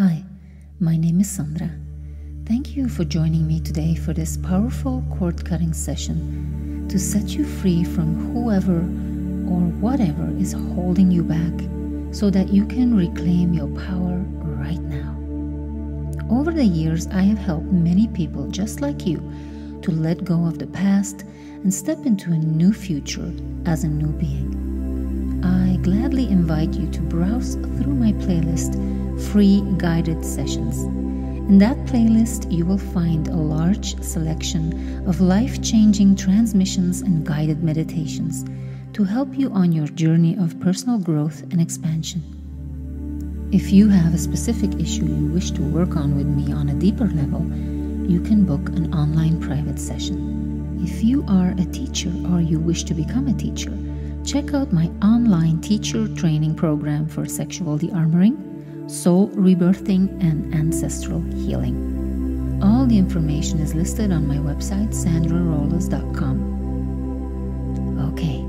Hi, my name is Sandra. Thank you for joining me today for this powerful cord cutting session to set you free from whoever or whatever is holding you back so that you can reclaim your power right now. Over the years, I have helped many people just like you to let go of the past and step into a new future as a new being. Gladly invite you to browse through my playlist, Free Guided Sessions. In that playlist, you will find a large selection of life changing transmissions and guided meditations to help you on your journey of personal growth and expansion. If you have a specific issue you wish to work on with me on a deeper level, you can book an online private session. If you are a teacher or you wish to become a teacher, check out my online teacher training program for sexual de-armoring, soul rebirthing, and ancestral healing. All the information is listed on my website, sandrarolus.com. Okay,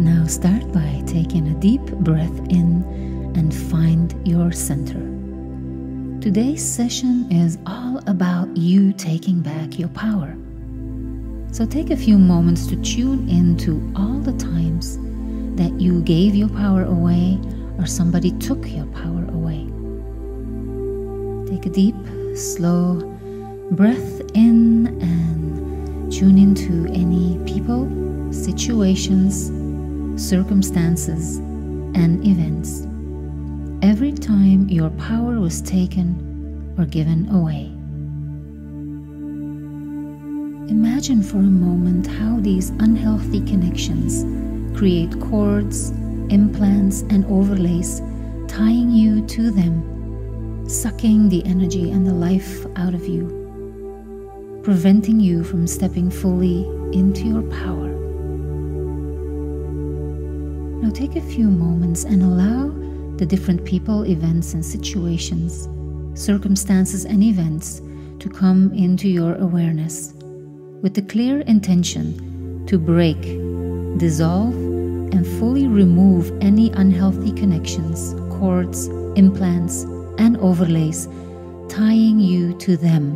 now start by taking a deep breath in and find your center. Today's session is all about you taking back your power. So take a few moments to tune into all the times that you gave your power away or somebody took your power away. Take a deep, slow breath in and tune into any people, situations, circumstances, and events every time your power was taken or given away. Imagine for a moment how these unhealthy connections create cords, implants, and overlays tying you to them, sucking the energy and the life out of you, preventing you from stepping fully into your power. Now take a few moments and allow the different people, events, and situations, circumstances, and events to come into your awareness with the clear intention to break, dissolve, and fully remove any unhealthy connections, cords, implants, and overlays tying you to them.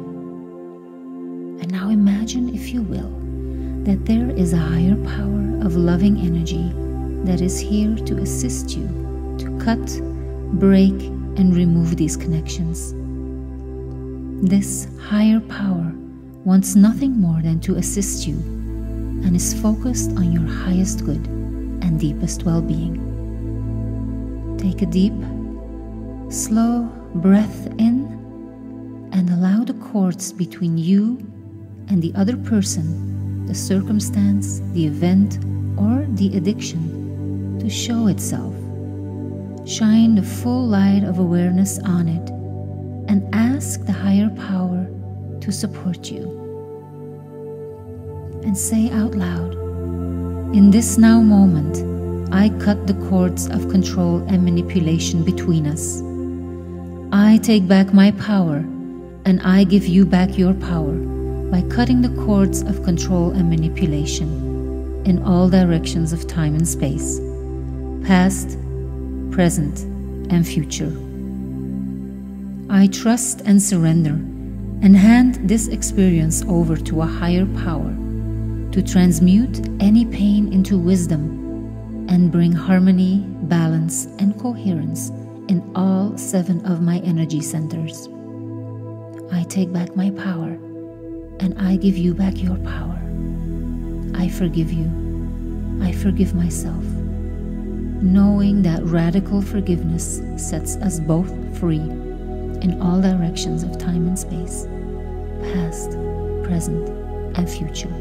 And now imagine, if you will, that there is a higher power of loving energy that is here to assist you to cut, break, and remove these connections. This higher power wants nothing more than to assist you and is focused on your highest good and deepest well being. Take a deep, slow breath in and allow the cords between you and the other person, the circumstance, the event, or the addiction to show itself shine the full light of awareness on it, and ask the higher power to support you. And say out loud, In this now moment, I cut the cords of control and manipulation between us. I take back my power, and I give you back your power by cutting the cords of control and manipulation in all directions of time and space, past, present, and future. I trust and surrender and hand this experience over to a higher power to transmute any pain into wisdom and bring harmony, balance, and coherence in all seven of my energy centers. I take back my power and I give you back your power. I forgive you. I forgive myself knowing that radical forgiveness sets us both free in all directions of time and space, past, present, and future.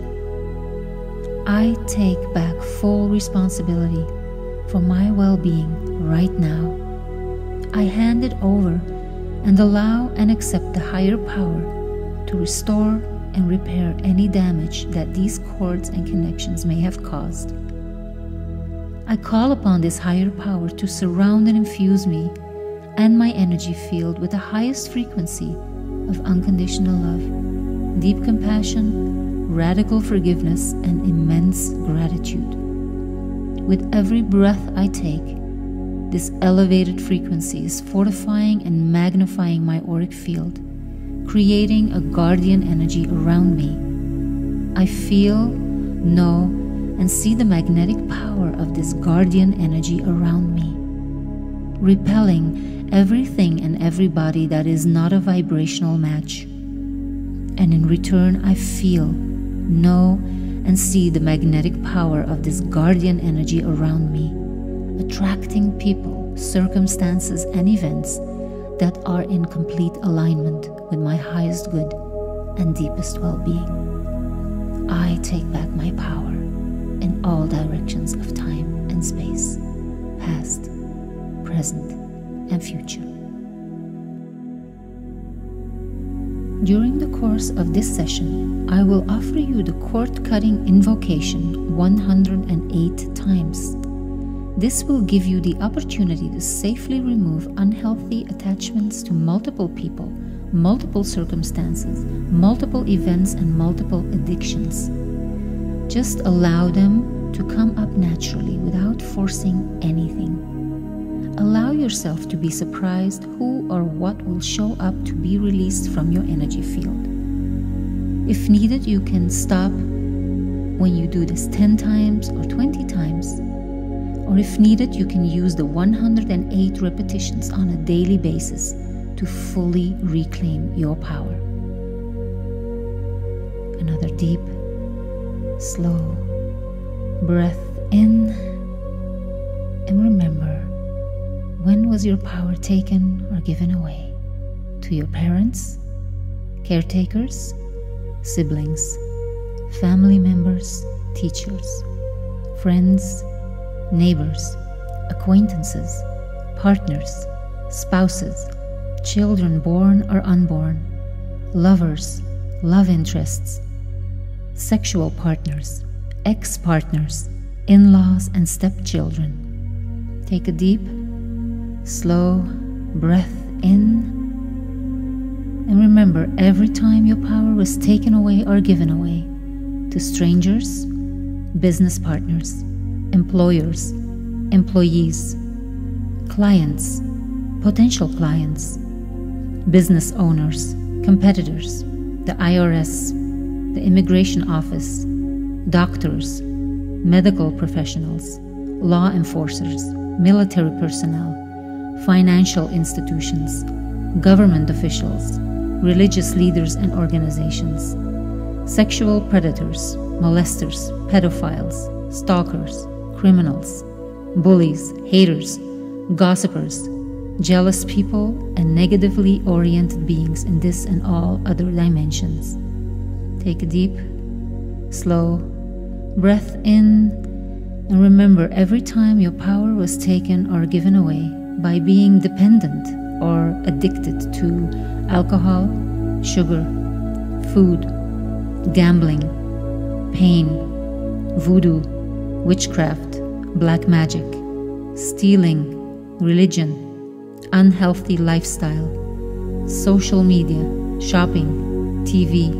I take back full responsibility for my well being right now. I hand it over and allow and accept the higher power to restore and repair any damage that these cords and connections may have caused. I call upon this higher power to surround and infuse me and my energy field with the highest frequency of unconditional love, deep compassion, radical forgiveness, and immense gratitude. With every breath I take, this elevated frequency is fortifying and magnifying my auric field, creating a guardian energy around me. I feel, know, and see the magnetic power of this guardian energy around me, repelling everything and everybody that is not a vibrational match. And in return, I feel, know, and see the magnetic power of this guardian energy around me attracting people, circumstances, and events that are in complete alignment with my highest good and deepest well being. I take back my power in all directions of time and space, past, present, and future. During the course of this session, I will offer you the cord cutting invocation 108 times this will give you the opportunity to safely remove unhealthy attachments to multiple people, multiple circumstances, multiple events, and multiple addictions. Just allow them to come up naturally without forcing anything. Allow yourself to be surprised who or what will show up to be released from your energy field. If needed, you can stop when you do this 10 times or 20 times or if needed, you can use the 108 repetitions on a daily basis to fully reclaim your power. Another deep, slow breath in. And remember when was your power taken or given away? To your parents, caretakers, siblings, family members, teachers, friends, neighbors, acquaintances, partners, spouses, children born or unborn, lovers, love interests, sexual partners, ex partners, in laws, and stepchildren. Take a deep, slow breath in. And remember, every time your power was taken away or given away to strangers, business partners, employers, employees, clients, potential clients, business owners, competitors, the IRS, the Immigration Office, doctors, medical professionals, law enforcers, military personnel, financial institutions, government officials, religious leaders and organizations, sexual predators, molesters, pedophiles, stalkers, criminals, bullies, haters, gossipers, jealous people, and negatively oriented beings in this and all other dimensions. Take a deep, slow breath in, and remember every time your power was taken or given away by being dependent or addicted to alcohol, sugar, food, gambling, pain, voodoo witchcraft, black magic, stealing, religion, unhealthy lifestyle, social media, shopping, TV,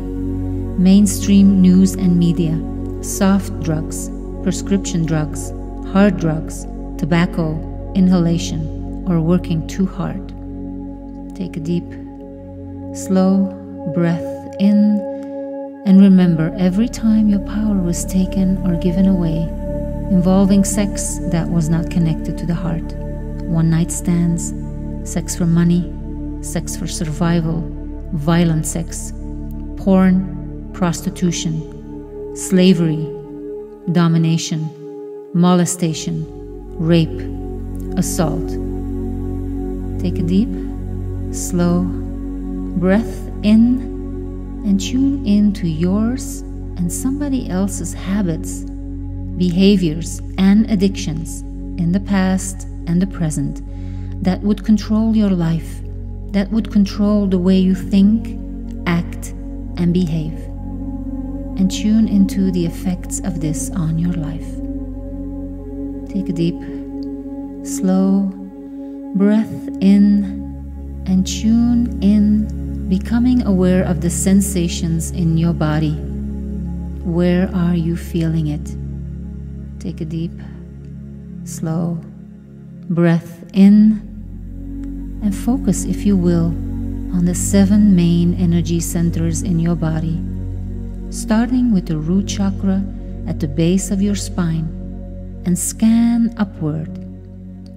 mainstream news and media, soft drugs, prescription drugs, hard drugs, tobacco, inhalation, or working too hard. Take a deep, slow breath in and remember every time your power was taken or given away involving sex that was not connected to the heart, one night stands, sex for money, sex for survival, violent sex, porn, prostitution, slavery, domination, molestation, rape, assault. Take a deep, slow breath in and tune into yours and somebody else's habits behaviors, and addictions in the past and the present that would control your life, that would control the way you think, act, and behave. And tune into the effects of this on your life. Take a deep, slow breath in and tune in, becoming aware of the sensations in your body. Where are you feeling it? Take a deep, slow breath in and focus, if you will, on the seven main energy centers in your body, starting with the root chakra at the base of your spine and scan upward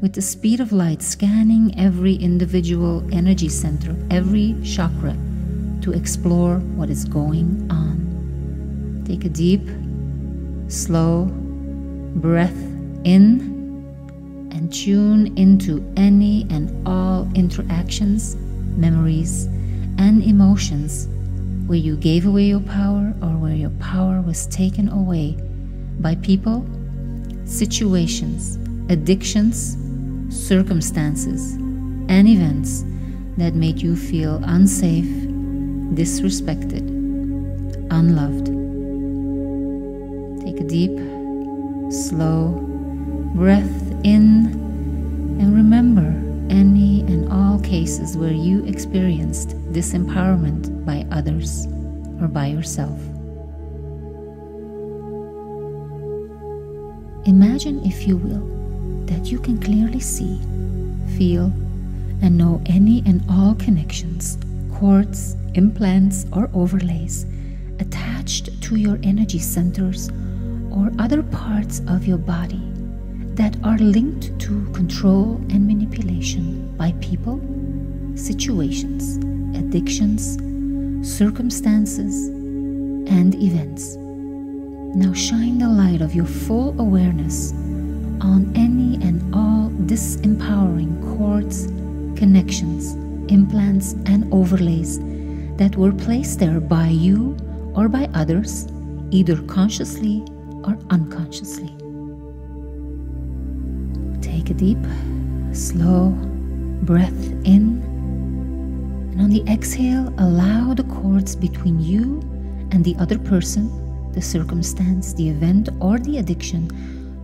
with the speed of light, scanning every individual energy center, every chakra, to explore what is going on. Take a deep, slow breath in and tune into any and all interactions, memories, and emotions where you gave away your power or where your power was taken away by people, situations, addictions, circumstances, and events that made you feel unsafe, disrespected, unloved. Take a deep, slow breath in and remember any and all cases where you experienced disempowerment by others or by yourself. Imagine, if you will, that you can clearly see, feel, and know any and all connections, cords, implants, or overlays attached to your energy centers or other parts of your body that are linked to control and manipulation by people, situations, addictions, circumstances, and events. Now shine the light of your full awareness on any and all disempowering cords, connections, implants, and overlays that were placed there by you or by others, either consciously or unconsciously. Take a deep, slow breath in, and on the exhale, allow the cords between you and the other person, the circumstance, the event, or the addiction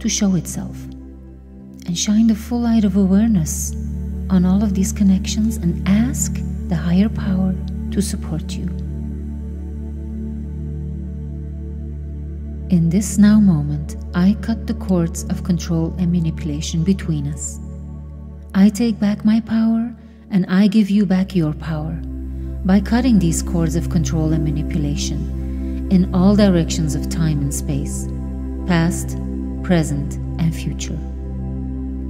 to show itself and shine the full light of awareness on all of these connections and ask the higher power to support you. In this now moment, I cut the cords of control and manipulation between us. I take back my power and I give you back your power by cutting these cords of control and manipulation in all directions of time and space, past, present, and future.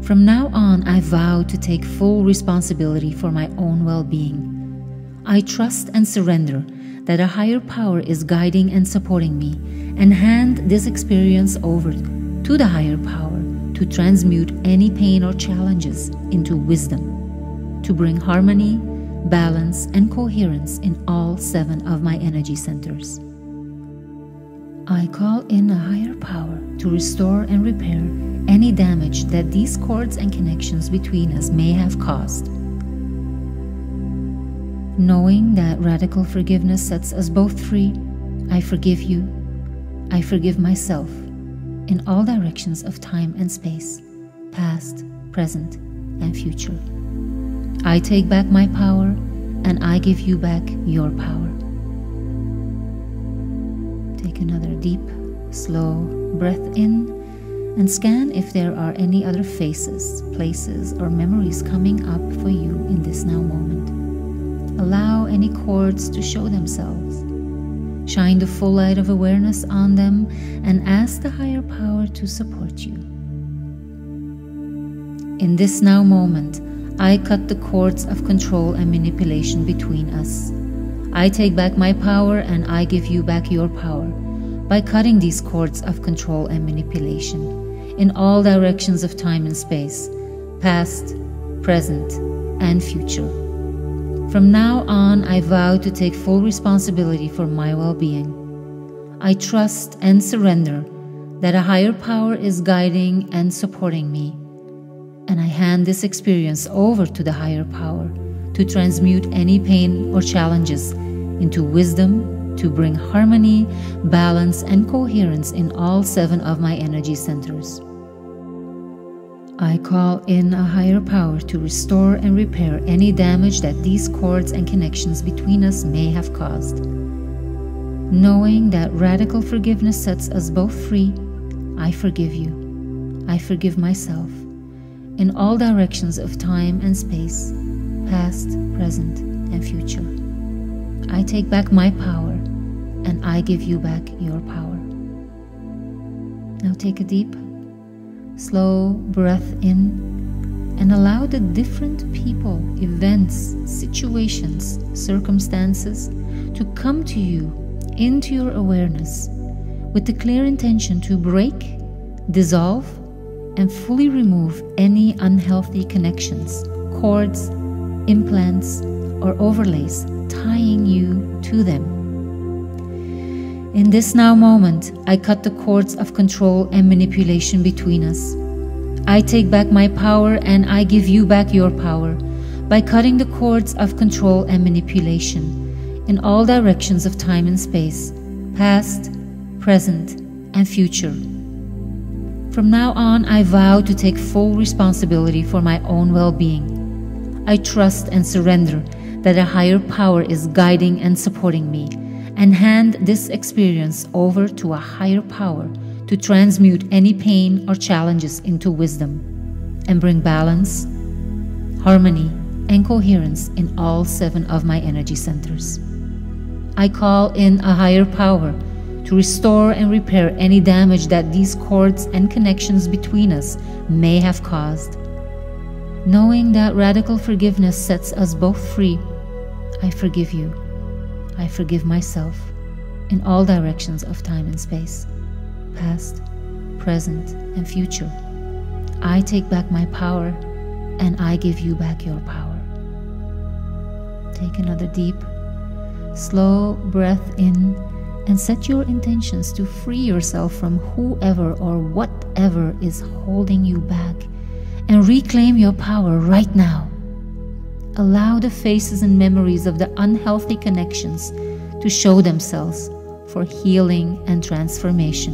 From now on, I vow to take full responsibility for my own well being. I trust and surrender that a higher power is guiding and supporting me, and hand this experience over to the higher power to transmute any pain or challenges into wisdom, to bring harmony, balance, and coherence in all seven of my energy centers. I call in a higher power to restore and repair any damage that these cords and connections between us may have caused. Knowing that radical forgiveness sets us both free, I forgive you, I forgive myself in all directions of time and space, past, present, and future. I take back my power and I give you back your power. Another deep, slow breath in and scan if there are any other faces, places, or memories coming up for you in this now moment. Allow any cords to show themselves. Shine the full light of awareness on them and ask the higher power to support you. In this now moment, I cut the cords of control and manipulation between us. I take back my power and I give you back your power by cutting these cords of control and manipulation in all directions of time and space, past, present, and future. From now on, I vow to take full responsibility for my well being. I trust and surrender that a higher power is guiding and supporting me, and I hand this experience over to the higher power to transmute any pain or challenges into wisdom to bring harmony, balance, and coherence in all seven of my energy centers. I call in a higher power to restore and repair any damage that these cords and connections between us may have caused. Knowing that radical forgiveness sets us both free, I forgive you. I forgive myself in all directions of time and space, past, present, and future. I take back my power and I give you back your power. Now take a deep, slow breath in and allow the different people, events, situations, circumstances to come to you into your awareness with the clear intention to break, dissolve, and fully remove any unhealthy connections, cords, implants, or overlays tying you to them. In this now moment, I cut the cords of control and manipulation between us. I take back my power and I give you back your power by cutting the cords of control and manipulation in all directions of time and space, past, present, and future. From now on, I vow to take full responsibility for my own well being. I trust and surrender that a higher power is guiding and supporting me, and hand this experience over to a higher power to transmute any pain or challenges into wisdom and bring balance, harmony, and coherence in all seven of my energy centers. I call in a higher power to restore and repair any damage that these cords and connections between us may have caused. Knowing that radical forgiveness sets us both free, I forgive you. I forgive myself in all directions of time and space past, present, and future. I take back my power and I give you back your power. Take another deep, slow breath in and set your intentions to free yourself from whoever or whatever is holding you back and reclaim your power right now. Allow the faces and memories of the unhealthy connections to show themselves for healing and transformation.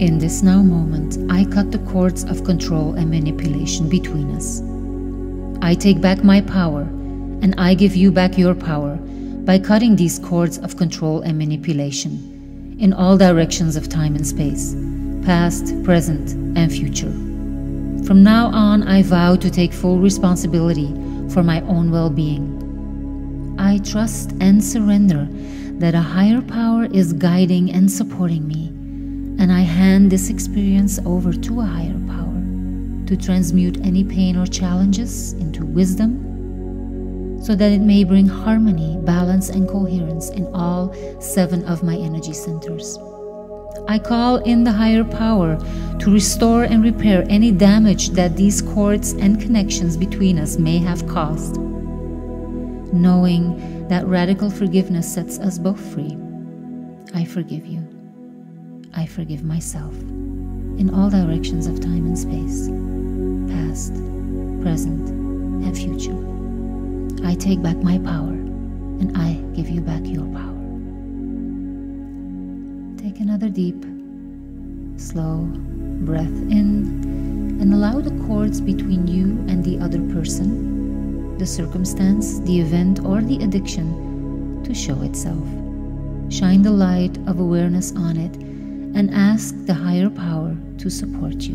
In this now moment, I cut the cords of control and manipulation between us. I take back my power, and I give you back your power by cutting these cords of control and manipulation in all directions of time and space, past, present, and future. From now on, I vow to take full responsibility for my own well being. I trust and surrender that a higher power is guiding and supporting me and I hand this experience over to a higher power to transmute any pain or challenges into wisdom so that it may bring harmony, balance, and coherence in all seven of my energy centers. I call in the higher power to restore and repair any damage that these cords and connections between us may have caused. Knowing that radical forgiveness sets us both free, I forgive you. I forgive myself in all directions of time and space, past, present, and future. I take back my power and I give you back your power. Take another deep, slow breath in and allow the cords between you and the other person, the circumstance, the event, or the addiction to show itself. Shine the light of awareness on it and ask the higher power to support you.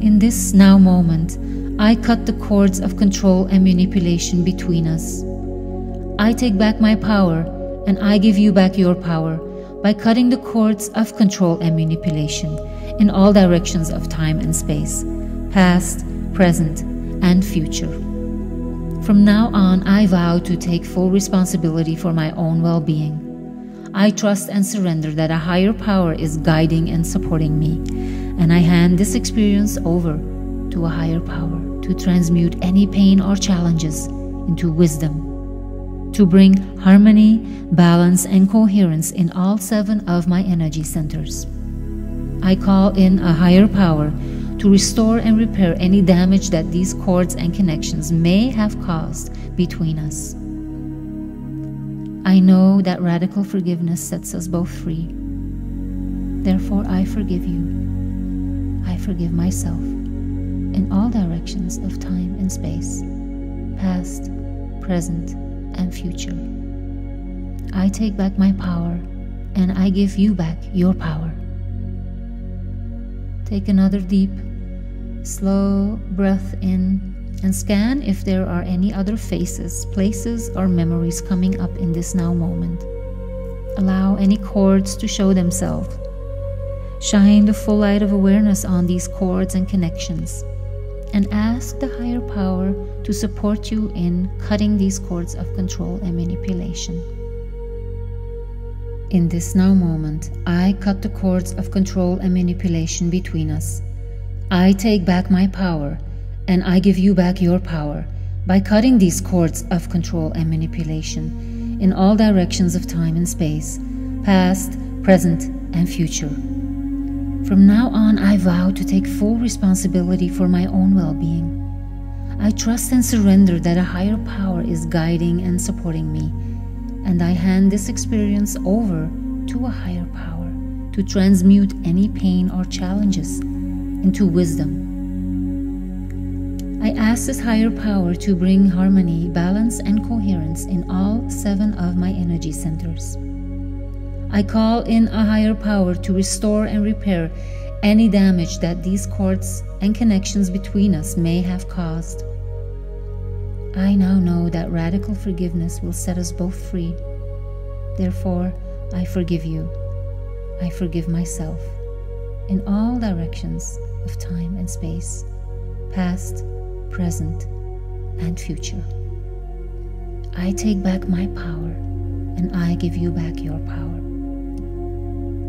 In this now moment, I cut the cords of control and manipulation between us. I take back my power and I give you back your power by cutting the cords of control and manipulation in all directions of time and space, past, present, and future. From now on, I vow to take full responsibility for my own well being. I trust and surrender that a higher power is guiding and supporting me, and I hand this experience over to a higher power to transmute any pain or challenges into wisdom, to bring harmony, balance, and coherence in all seven of my energy centers. I call in a higher power to restore and repair any damage that these cords and connections may have caused between us. I know that radical forgiveness sets us both free. Therefore, I forgive you. I forgive myself in all directions of time and space, past, present, and future. I take back my power and I give you back your power. Take another deep, slow breath in and scan if there are any other faces, places, or memories coming up in this now moment. Allow any cords to show themselves. Shine the full light of awareness on these cords and connections, and ask the higher power to support you in cutting these cords of control and manipulation. In this now moment, I cut the cords of control and manipulation between us. I take back my power and I give you back your power by cutting these cords of control and manipulation in all directions of time and space, past, present, and future. From now on, I vow to take full responsibility for my own well being. I trust and surrender that a higher power is guiding and supporting me, and I hand this experience over to a higher power to transmute any pain or challenges into wisdom I ask this higher power to bring harmony, balance, and coherence in all seven of my energy centers. I call in a higher power to restore and repair any damage that these cords and connections between us may have caused. I now know that radical forgiveness will set us both free. Therefore, I forgive you. I forgive myself in all directions of time and space, past, present, and future. I take back my power and I give you back your power.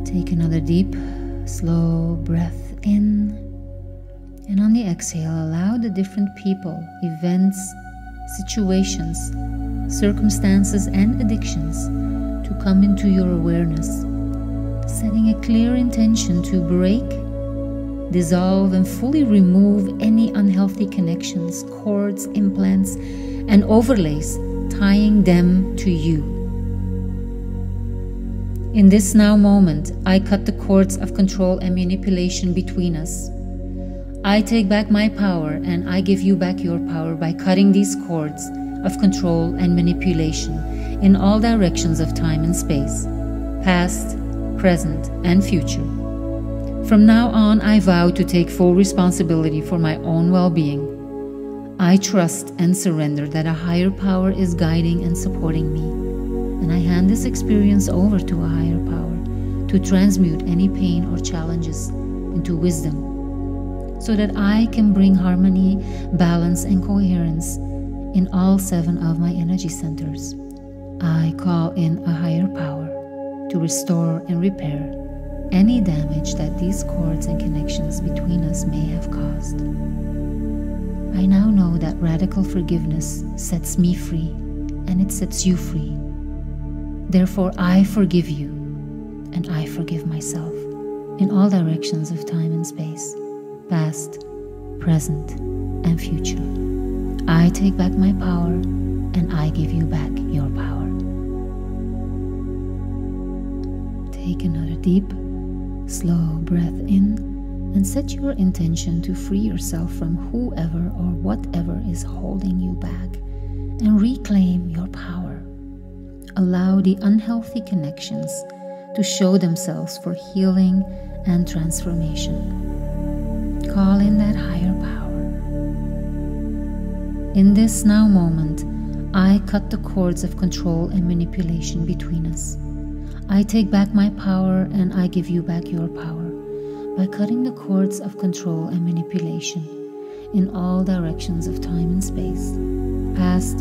Take another deep, slow breath in. And on the exhale, allow the different people, events, situations, circumstances, and addictions to come into your awareness, setting a clear intention to break dissolve and fully remove any unhealthy connections, cords, implants, and overlays tying them to you. In this now moment, I cut the cords of control and manipulation between us. I take back my power and I give you back your power by cutting these cords of control and manipulation in all directions of time and space, past, present, and future. From now on, I vow to take full responsibility for my own well being. I trust and surrender that a higher power is guiding and supporting me, and I hand this experience over to a higher power to transmute any pain or challenges into wisdom so that I can bring harmony, balance, and coherence in all seven of my energy centers. I call in a higher power to restore and repair any damage that these cords and connections between us may have caused. I now know that radical forgiveness sets me free and it sets you free. Therefore, I forgive you and I forgive myself in all directions of time and space, past, present, and future. I take back my power and I give you back your power. Take another deep Slow breath in and set your intention to free yourself from whoever or whatever is holding you back and reclaim your power. Allow the unhealthy connections to show themselves for healing and transformation. Call in that higher power. In this now moment, I cut the cords of control and manipulation between us. I take back my power and I give you back your power by cutting the cords of control and manipulation in all directions of time and space, past,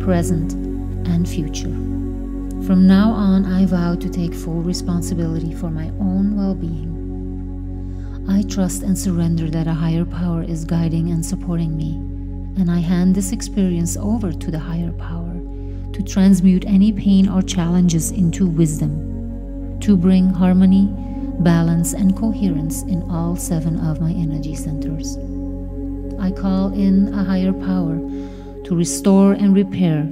present, and future. From now on, I vow to take full responsibility for my own well being. I trust and surrender that a higher power is guiding and supporting me, and I hand this experience over to the higher power to transmute any pain or challenges into wisdom, to bring harmony, balance, and coherence in all seven of my energy centers. I call in a higher power to restore and repair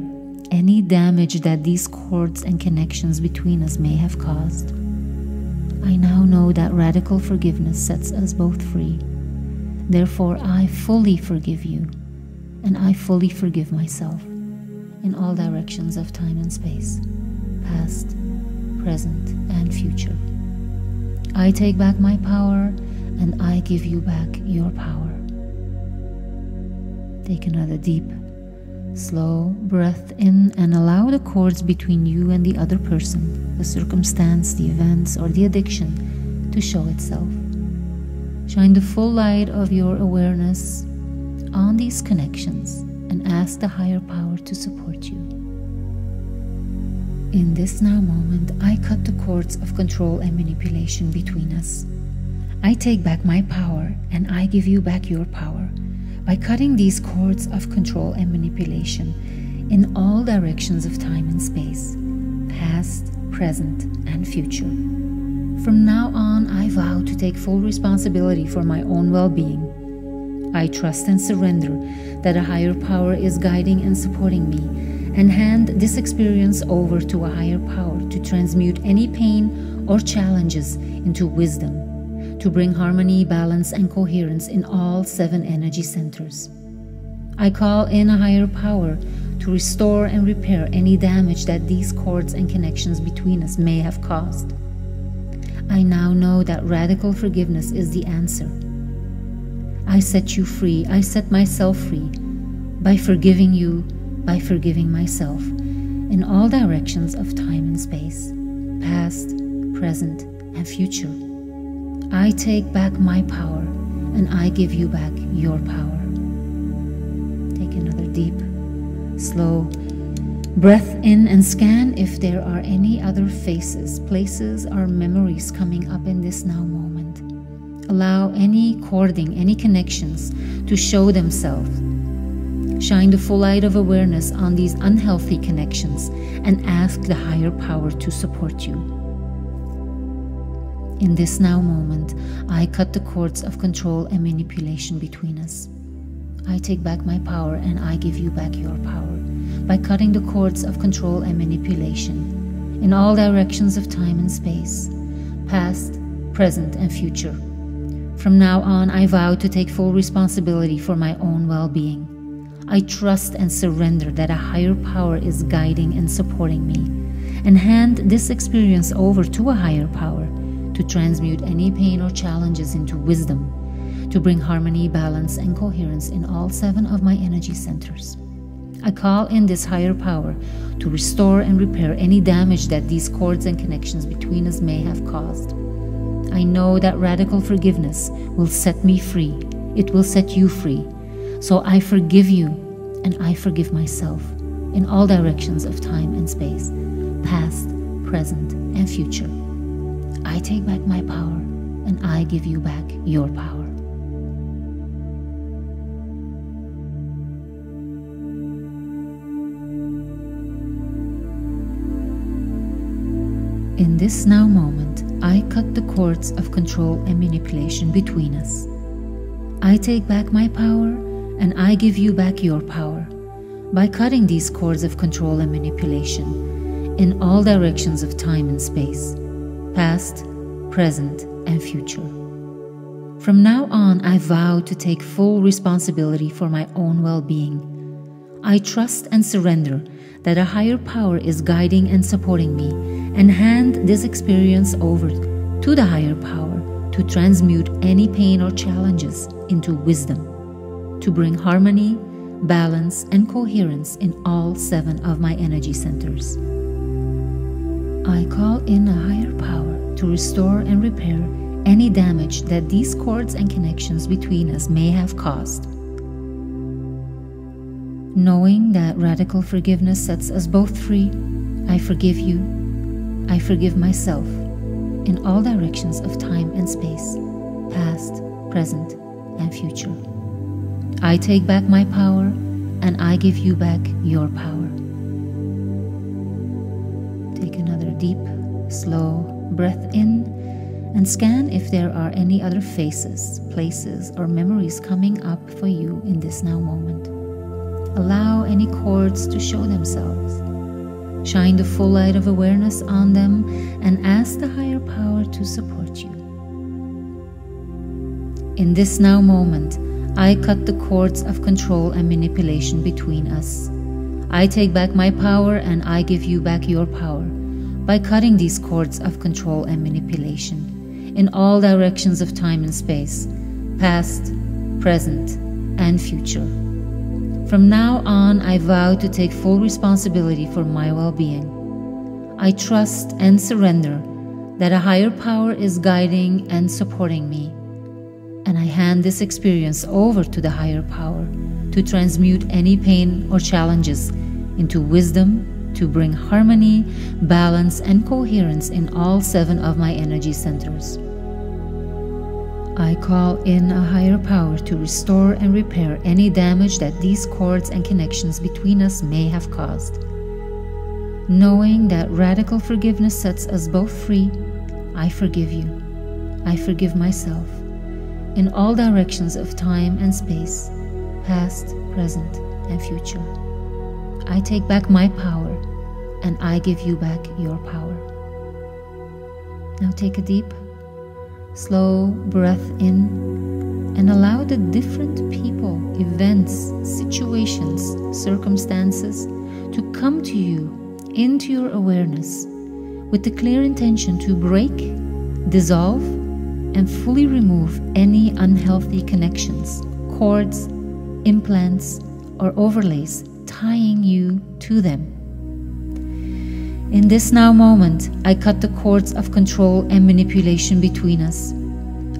any damage that these cords and connections between us may have caused. I now know that radical forgiveness sets us both free. Therefore, I fully forgive you, and I fully forgive myself in all directions of time and space, past, present, and future. I take back my power and I give you back your power. Take another deep, slow breath in and allow the cords between you and the other person, the circumstance, the events, or the addiction to show itself. Shine the full light of your awareness on these connections and ask the higher power to support you. In this now moment, I cut the cords of control and manipulation between us. I take back my power and I give you back your power by cutting these cords of control and manipulation in all directions of time and space, past, present, and future. From now on, I vow to take full responsibility for my own well being I trust and surrender that a higher power is guiding and supporting me, and hand this experience over to a higher power to transmute any pain or challenges into wisdom, to bring harmony, balance, and coherence in all seven energy centers. I call in a higher power to restore and repair any damage that these cords and connections between us may have caused. I now know that radical forgiveness is the answer I set you free. I set myself free by forgiving you, by forgiving myself in all directions of time and space, past, present, and future. I take back my power and I give you back your power. Take another deep, slow breath in and scan if there are any other faces, places, or memories coming up in this now moment allow any cording, any connections to show themselves. Shine the full light of awareness on these unhealthy connections and ask the higher power to support you. In this now moment, I cut the cords of control and manipulation between us. I take back my power and I give you back your power by cutting the cords of control and manipulation in all directions of time and space, past, present, and future. From now on, I vow to take full responsibility for my own well being. I trust and surrender that a higher power is guiding and supporting me, and hand this experience over to a higher power to transmute any pain or challenges into wisdom, to bring harmony, balance, and coherence in all seven of my energy centers. I call in this higher power to restore and repair any damage that these cords and connections between us may have caused. I know that radical forgiveness will set me free. It will set you free. So I forgive you and I forgive myself in all directions of time and space, past, present, and future. I take back my power and I give you back your power. In this now moment, I cut the cords of control and manipulation between us. I take back my power and I give you back your power by cutting these cords of control and manipulation in all directions of time and space, past, present, and future. From now on, I vow to take full responsibility for my own well being. I trust and surrender that a higher power is guiding and supporting me and hand this experience over to the higher power to transmute any pain or challenges into wisdom, to bring harmony, balance, and coherence in all seven of my energy centers. I call in a higher power to restore and repair any damage that these cords and connections between us may have caused. Knowing that radical forgiveness sets us both free, I forgive you I forgive myself in all directions of time and space, past, present, and future. I take back my power and I give you back your power. Deep, slow breath in and scan if there are any other faces, places, or memories coming up for you in this now moment. Allow any cords to show themselves. Shine the full light of awareness on them and ask the higher power to support you. In this now moment, I cut the cords of control and manipulation between us. I take back my power and I give you back your power by cutting these cords of control and manipulation in all directions of time and space, past, present, and future. From now on, I vow to take full responsibility for my well being. I trust and surrender that a higher power is guiding and supporting me. And I hand this experience over to the higher power to transmute any pain or challenges into wisdom to bring harmony, balance, and coherence in all seven of my energy centers. I call in a higher power to restore and repair any damage that these cords and connections between us may have caused. Knowing that radical forgiveness sets us both free I forgive you. I forgive myself. In all directions of time and space, past, present, and future. I take back my power and I give you back your power. Now take a deep, slow breath in and allow the different people, events, situations, circumstances to come to you into your awareness with the clear intention to break, dissolve, and fully remove any unhealthy connections, cords, implants, or overlays tying you to them. In this now moment, I cut the cords of control and manipulation between us.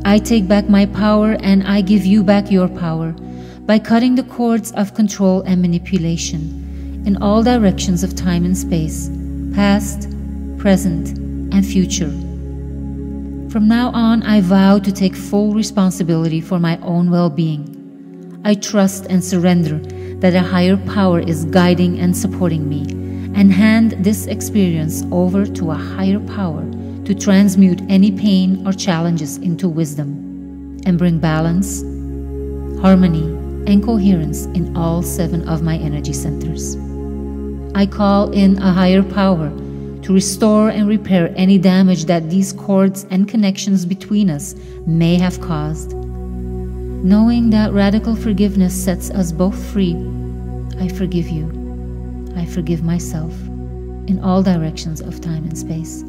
I take back my power and I give you back your power by cutting the cords of control and manipulation in all directions of time and space, past, present, and future. From now on, I vow to take full responsibility for my own well being. I trust and surrender that a higher power is guiding and supporting me, and hand this experience over to a higher power to transmute any pain or challenges into wisdom and bring balance, harmony, and coherence in all seven of my energy centers. I call in a higher power to restore and repair any damage that these cords and connections between us may have caused. Knowing that radical forgiveness sets us both free, I forgive you. I forgive myself in all directions of time and space,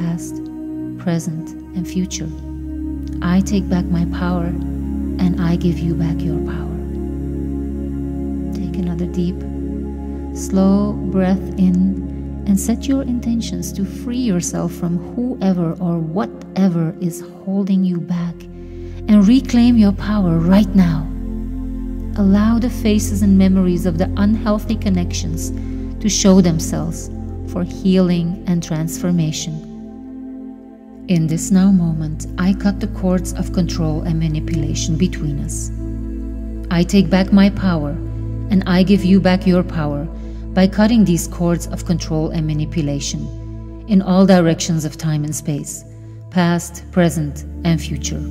past, present, and future. I take back my power and I give you back your power. Take another deep, slow breath in and set your intentions to free yourself from whoever or whatever is holding you back and reclaim your power right now. Allow the faces and memories of the unhealthy connections to show themselves for healing and transformation. In this now moment, I cut the cords of control and manipulation between us. I take back my power and I give you back your power by cutting these cords of control and manipulation in all directions of time and space, past, present, and future.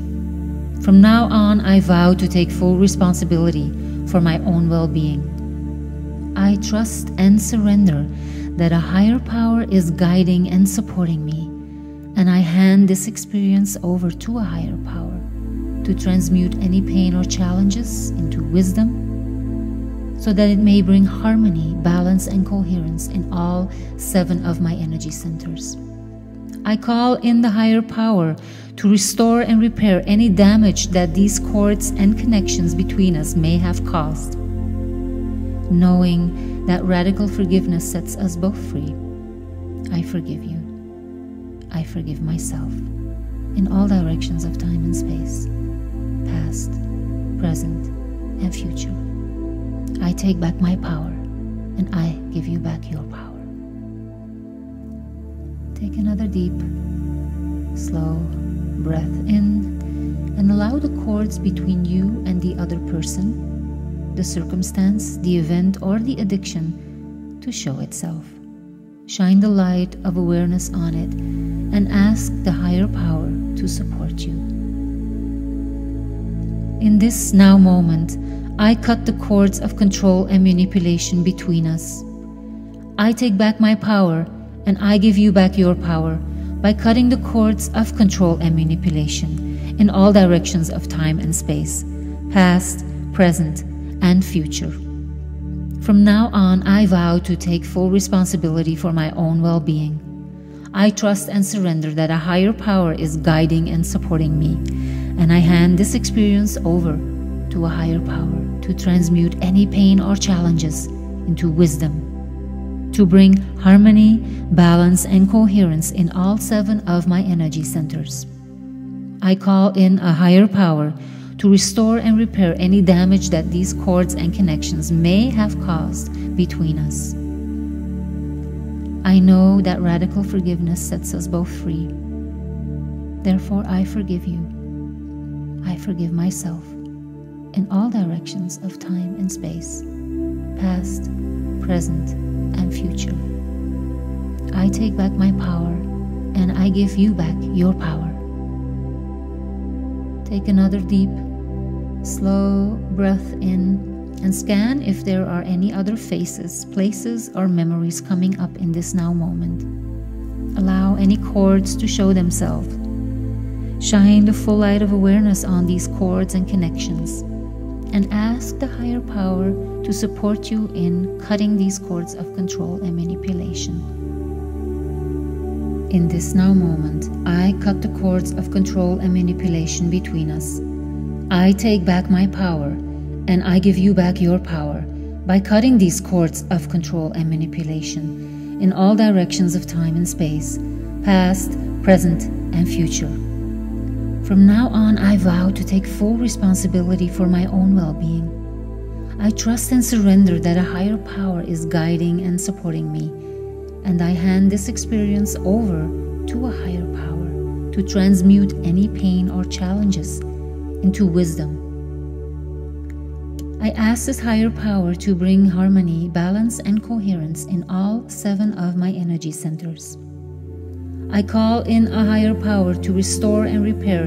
From now on, I vow to take full responsibility for my own well being. I trust and surrender that a higher power is guiding and supporting me, and I hand this experience over to a higher power to transmute any pain or challenges into wisdom so that it may bring harmony, balance, and coherence in all seven of my energy centers. I call in the higher power to restore and repair any damage that these cords and connections between us may have caused. Knowing that radical forgiveness sets us both free, I forgive you. I forgive myself in all directions of time and space, past, present, and future. I take back my power and I give you back your power. Take another deep, slow breath in and allow the cords between you and the other person, the circumstance, the event, or the addiction to show itself. Shine the light of awareness on it and ask the higher power to support you. In this now moment, I cut the cords of control and manipulation between us. I take back my power and I give you back your power by cutting the cords of control and manipulation in all directions of time and space, past, present, and future. From now on, I vow to take full responsibility for my own well being. I trust and surrender that a higher power is guiding and supporting me, and I hand this experience over to a higher power to transmute any pain or challenges into wisdom, to bring harmony, balance, and coherence in all seven of my energy centers. I call in a higher power to restore and repair any damage that these cords and connections may have caused between us. I know that radical forgiveness sets us both free. Therefore, I forgive you. I forgive myself in all directions of time and space, past, present, and future. I take back my power and I give you back your power. Take another deep, slow breath in and scan if there are any other faces, places, or memories coming up in this now moment. Allow any cords to show themselves. Shine the full light of awareness on these cords and connections, and ask the higher power to support you in cutting these cords of control and manipulation. In this now moment, I cut the cords of control and manipulation between us. I take back my power and I give you back your power by cutting these cords of control and manipulation in all directions of time and space, past, present, and future. From now on, I vow to take full responsibility for my own well being. I trust and surrender that a higher power is guiding and supporting me, and I hand this experience over to a higher power to transmute any pain or challenges into wisdom I ask this higher power to bring harmony, balance, and coherence in all seven of my energy centers. I call in a higher power to restore and repair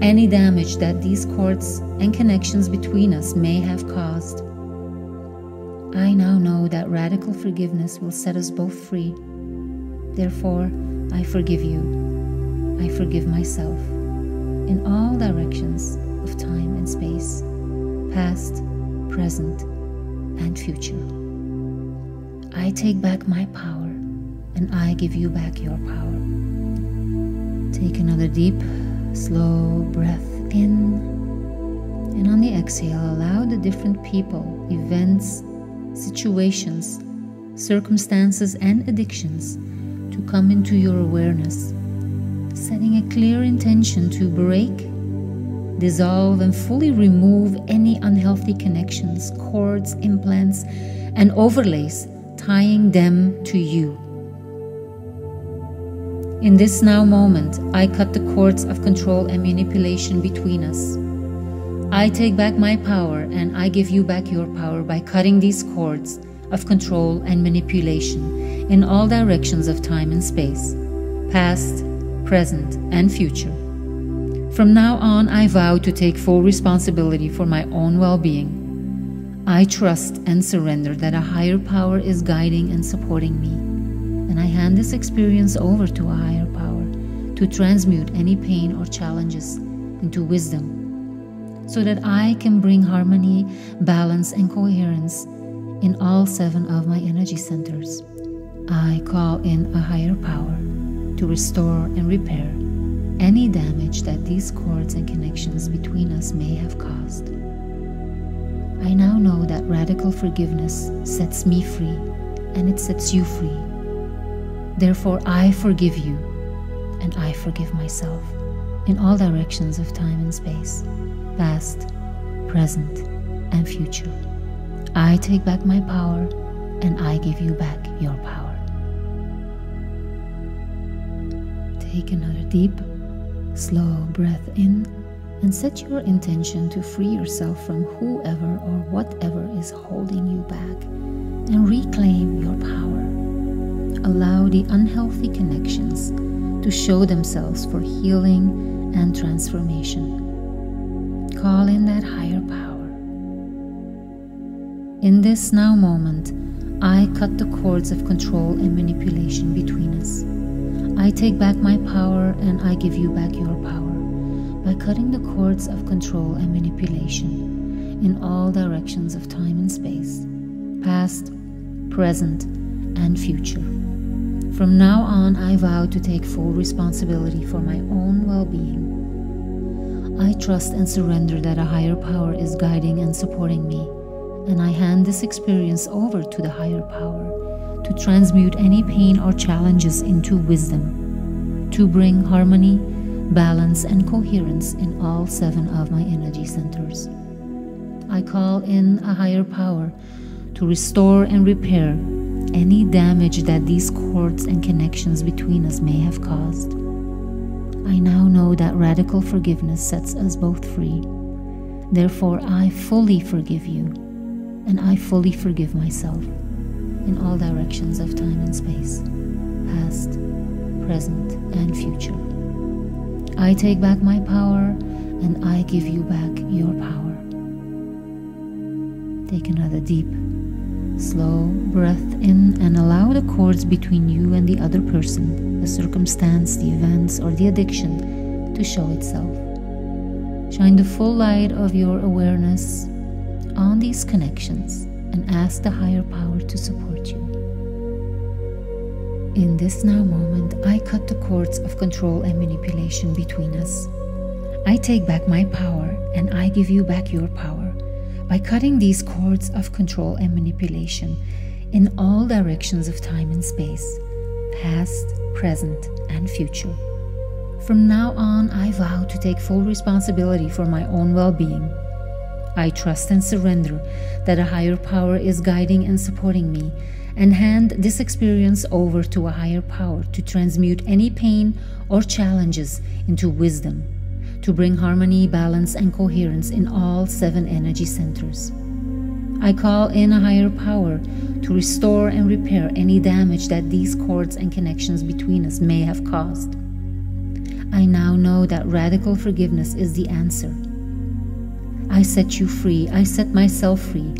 any damage that these cords and connections between us may have caused. I now know that radical forgiveness will set us both free. Therefore, I forgive you. I forgive myself in all directions of time and space, past, present, and future. I take back my power and I give you back your power. Take another deep, slow breath in, and on the exhale, allow the different people, events, situations, circumstances, and addictions to come into your awareness, setting a clear intention to break dissolve and fully remove any unhealthy connections, cords, implants, and overlays tying them to you. In this now moment, I cut the cords of control and manipulation between us. I take back my power and I give you back your power by cutting these cords of control and manipulation in all directions of time and space, past, present, and future. From now on, I vow to take full responsibility for my own well being. I trust and surrender that a higher power is guiding and supporting me, and I hand this experience over to a higher power to transmute any pain or challenges into wisdom so that I can bring harmony, balance, and coherence in all seven of my energy centers. I call in a higher power to restore and repair any damage that these cords and connections between us may have caused. I now know that radical forgiveness sets me free and it sets you free. Therefore, I forgive you and I forgive myself in all directions of time and space, past, present, and future. I take back my power and I give you back your power. Take another deep Slow breath in and set your intention to free yourself from whoever or whatever is holding you back and reclaim your power. Allow the unhealthy connections to show themselves for healing and transformation. Call in that higher power. In this now moment, I cut the cords of control and manipulation between us. I take back my power and I give you back your power by cutting the cords of control and manipulation in all directions of time and space, past, present, and future. From now on, I vow to take full responsibility for my own well being. I trust and surrender that a higher power is guiding and supporting me, and I hand this experience over to the higher power to transmute any pain or challenges into wisdom, to bring harmony, balance, and coherence in all seven of my energy centers. I call in a higher power to restore and repair any damage that these cords and connections between us may have caused. I now know that radical forgiveness sets us both free. Therefore, I fully forgive you, and I fully forgive myself in all directions of time and space, past, present, and future. I take back my power, and I give you back your power. Take another deep Slow breath in and allow the cords between you and the other person, the circumstance, the events, or the addiction to show itself. Shine the full light of your awareness on these connections and ask the higher power to support you. In this now moment, I cut the cords of control and manipulation between us. I take back my power and I give you back your power by cutting these cords of control and manipulation in all directions of time and space, past, present, and future. From now on, I vow to take full responsibility for my own well being. I trust and surrender that a higher power is guiding and supporting me, and hand this experience over to a higher power to transmute any pain or challenges into wisdom to bring harmony, balance, and coherence in all seven energy centers. I call in a higher power to restore and repair any damage that these cords and connections between us may have caused. I now know that radical forgiveness is the answer. I set you free, I set myself free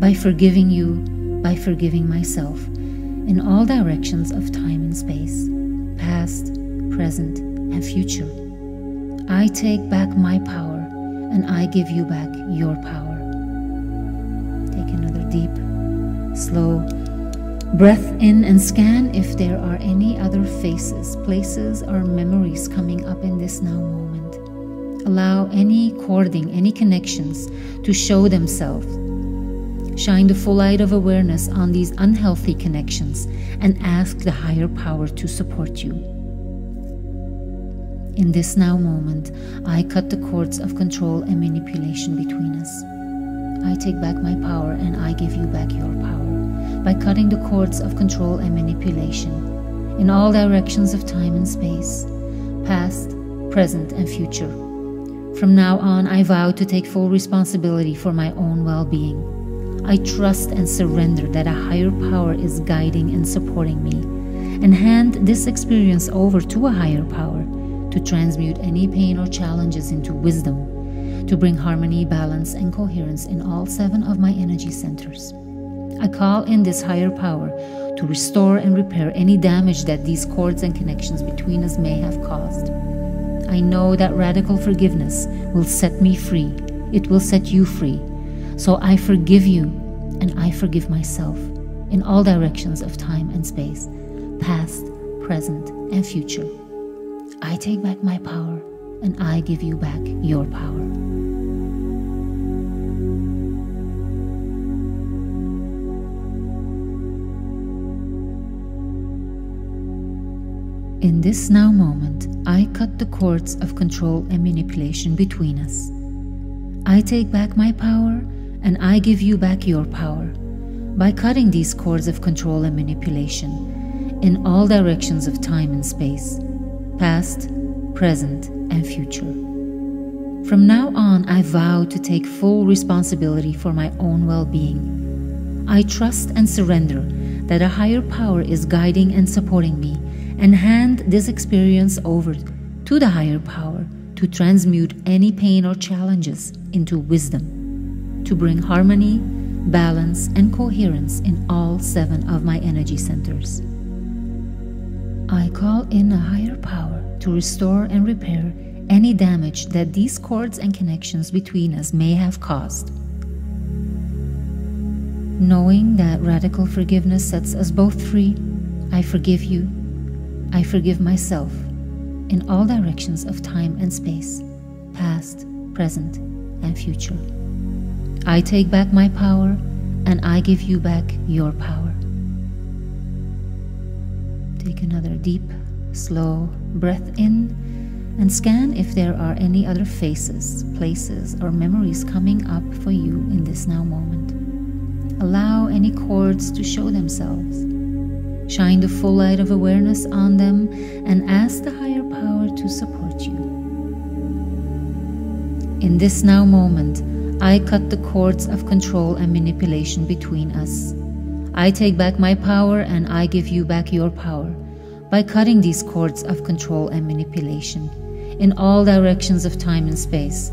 by forgiving you, by forgiving myself in all directions of time and space, past, present, and future. I take back my power and I give you back your power. Take another deep, slow breath in and scan if there are any other faces, places, or memories coming up in this now moment. Allow any cording, any connections to show themselves. Shine the full light of awareness on these unhealthy connections and ask the higher power to support you. In this now moment, I cut the cords of control and manipulation between us. I take back my power and I give you back your power by cutting the cords of control and manipulation in all directions of time and space, past, present, and future. From now on, I vow to take full responsibility for my own well being. I trust and surrender that a higher power is guiding and supporting me, and hand this experience over to a higher power to transmute any pain or challenges into wisdom, to bring harmony, balance, and coherence in all seven of my energy centers. I call in this higher power to restore and repair any damage that these cords and connections between us may have caused. I know that radical forgiveness will set me free. It will set you free. So I forgive you and I forgive myself in all directions of time and space, past, present, and future. I take back my power and I give you back your power. In this now moment, I cut the cords of control and manipulation between us. I take back my power and I give you back your power by cutting these cords of control and manipulation in all directions of time and space past, present, and future. From now on, I vow to take full responsibility for my own well being. I trust and surrender that a higher power is guiding and supporting me, and hand this experience over to the higher power to transmute any pain or challenges into wisdom, to bring harmony, balance, and coherence in all seven of my energy centers. I call in a higher power to restore and repair any damage that these cords and connections between us may have caused. Knowing that radical forgiveness sets us both free, I forgive you. I forgive myself in all directions of time and space, past, present, and future. I take back my power and I give you back your power. Take another deep, slow breath in and scan if there are any other faces, places, or memories coming up for you in this now moment. Allow any cords to show themselves. Shine the full light of awareness on them and ask the higher power to support you. In this now moment, I cut the cords of control and manipulation between us. I take back my power and I give you back your power by cutting these cords of control and manipulation in all directions of time and space,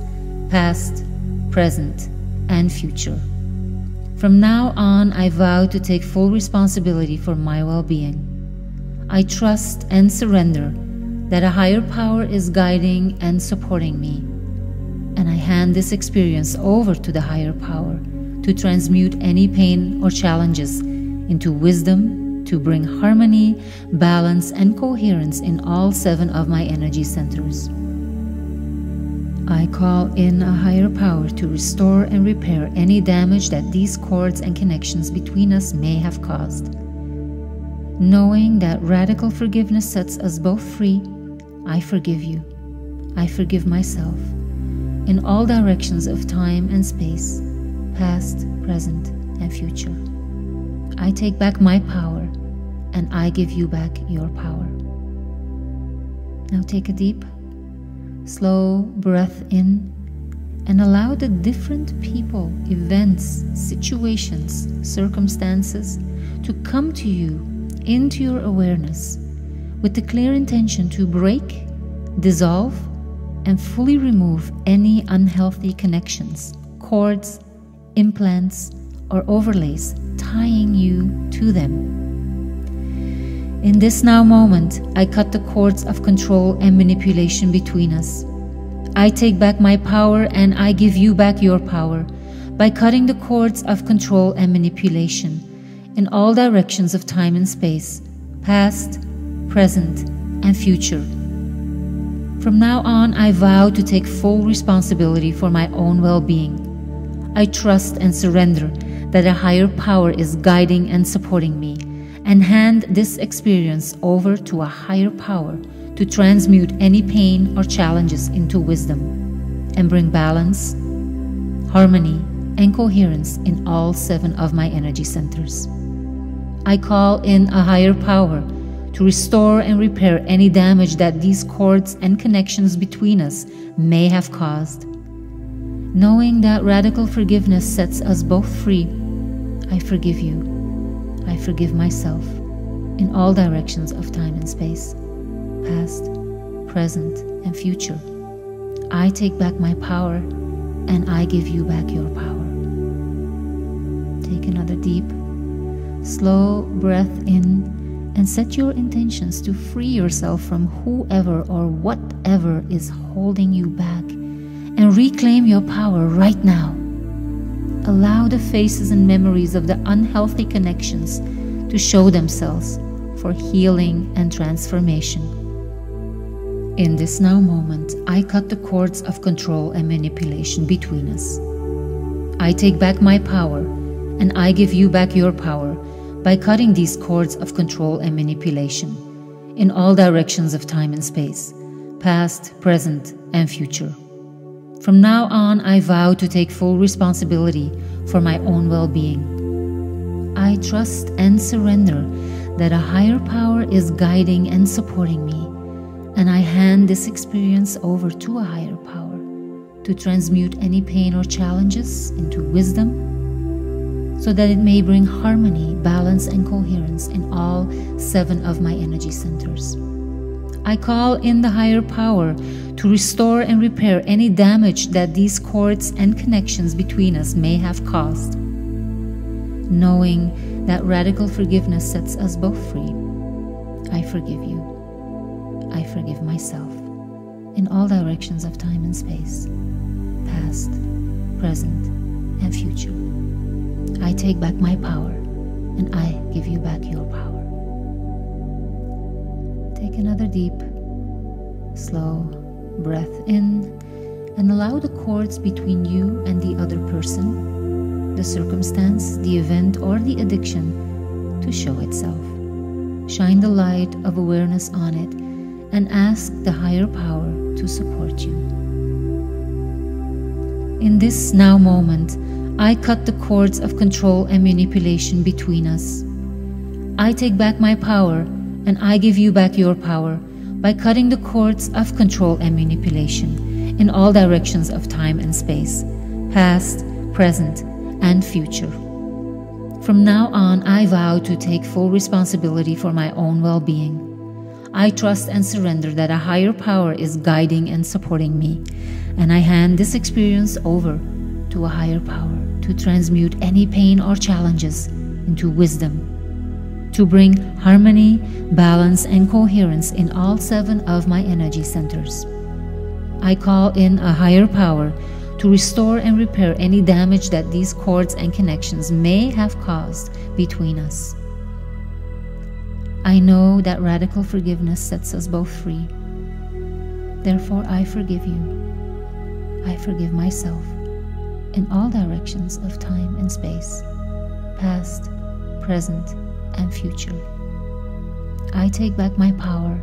past, present, and future. From now on, I vow to take full responsibility for my well being. I trust and surrender that a higher power is guiding and supporting me. And I hand this experience over to the higher power to transmute any pain or challenges into wisdom to bring harmony, balance, and coherence in all seven of my energy centers. I call in a higher power to restore and repair any damage that these cords and connections between us may have caused. Knowing that radical forgiveness sets us both free, I forgive you. I forgive myself in all directions of time and space, past, present, and future. I take back my power and I give you back your power. Now take a deep slow breath in and allow the different people, events, situations, circumstances to come to you into your awareness with the clear intention to break, dissolve, and fully remove any unhealthy connections, cords, implants, or overlays tying you to them. In this now moment, I cut the cords of control and manipulation between us. I take back my power and I give you back your power by cutting the cords of control and manipulation in all directions of time and space, past, present, and future. From now on, I vow to take full responsibility for my own well being. I trust and surrender that a higher power is guiding and supporting me and hand this experience over to a higher power to transmute any pain or challenges into wisdom and bring balance, harmony, and coherence in all seven of my energy centers. I call in a higher power to restore and repair any damage that these cords and connections between us may have caused. Knowing that radical forgiveness sets us both free, I forgive you I forgive myself in all directions of time and space, past, present, and future. I take back my power and I give you back your power. Take another deep, slow breath in and set your intentions to free yourself from whoever or whatever is holding you back and reclaim your power right now. Allow the faces and memories of the unhealthy connections to show themselves for healing and transformation. In this now moment, I cut the cords of control and manipulation between us. I take back my power and I give you back your power by cutting these cords of control and manipulation in all directions of time and space, past, present, and future. From now on, I vow to take full responsibility for my own well being. I trust and surrender that a higher power is guiding and supporting me, and I hand this experience over to a higher power to transmute any pain or challenges into wisdom so that it may bring harmony, balance, and coherence in all seven of my energy centers. I call in the higher power to restore and repair any damage that these cords and connections between us may have caused. Knowing that radical forgiveness sets us both free, I forgive you. I forgive myself in all directions of time and space, past, present, and future. I take back my power and I give you back your power. Another deep, slow breath in and allow the cords between you and the other person, the circumstance, the event, or the addiction to show itself. Shine the light of awareness on it and ask the higher power to support you. In this now moment, I cut the cords of control and manipulation between us. I take back my power and I give you back your power by cutting the cords of control and manipulation in all directions of time and space, past, present, and future. From now on, I vow to take full responsibility for my own well being. I trust and surrender that a higher power is guiding and supporting me, and I hand this experience over to a higher power to transmute any pain or challenges into wisdom to bring harmony, balance, and coherence in all seven of my energy centers. I call in a higher power to restore and repair any damage that these cords and connections may have caused between us. I know that radical forgiveness sets us both free. Therefore, I forgive you. I forgive myself in all directions of time and space, past, present, and future. I take back my power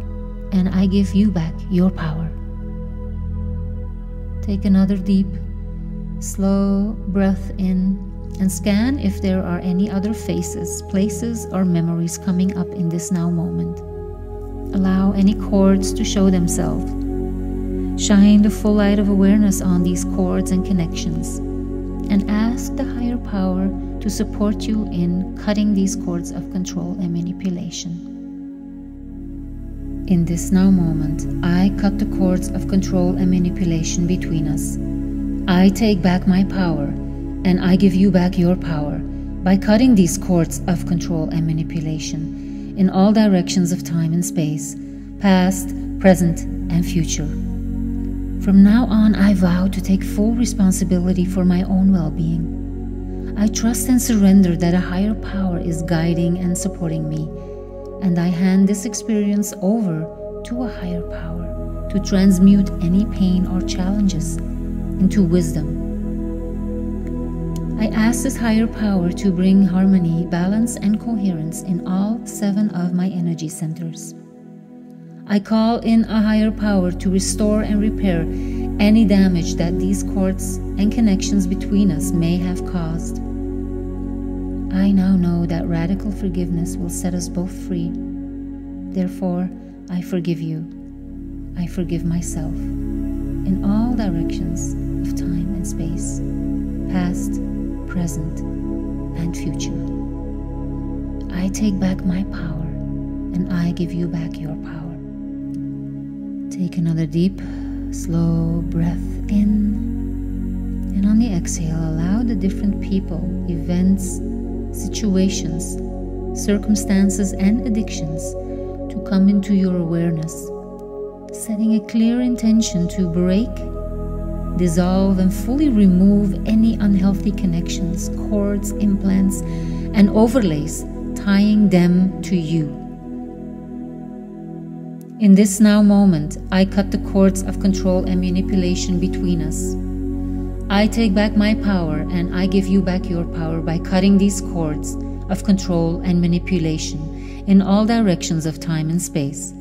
and I give you back your power. Take another deep, slow breath in and scan if there are any other faces, places, or memories coming up in this now moment. Allow any cords to show themselves. Shine the full light of awareness on these cords and connections and ask the higher power to support you in cutting these cords of control and manipulation. In this now moment, I cut the cords of control and manipulation between us. I take back my power and I give you back your power by cutting these cords of control and manipulation in all directions of time and space, past, present, and future. From now on, I vow to take full responsibility for my own well being. I trust and surrender that a higher power is guiding and supporting me, and I hand this experience over to a higher power to transmute any pain or challenges into wisdom. I ask this higher power to bring harmony, balance, and coherence in all seven of my energy centers. I call in a higher power to restore and repair any damage that these cords and connections between us may have caused. I now know that radical forgiveness will set us both free. Therefore, I forgive you. I forgive myself in all directions of time and space, past, present, and future. I take back my power and I give you back your power. Take another deep, slow breath in. And on the exhale, allow the different people, events, situations, circumstances, and addictions to come into your awareness, setting a clear intention to break, dissolve, and fully remove any unhealthy connections, cords, implants, and overlays tying them to you. In this now moment, I cut the cords of control and manipulation between us. I take back my power and I give you back your power by cutting these cords of control and manipulation in all directions of time and space,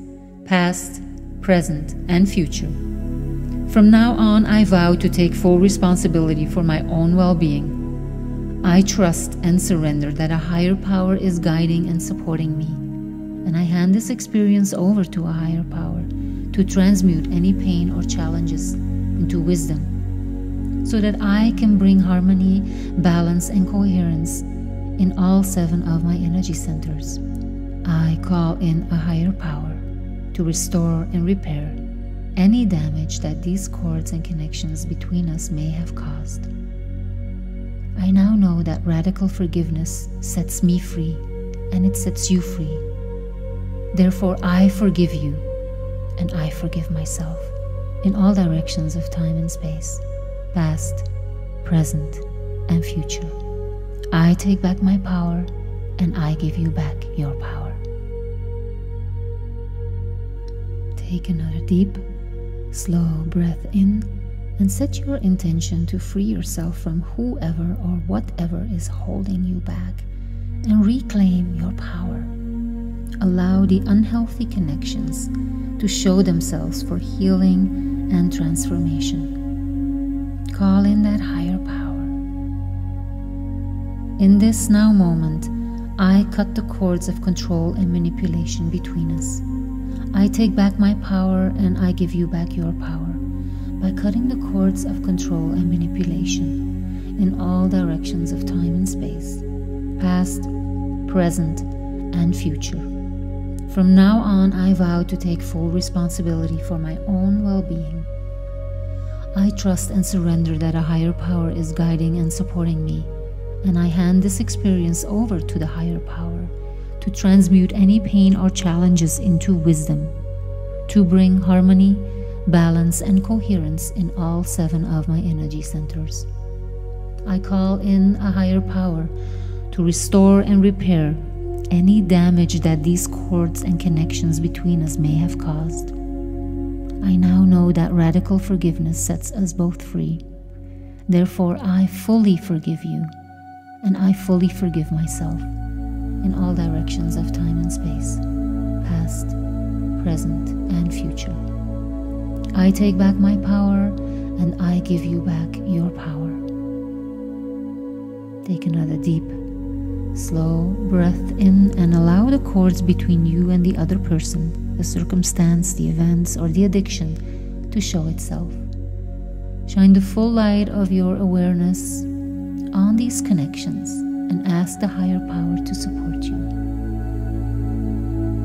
past, present, and future. From now on, I vow to take full responsibility for my own well being. I trust and surrender that a higher power is guiding and supporting me, and I hand this experience over to a higher power to transmute any pain or challenges into wisdom so that I can bring harmony, balance, and coherence in all seven of my energy centers. I call in a higher power to restore and repair any damage that these cords and connections between us may have caused. I now know that radical forgiveness sets me free and it sets you free. Therefore, I forgive you and I forgive myself in all directions of time and space past, present, and future. I take back my power and I give you back your power. Take another deep, slow breath in and set your intention to free yourself from whoever or whatever is holding you back and reclaim your power. Allow the unhealthy connections to show themselves for healing and transformation. Call in that higher power. In this now moment, I cut the cords of control and manipulation between us. I take back my power and I give you back your power by cutting the cords of control and manipulation in all directions of time and space, past, present, and future. From now on, I vow to take full responsibility for my own well being. I trust and surrender that a higher power is guiding and supporting me, and I hand this experience over to the higher power to transmute any pain or challenges into wisdom, to bring harmony, balance, and coherence in all seven of my energy centers. I call in a higher power to restore and repair any damage that these cords and connections between us may have caused. I now know that radical forgiveness sets us both free. Therefore, I fully forgive you, and I fully forgive myself in all directions of time and space, past, present, and future. I take back my power and I give you back your power. Take another deep, slow breath in and allow the cords between you and the other person, the circumstance, the events, or the addiction to show itself. Shine the full light of your awareness on these connections and ask the higher power to support you.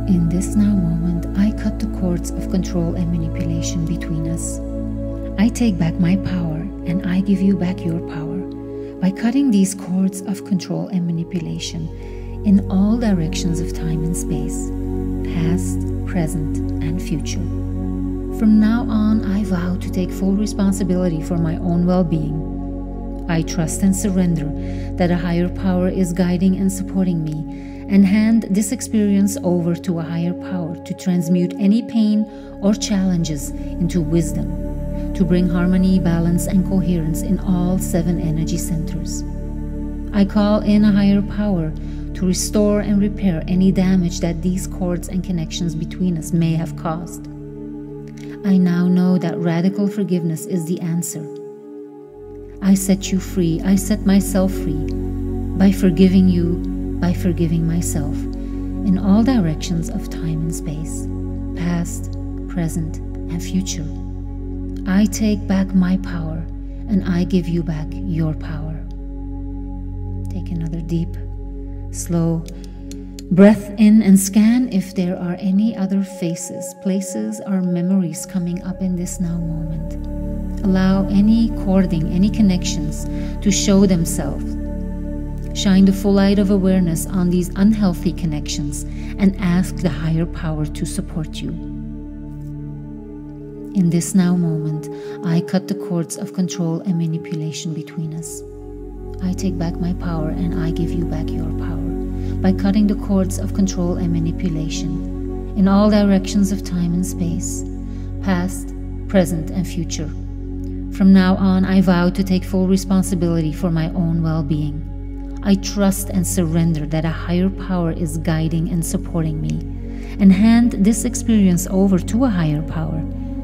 In this now moment, I cut the cords of control and manipulation between us. I take back my power and I give you back your power by cutting these cords of control and manipulation in all directions of time and space, past, present, and future. From now on, I vow to take full responsibility for my own well being I trust and surrender that a higher power is guiding and supporting me, and hand this experience over to a higher power to transmute any pain or challenges into wisdom, to bring harmony, balance, and coherence in all seven energy centers. I call in a higher power to restore and repair any damage that these cords and connections between us may have caused. I now know that radical forgiveness is the answer I set you free. I set myself free by forgiving you, by forgiving myself in all directions of time and space, past, present, and future. I take back my power and I give you back your power. Take another deep, slow breath in and scan if there are any other faces, places, or memories coming up in this now moment. Allow any cording, any connections to show themselves. Shine the full light of awareness on these unhealthy connections and ask the higher power to support you. In this now moment, I cut the cords of control and manipulation between us. I take back my power and I give you back your power by cutting the cords of control and manipulation in all directions of time and space, past, present, and future. From now on, I vow to take full responsibility for my own well being. I trust and surrender that a higher power is guiding and supporting me, and hand this experience over to a higher power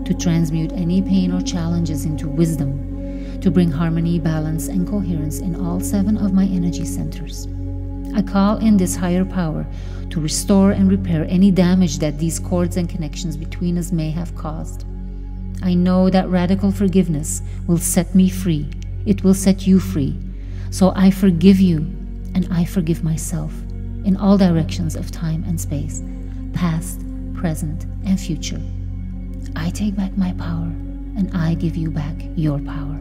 to transmute any pain or challenges into wisdom, to bring harmony, balance, and coherence in all seven of my energy centers. I call in this higher power to restore and repair any damage that these cords and connections between us may have caused. I know that radical forgiveness will set me free. It will set you free. So I forgive you and I forgive myself in all directions of time and space, past, present, and future. I take back my power and I give you back your power.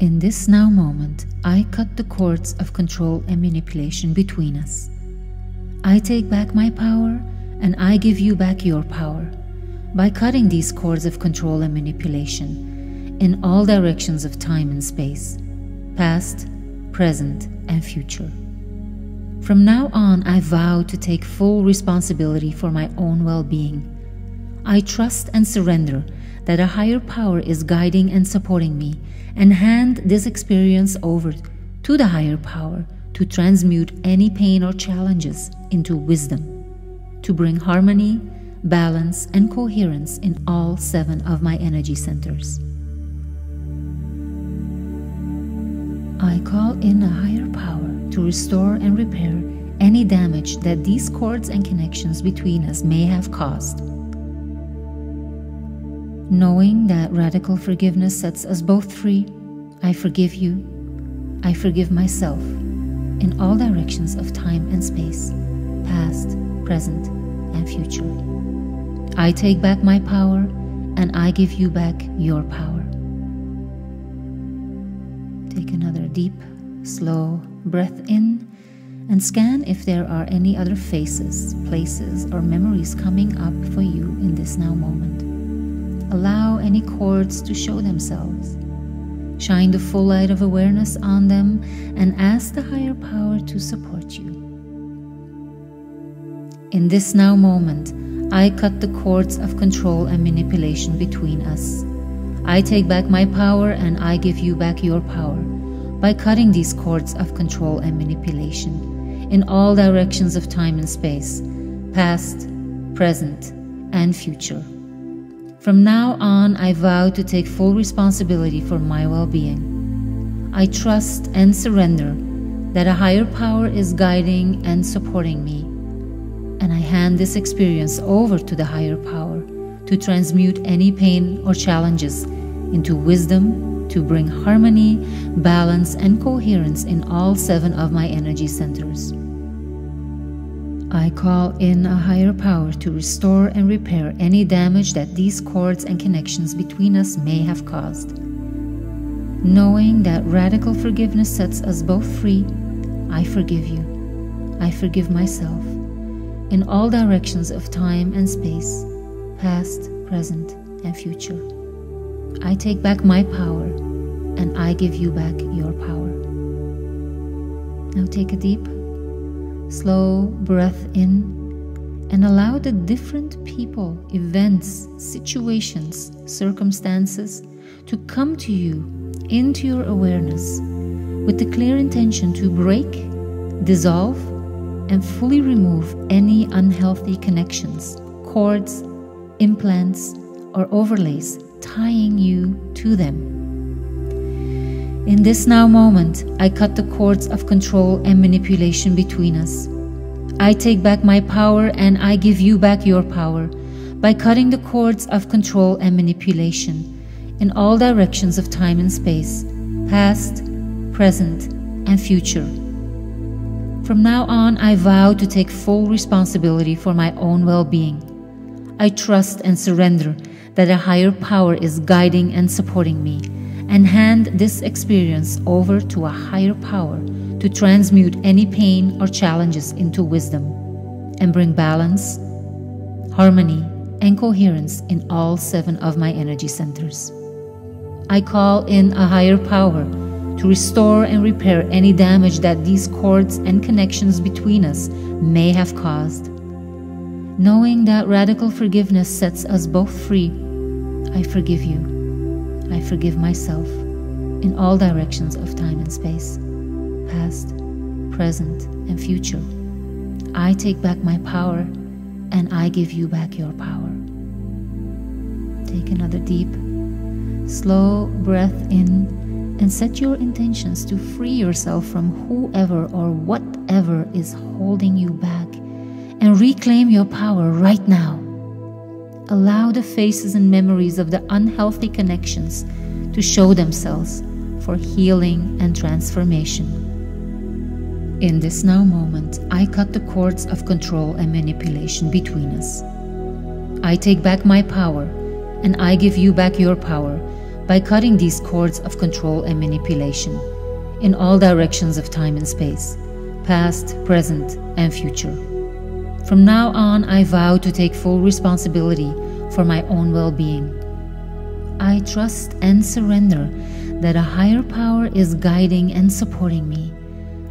In this now moment, I cut the cords of control and manipulation between us. I take back my power and I give you back your power by cutting these cords of control and manipulation in all directions of time and space, past, present, and future. From now on, I vow to take full responsibility for my own well being. I trust and surrender that a higher power is guiding and supporting me, and hand this experience over to the higher power to transmute any pain or challenges into wisdom, to bring harmony, balance, and coherence in all seven of my energy centers. I call in a higher power to restore and repair any damage that these cords and connections between us may have caused. Knowing that radical forgiveness sets us both free, I forgive you, I forgive myself in all directions of time and space, past, present, and future. I take back my power and I give you back your power. Take another deep, slow breath in and scan if there are any other faces, places, or memories coming up for you in this now moment. Allow any cords to show themselves. Shine the full light of awareness on them and ask the higher power to support you. In this now moment, I cut the cords of control and manipulation between us. I take back my power and I give you back your power by cutting these cords of control and manipulation in all directions of time and space, past, present, and future. From now on, I vow to take full responsibility for my well being. I trust and surrender that a higher power is guiding and supporting me, and I hand this experience over to the higher power to transmute any pain or challenges into wisdom to bring harmony, balance, and coherence in all seven of my energy centers. I call in a higher power to restore and repair any damage that these cords and connections between us may have caused. Knowing that radical forgiveness sets us both free, I forgive you. I forgive myself in all directions of time and space, past, present, and future. I take back my power and I give you back your power. Now take a deep slow breath in and allow the different people, events, situations, circumstances to come to you into your awareness with the clear intention to break, dissolve, and fully remove any unhealthy connections, cords, implants, or overlays tying you to them. In this now moment, I cut the cords of control and manipulation between us. I take back my power and I give you back your power by cutting the cords of control and manipulation in all directions of time and space, past, present, and future. From now on, I vow to take full responsibility for my own well being. I trust and surrender that a higher power is guiding and supporting me and hand this experience over to a higher power to transmute any pain or challenges into wisdom and bring balance, harmony, and coherence in all seven of my energy centers. I call in a higher power to restore and repair any damage that these cords and connections between us may have caused. Knowing that radical forgiveness sets us both free, I forgive you I forgive myself in all directions of time and space, past, present, and future. I take back my power and I give you back your power. Take another deep, slow breath in and set your intentions to free yourself from whoever or whatever is holding you back and reclaim your power right now. Allow the faces and memories of the unhealthy connections to show themselves for healing and transformation. In this now moment, I cut the cords of control and manipulation between us. I take back my power and I give you back your power by cutting these cords of control and manipulation in all directions of time and space, past, present, and future. From now on, I vow to take full responsibility for my own well being. I trust and surrender that a higher power is guiding and supporting me,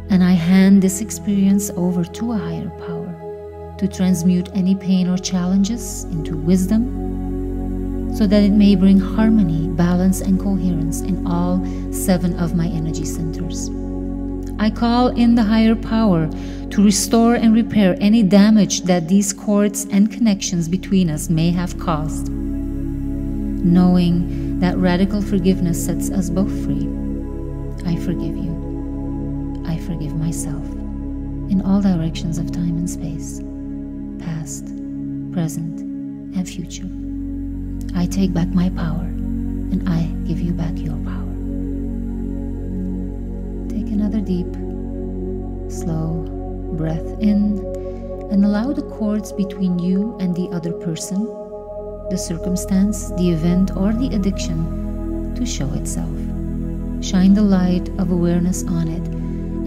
and I hand this experience over to a higher power to transmute any pain or challenges into wisdom so that it may bring harmony, balance, and coherence in all seven of my energy centers. I call in the higher power to restore and repair any damage that these cords and connections between us may have caused. Knowing that radical forgiveness sets us both free, I forgive you. I forgive myself in all directions of time and space, past, present, and future. I take back my power and I give you back your power. Another deep, slow breath in and allow the cords between you and the other person, the circumstance, the event, or the addiction to show itself. Shine the light of awareness on it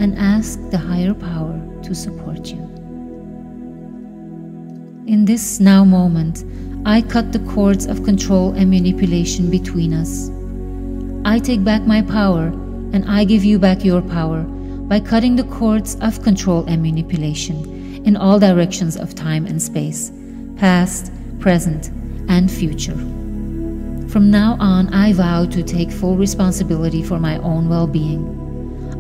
and ask the higher power to support you. In this now moment, I cut the cords of control and manipulation between us. I take back my power and I give you back your power by cutting the cords of control and manipulation in all directions of time and space, past, present, and future. From now on, I vow to take full responsibility for my own well being.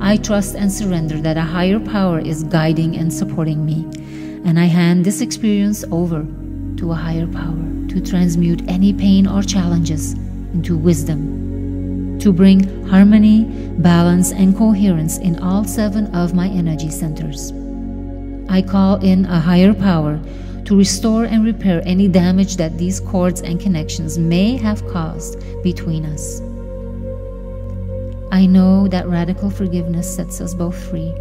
I trust and surrender that a higher power is guiding and supporting me, and I hand this experience over to a higher power to transmute any pain or challenges into wisdom to bring harmony, balance, and coherence in all seven of my energy centers. I call in a higher power to restore and repair any damage that these cords and connections may have caused between us. I know that radical forgiveness sets us both free.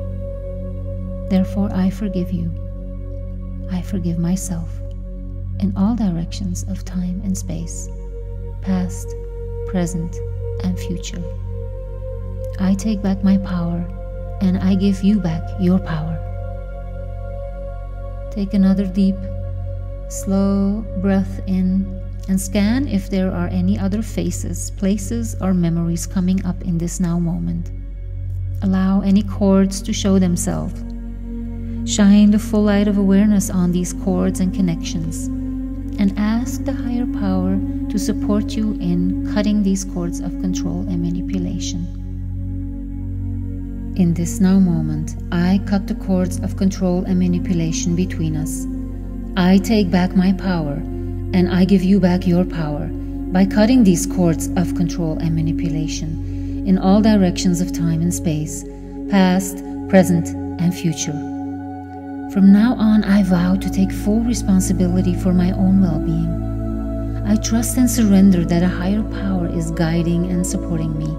Therefore, I forgive you. I forgive myself in all directions of time and space, past, present, and future. I take back my power and I give you back your power. Take another deep, slow breath in and scan if there are any other faces, places, or memories coming up in this now moment. Allow any cords to show themselves. Shine the full light of awareness on these cords and connections and ask the higher power to support you in cutting these cords of control and manipulation. In this now moment, I cut the cords of control and manipulation between us. I take back my power and I give you back your power by cutting these cords of control and manipulation in all directions of time and space, past, present, and future. From now on, I vow to take full responsibility for my own well being. I trust and surrender that a higher power is guiding and supporting me,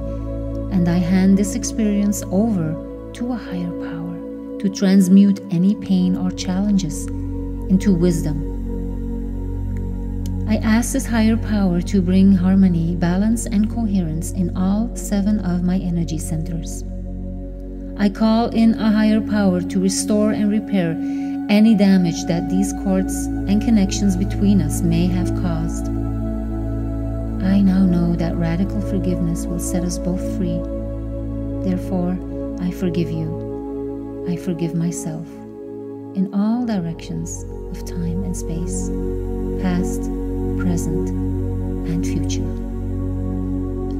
and I hand this experience over to a higher power to transmute any pain or challenges into wisdom. I ask this higher power to bring harmony, balance, and coherence in all seven of my energy centers. I call in a higher power to restore and repair any damage that these cords and connections between us may have caused. I now know that radical forgiveness will set us both free. Therefore, I forgive you. I forgive myself in all directions of time and space, past, present, and future.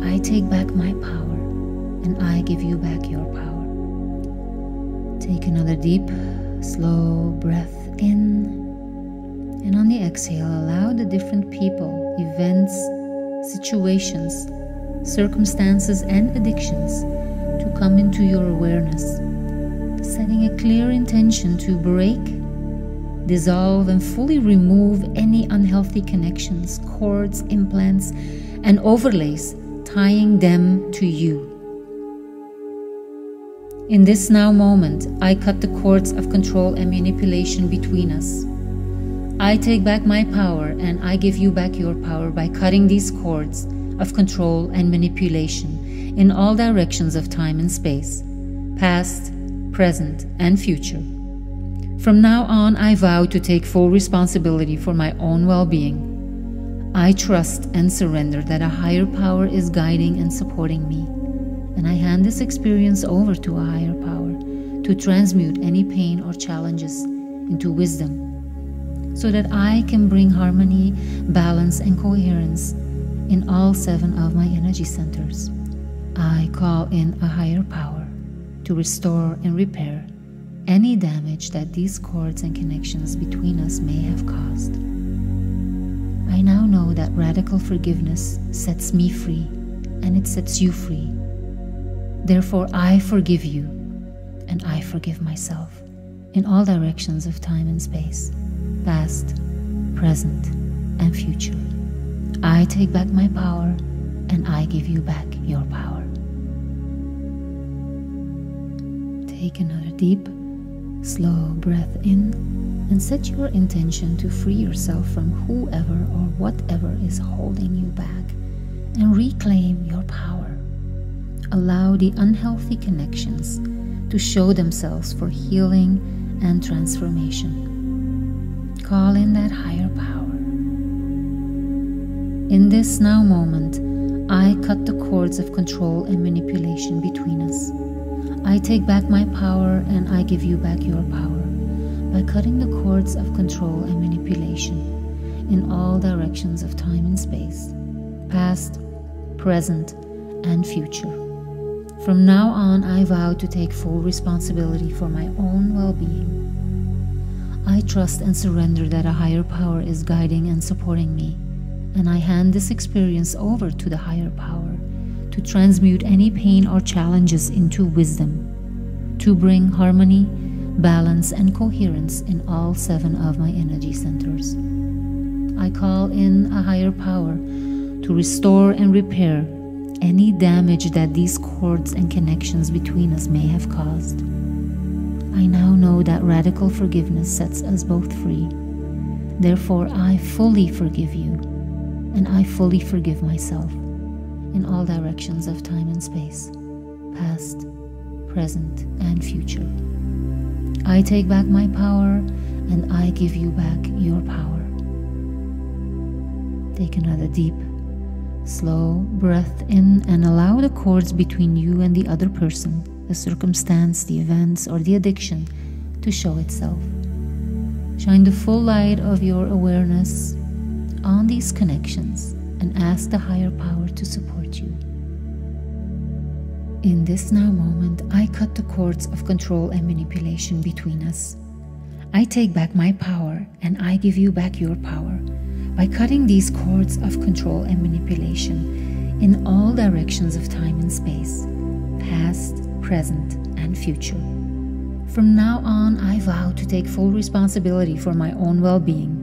I take back my power and I give you back your power. Take another deep, slow breath in. And on the exhale, allow the different people, events, situations, circumstances, and addictions to come into your awareness, setting a clear intention to break, dissolve, and fully remove any unhealthy connections, cords, implants, and overlays tying them to you. In this now moment, I cut the cords of control and manipulation between us. I take back my power and I give you back your power by cutting these cords of control and manipulation in all directions of time and space, past, present, and future. From now on, I vow to take full responsibility for my own well being. I trust and surrender that a higher power is guiding and supporting me and I hand this experience over to a higher power to transmute any pain or challenges into wisdom so that I can bring harmony, balance, and coherence in all seven of my energy centers. I call in a higher power to restore and repair any damage that these cords and connections between us may have caused. I now know that radical forgiveness sets me free and it sets you free. Therefore, I forgive you and I forgive myself in all directions of time and space, past, present, and future. I take back my power and I give you back your power. Take another deep, slow breath in and set your intention to free yourself from whoever or whatever is holding you back and reclaim your power. Allow the unhealthy connections to show themselves for healing and transformation. Call in that higher power. In this now moment, I cut the cords of control and manipulation between us. I take back my power and I give you back your power by cutting the cords of control and manipulation in all directions of time and space, past, present, and future. From now on, I vow to take full responsibility for my own well being. I trust and surrender that a higher power is guiding and supporting me, and I hand this experience over to the higher power to transmute any pain or challenges into wisdom, to bring harmony, balance, and coherence in all seven of my energy centers. I call in a higher power to restore and repair any damage that these cords and connections between us may have caused. I now know that radical forgiveness sets us both free. Therefore, I fully forgive you, and I fully forgive myself in all directions of time and space, past, present, and future. I take back my power and I give you back your power. Take another deep, slow breath in and allow the cords between you and the other person, the circumstance, the events, or the addiction to show itself. Shine the full light of your awareness on these connections and ask the higher power to support you. In this now moment, I cut the cords of control and manipulation between us. I take back my power and I give you back your power by cutting these cords of control and manipulation in all directions of time and space, past, present, and future. From now on, I vow to take full responsibility for my own well being.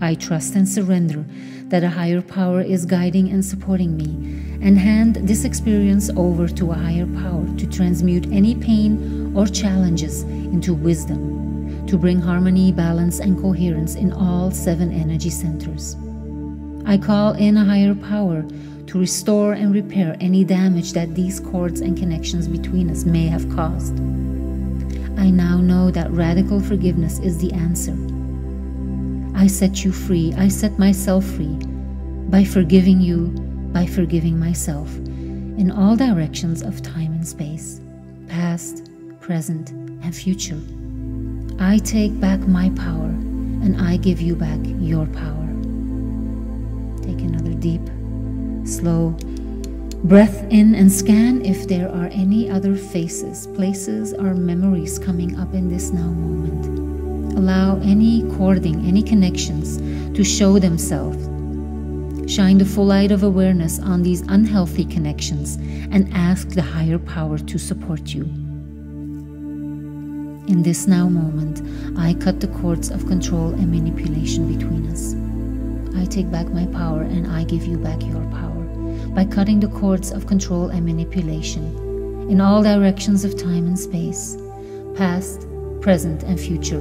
I trust and surrender that a higher power is guiding and supporting me, and hand this experience over to a higher power to transmute any pain or challenges into wisdom, to bring harmony, balance, and coherence in all seven energy centers. I call in a higher power to restore and repair any damage that these cords and connections between us may have caused. I now know that radical forgiveness is the answer I set you free. I set myself free by forgiving you, by forgiving myself in all directions of time and space, past, present, and future. I take back my power and I give you back your power. Take another deep, slow breath in and scan if there are any other faces, places, or memories coming up in this now moment. Allow any cording, any connections to show themselves. Shine the full light of awareness on these unhealthy connections and ask the higher power to support you. In this now moment, I cut the cords of control and manipulation between us. I take back my power and I give you back your power by cutting the cords of control and manipulation in all directions of time and space, past, present, and future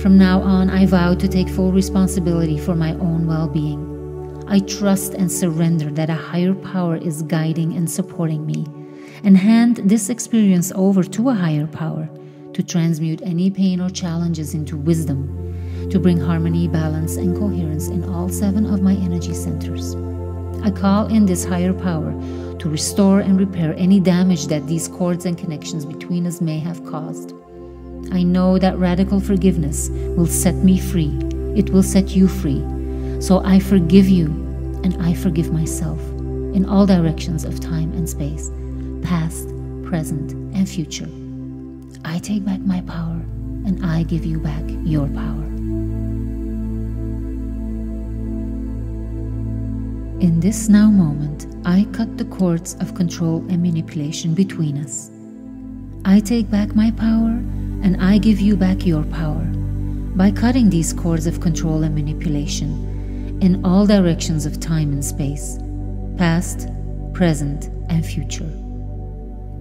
from now on, I vow to take full responsibility for my own well being. I trust and surrender that a higher power is guiding and supporting me, and hand this experience over to a higher power to transmute any pain or challenges into wisdom, to bring harmony, balance, and coherence in all seven of my energy centers. I call in this higher power to restore and repair any damage that these cords and connections between us may have caused. I know that radical forgiveness will set me free. It will set you free. So I forgive you and I forgive myself in all directions of time and space, past, present, and future. I take back my power and I give you back your power. In this now moment, I cut the cords of control and manipulation between us. I take back my power and I give you back your power by cutting these cords of control and manipulation in all directions of time and space, past, present, and future.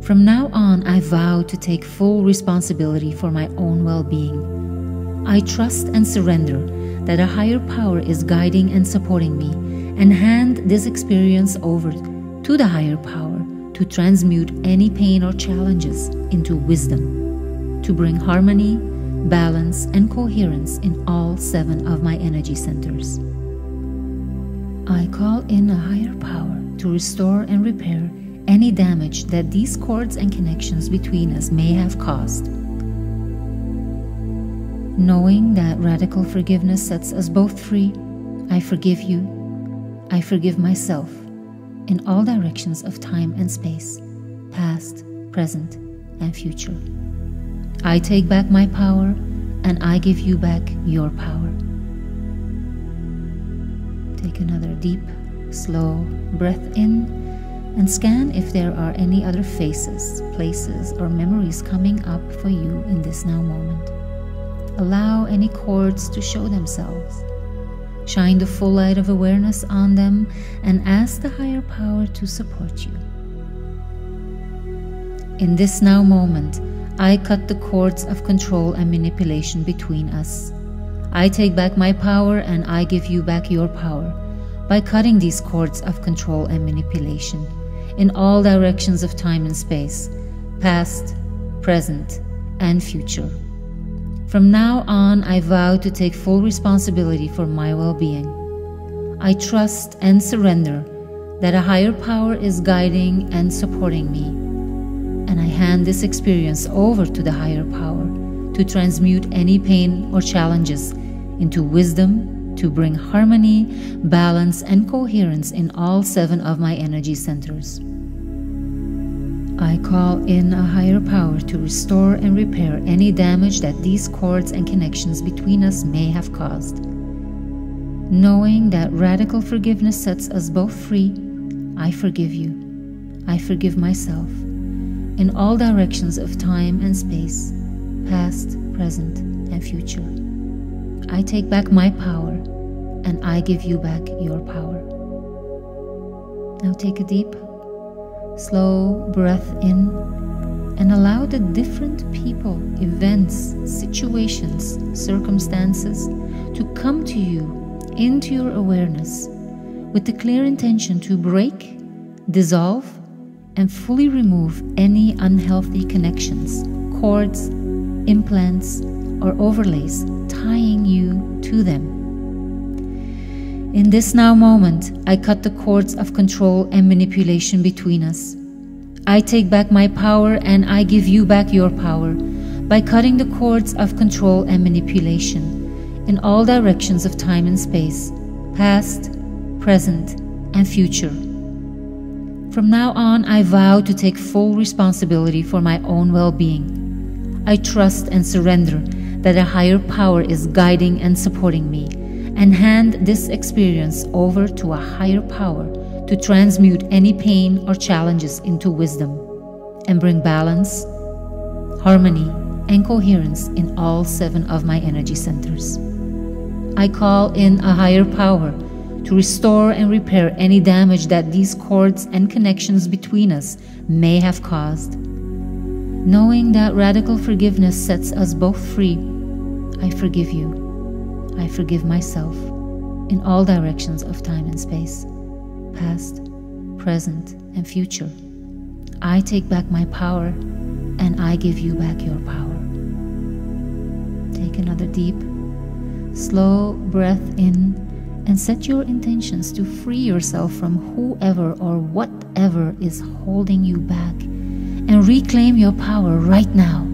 From now on, I vow to take full responsibility for my own well being. I trust and surrender that a higher power is guiding and supporting me, and hand this experience over to the higher power to transmute any pain or challenges into wisdom, to bring harmony, balance, and coherence in all seven of my energy centers. I call in a higher power to restore and repair any damage that these cords and connections between us may have caused. Knowing that radical forgiveness sets us both free, I forgive you, I forgive myself in all directions of time and space, past, present, and future. I take back my power and I give you back your power. Take another deep, slow breath in and scan if there are any other faces, places, or memories coming up for you in this now moment. Allow any cords to show themselves. Shine the full light of awareness on them and ask the higher power to support you. In this now moment, I cut the cords of control and manipulation between us. I take back my power and I give you back your power by cutting these cords of control and manipulation in all directions of time and space, past, present, and future. From now on, I vow to take full responsibility for my well being. I trust and surrender that a higher power is guiding and supporting me. And I hand this experience over to the higher power to transmute any pain or challenges into wisdom to bring harmony, balance, and coherence in all seven of my energy centers. I call in a higher power to restore and repair any damage that these cords and connections between us may have caused. Knowing that radical forgiveness sets us both free, I forgive you. I forgive myself in all directions of time and space, past, present, and future. I take back my power and I give you back your power. Now take a deep slow breath in and allow the different people, events, situations, circumstances to come to you into your awareness with the clear intention to break, dissolve, and fully remove any unhealthy connections, cords, implants, or overlays tying you to them. In this now moment, I cut the cords of control and manipulation between us. I take back my power and I give you back your power by cutting the cords of control and manipulation in all directions of time and space, past, present, and future. From now on, I vow to take full responsibility for my own well being. I trust and surrender that a higher power is guiding and supporting me and hand this experience over to a higher power to transmute any pain or challenges into wisdom and bring balance, harmony, and coherence in all seven of my energy centers. I call in a higher power to restore and repair any damage that these cords and connections between us may have caused. Knowing that radical forgiveness sets us both free, I forgive you I forgive myself in all directions of time and space, past, present, and future. I take back my power and I give you back your power. Take another deep, slow breath in and set your intentions to free yourself from whoever or whatever is holding you back and reclaim your power right now.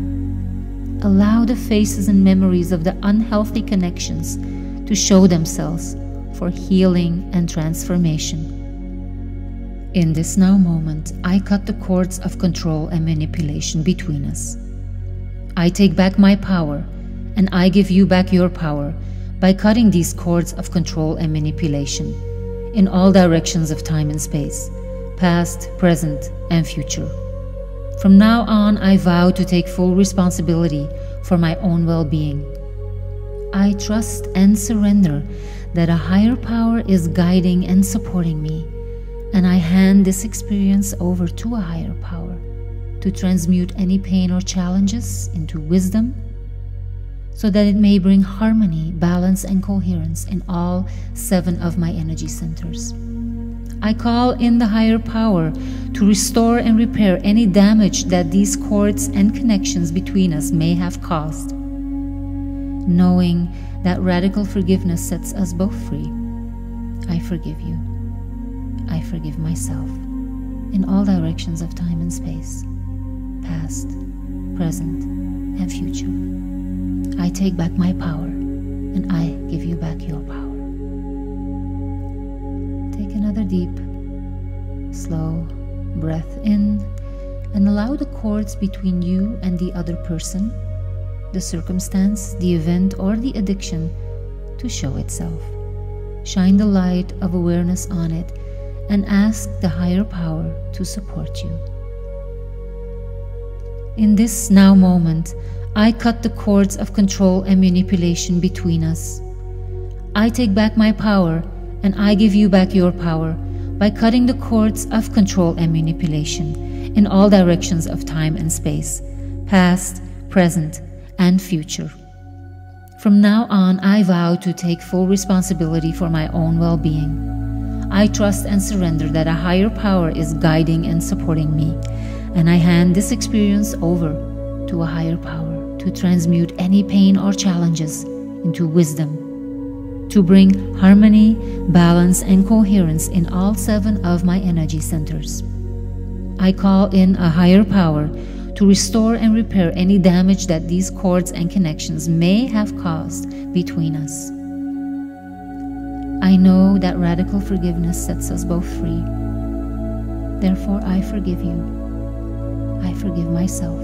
Allow the faces and memories of the unhealthy connections to show themselves for healing and transformation. In this now moment, I cut the cords of control and manipulation between us. I take back my power and I give you back your power by cutting these cords of control and manipulation in all directions of time and space, past, present, and future. From now on, I vow to take full responsibility for my own well being. I trust and surrender that a higher power is guiding and supporting me, and I hand this experience over to a higher power to transmute any pain or challenges into wisdom so that it may bring harmony, balance, and coherence in all seven of my energy centers. I call in the higher power to restore and repair any damage that these cords and connections between us may have caused. Knowing that radical forgiveness sets us both free, I forgive you. I forgive myself in all directions of time and space, past, present, and future. I take back my power and I give you back your power. Another deep, slow breath in and allow the cords between you and the other person, the circumstance, the event, or the addiction to show itself. Shine the light of awareness on it and ask the higher power to support you. In this now moment, I cut the cords of control and manipulation between us. I take back my power and I give you back your power by cutting the cords of control and manipulation in all directions of time and space, past, present, and future. From now on, I vow to take full responsibility for my own well being. I trust and surrender that a higher power is guiding and supporting me, and I hand this experience over to a higher power to transmute any pain or challenges into wisdom, to bring harmony, balance, and coherence in all seven of my energy centers. I call in a higher power to restore and repair any damage that these cords and connections may have caused between us. I know that radical forgiveness sets us both free. Therefore, I forgive you. I forgive myself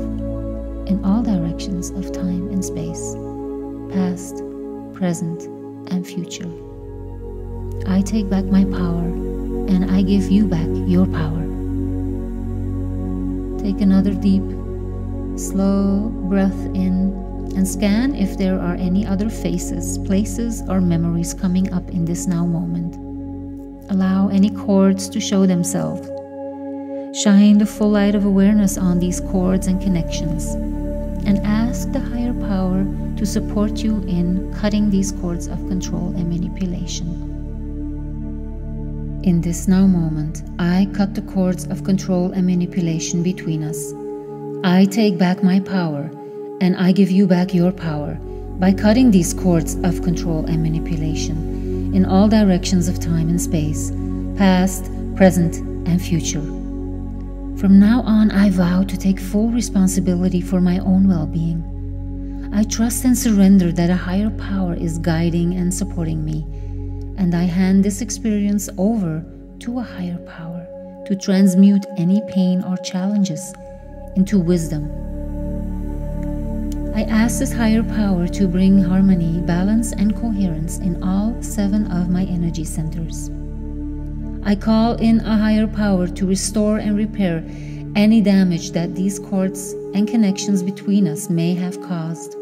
in all directions of time and space, past, present, and future. I take back my power and I give you back your power. Take another deep, slow breath in and scan if there are any other faces, places, or memories coming up in this now moment. Allow any cords to show themselves Shine the full light of awareness on these cords and connections and ask the higher power to support you in cutting these cords of control and manipulation. In this now moment, I cut the cords of control and manipulation between us. I take back my power and I give you back your power by cutting these cords of control and manipulation in all directions of time and space, past, present, and future. From now on, I vow to take full responsibility for my own well being. I trust and surrender that a higher power is guiding and supporting me, and I hand this experience over to a higher power to transmute any pain or challenges into wisdom. I ask this higher power to bring harmony, balance, and coherence in all seven of my energy centers. I call in a higher power to restore and repair any damage that these cords and connections between us may have caused.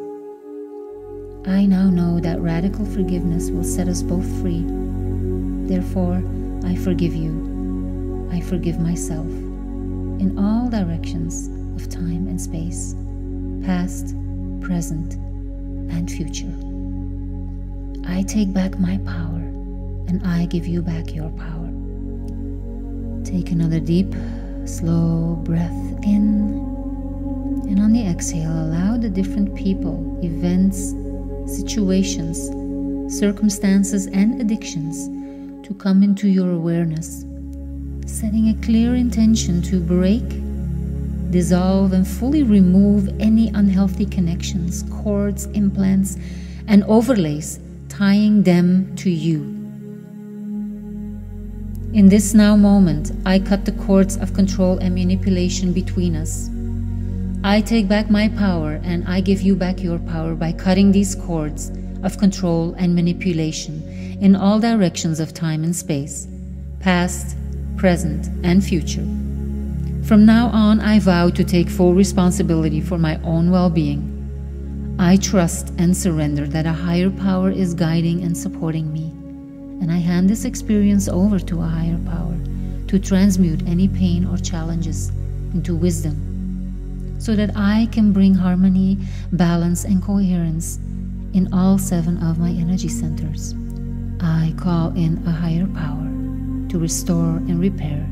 I now know that radical forgiveness will set us both free. Therefore, I forgive you. I forgive myself in all directions of time and space, past, present, and future. I take back my power and I give you back your power. Take another deep, slow breath in. And on the exhale, allow the different people, events, situations, circumstances, and addictions to come into your awareness, setting a clear intention to break, dissolve, and fully remove any unhealthy connections, cords, implants, and overlays tying them to you. In this now moment, I cut the cords of control and manipulation between us. I take back my power and I give you back your power by cutting these cords of control and manipulation in all directions of time and space, past, present, and future. From now on, I vow to take full responsibility for my own well being. I trust and surrender that a higher power is guiding and supporting me, and I hand this experience over to a higher power to transmute any pain or challenges into wisdom so that I can bring harmony, balance, and coherence in all seven of my energy centers. I call in a higher power to restore and repair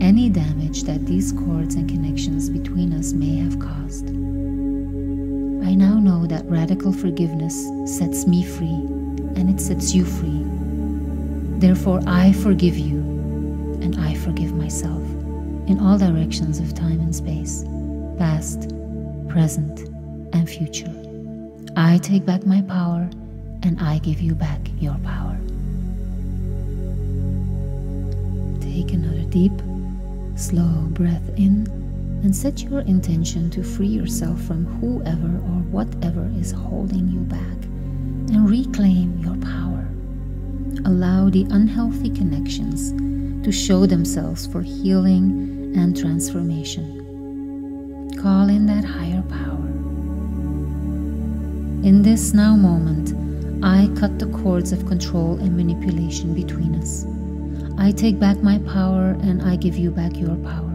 any damage that these cords and connections between us may have caused. I now know that radical forgiveness sets me free and it sets you free. Therefore, I forgive you and I forgive myself in all directions of time and space, past, present, and future. I take back my power and I give you back your power. Take another deep, slow breath in and set your intention to free yourself from whoever or whatever is holding you back and reclaim your power. Allow the unhealthy connections to show themselves for healing and transformation. Call in that higher power in this now moment, I cut the cords of control and manipulation between us. I take back my power and I give you back your power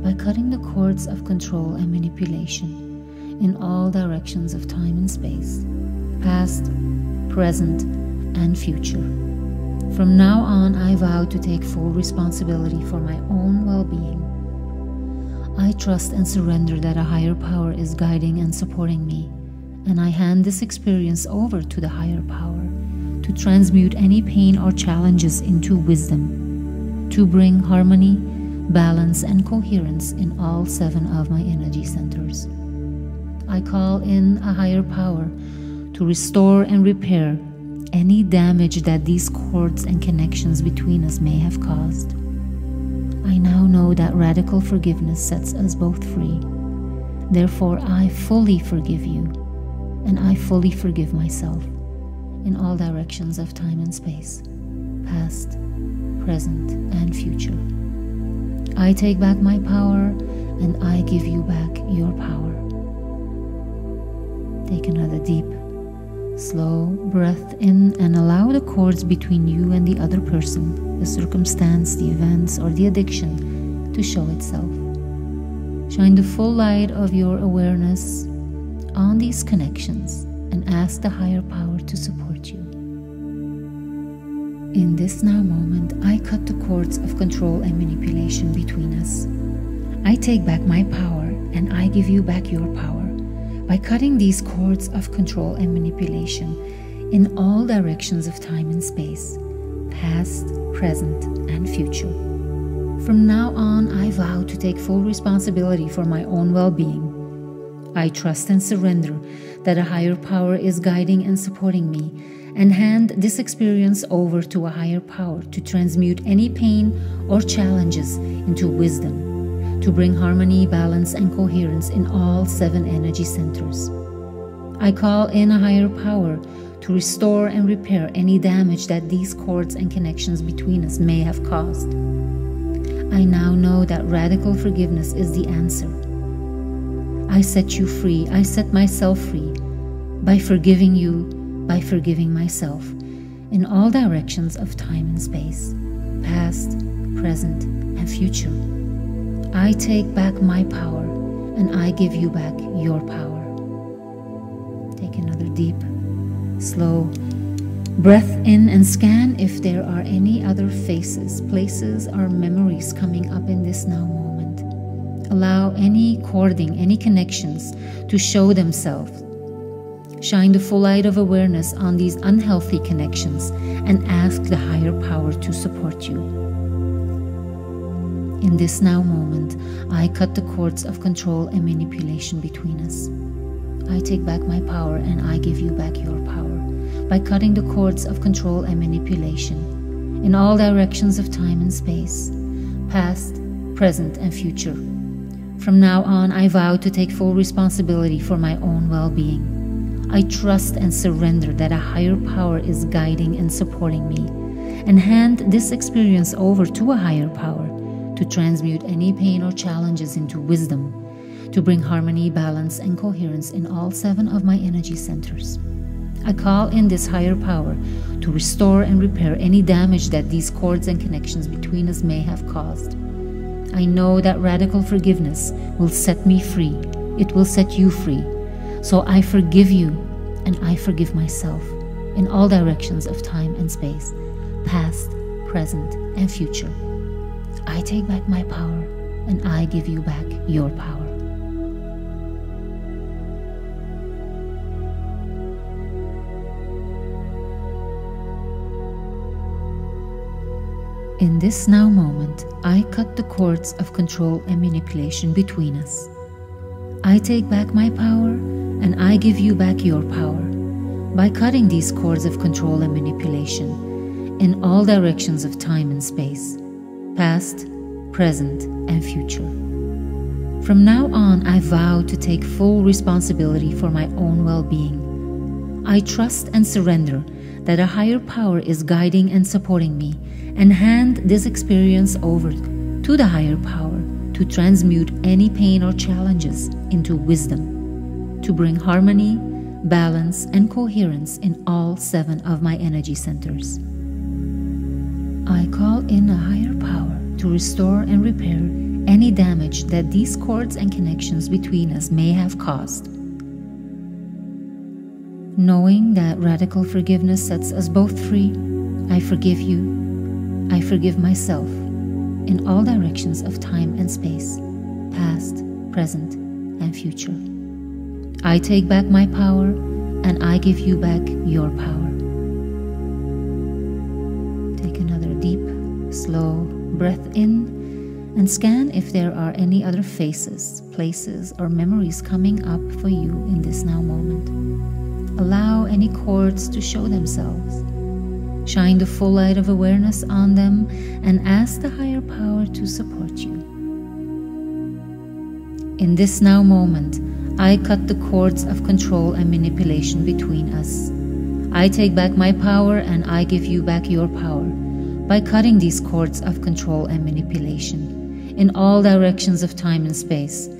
by cutting the cords of control and manipulation in all directions of time and space, past, present, and future. From now on, I vow to take full responsibility for my own well being. I trust and surrender that a higher power is guiding and supporting me and I hand this experience over to the higher power to transmute any pain or challenges into wisdom, to bring harmony, balance, and coherence in all seven of my energy centers. I call in a higher power to restore and repair any damage that these cords and connections between us may have caused. I now know that radical forgiveness sets us both free. Therefore, I fully forgive you and I fully forgive myself in all directions of time and space, past, present, and future. I take back my power and I give you back your power. Take another deep, slow breath in and allow the cords between you and the other person, the circumstance, the events, or the addiction to show itself. Shine the full light of your awareness on these connections and ask the higher power to support you. In this now moment, I cut the cords of control and manipulation between us. I take back my power and I give you back your power by cutting these cords of control and manipulation in all directions of time and space, past, present, and future. From now on, I vow to take full responsibility for my own well being I trust and surrender that a higher power is guiding and supporting me, and hand this experience over to a higher power to transmute any pain or challenges into wisdom, to bring harmony, balance, and coherence in all seven energy centers. I call in a higher power to restore and repair any damage that these cords and connections between us may have caused. I now know that radical forgiveness is the answer I set you free. I set myself free by forgiving you, by forgiving myself in all directions of time and space, past, present, and future. I take back my power and I give you back your power. Take another deep, slow breath in and scan if there are any other faces, places, or memories coming up in this now moment allow any cording, any connections to show themselves. Shine the full light of awareness on these unhealthy connections and ask the higher power to support you. In this now moment, I cut the cords of control and manipulation between us. I take back my power and I give you back your power by cutting the cords of control and manipulation in all directions of time and space, past, present, and future. From now on, I vow to take full responsibility for my own well being. I trust and surrender that a higher power is guiding and supporting me, and hand this experience over to a higher power to transmute any pain or challenges into wisdom, to bring harmony, balance, and coherence in all seven of my energy centers. I call in this higher power to restore and repair any damage that these cords and connections between us may have caused. I know that radical forgiveness will set me free. It will set you free so I forgive you and I forgive myself in all directions of time and space, past, present, and future. I take back my power and I give you back your power. In this now moment, I cut the cords of control and manipulation between us. I take back my power and I give you back your power by cutting these cords of control and manipulation in all directions of time and space, past, present, and future. From now on, I vow to take full responsibility for my own well being. I trust and surrender that a higher power is guiding and supporting me, and hand this experience over to the higher power to transmute any pain or challenges into wisdom, to bring harmony, balance, and coherence in all seven of my energy centers. I call in a higher power to restore and repair any damage that these cords and connections between us may have caused. Knowing that radical forgiveness sets us both free, I forgive you. I forgive myself in all directions of time and space, past, present, and future. I take back my power and I give you back your power. Slow breath in and scan if there are any other faces, places, or memories coming up for you in this now moment. Allow any cords to show themselves. Shine the full light of awareness on them and ask the higher power to support you. In this now moment, I cut the cords of control and manipulation between us. I take back my power and I give you back your power by cutting these cords of control and manipulation in all directions of time and space,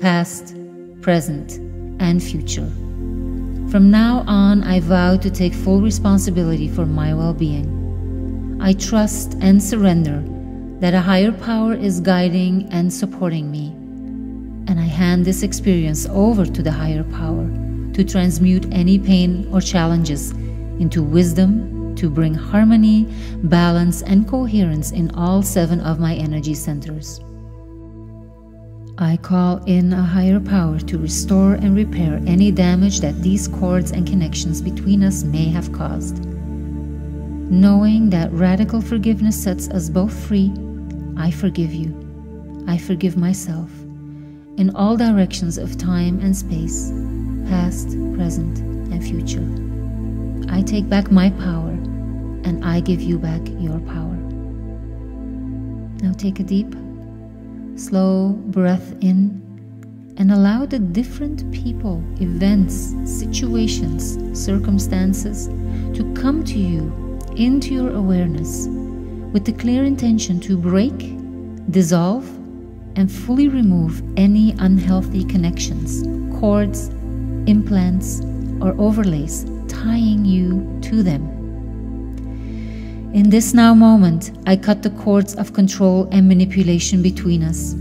past, present, and future. From now on, I vow to take full responsibility for my well being. I trust and surrender that a higher power is guiding and supporting me. And I hand this experience over to the higher power to transmute any pain or challenges into wisdom to bring harmony, balance, and coherence in all seven of my energy centers. I call in a higher power to restore and repair any damage that these cords and connections between us may have caused. Knowing that radical forgiveness sets us both free, I forgive you. I forgive myself. In all directions of time and space, past, present, and future. I take back my power and I give you back your power. Now take a deep slow breath in and allow the different people, events, situations, circumstances to come to you into your awareness with the clear intention to break, dissolve, and fully remove any unhealthy connections, cords, implants, or overlays tying you to them. In this now moment, I cut the cords of control and manipulation between us.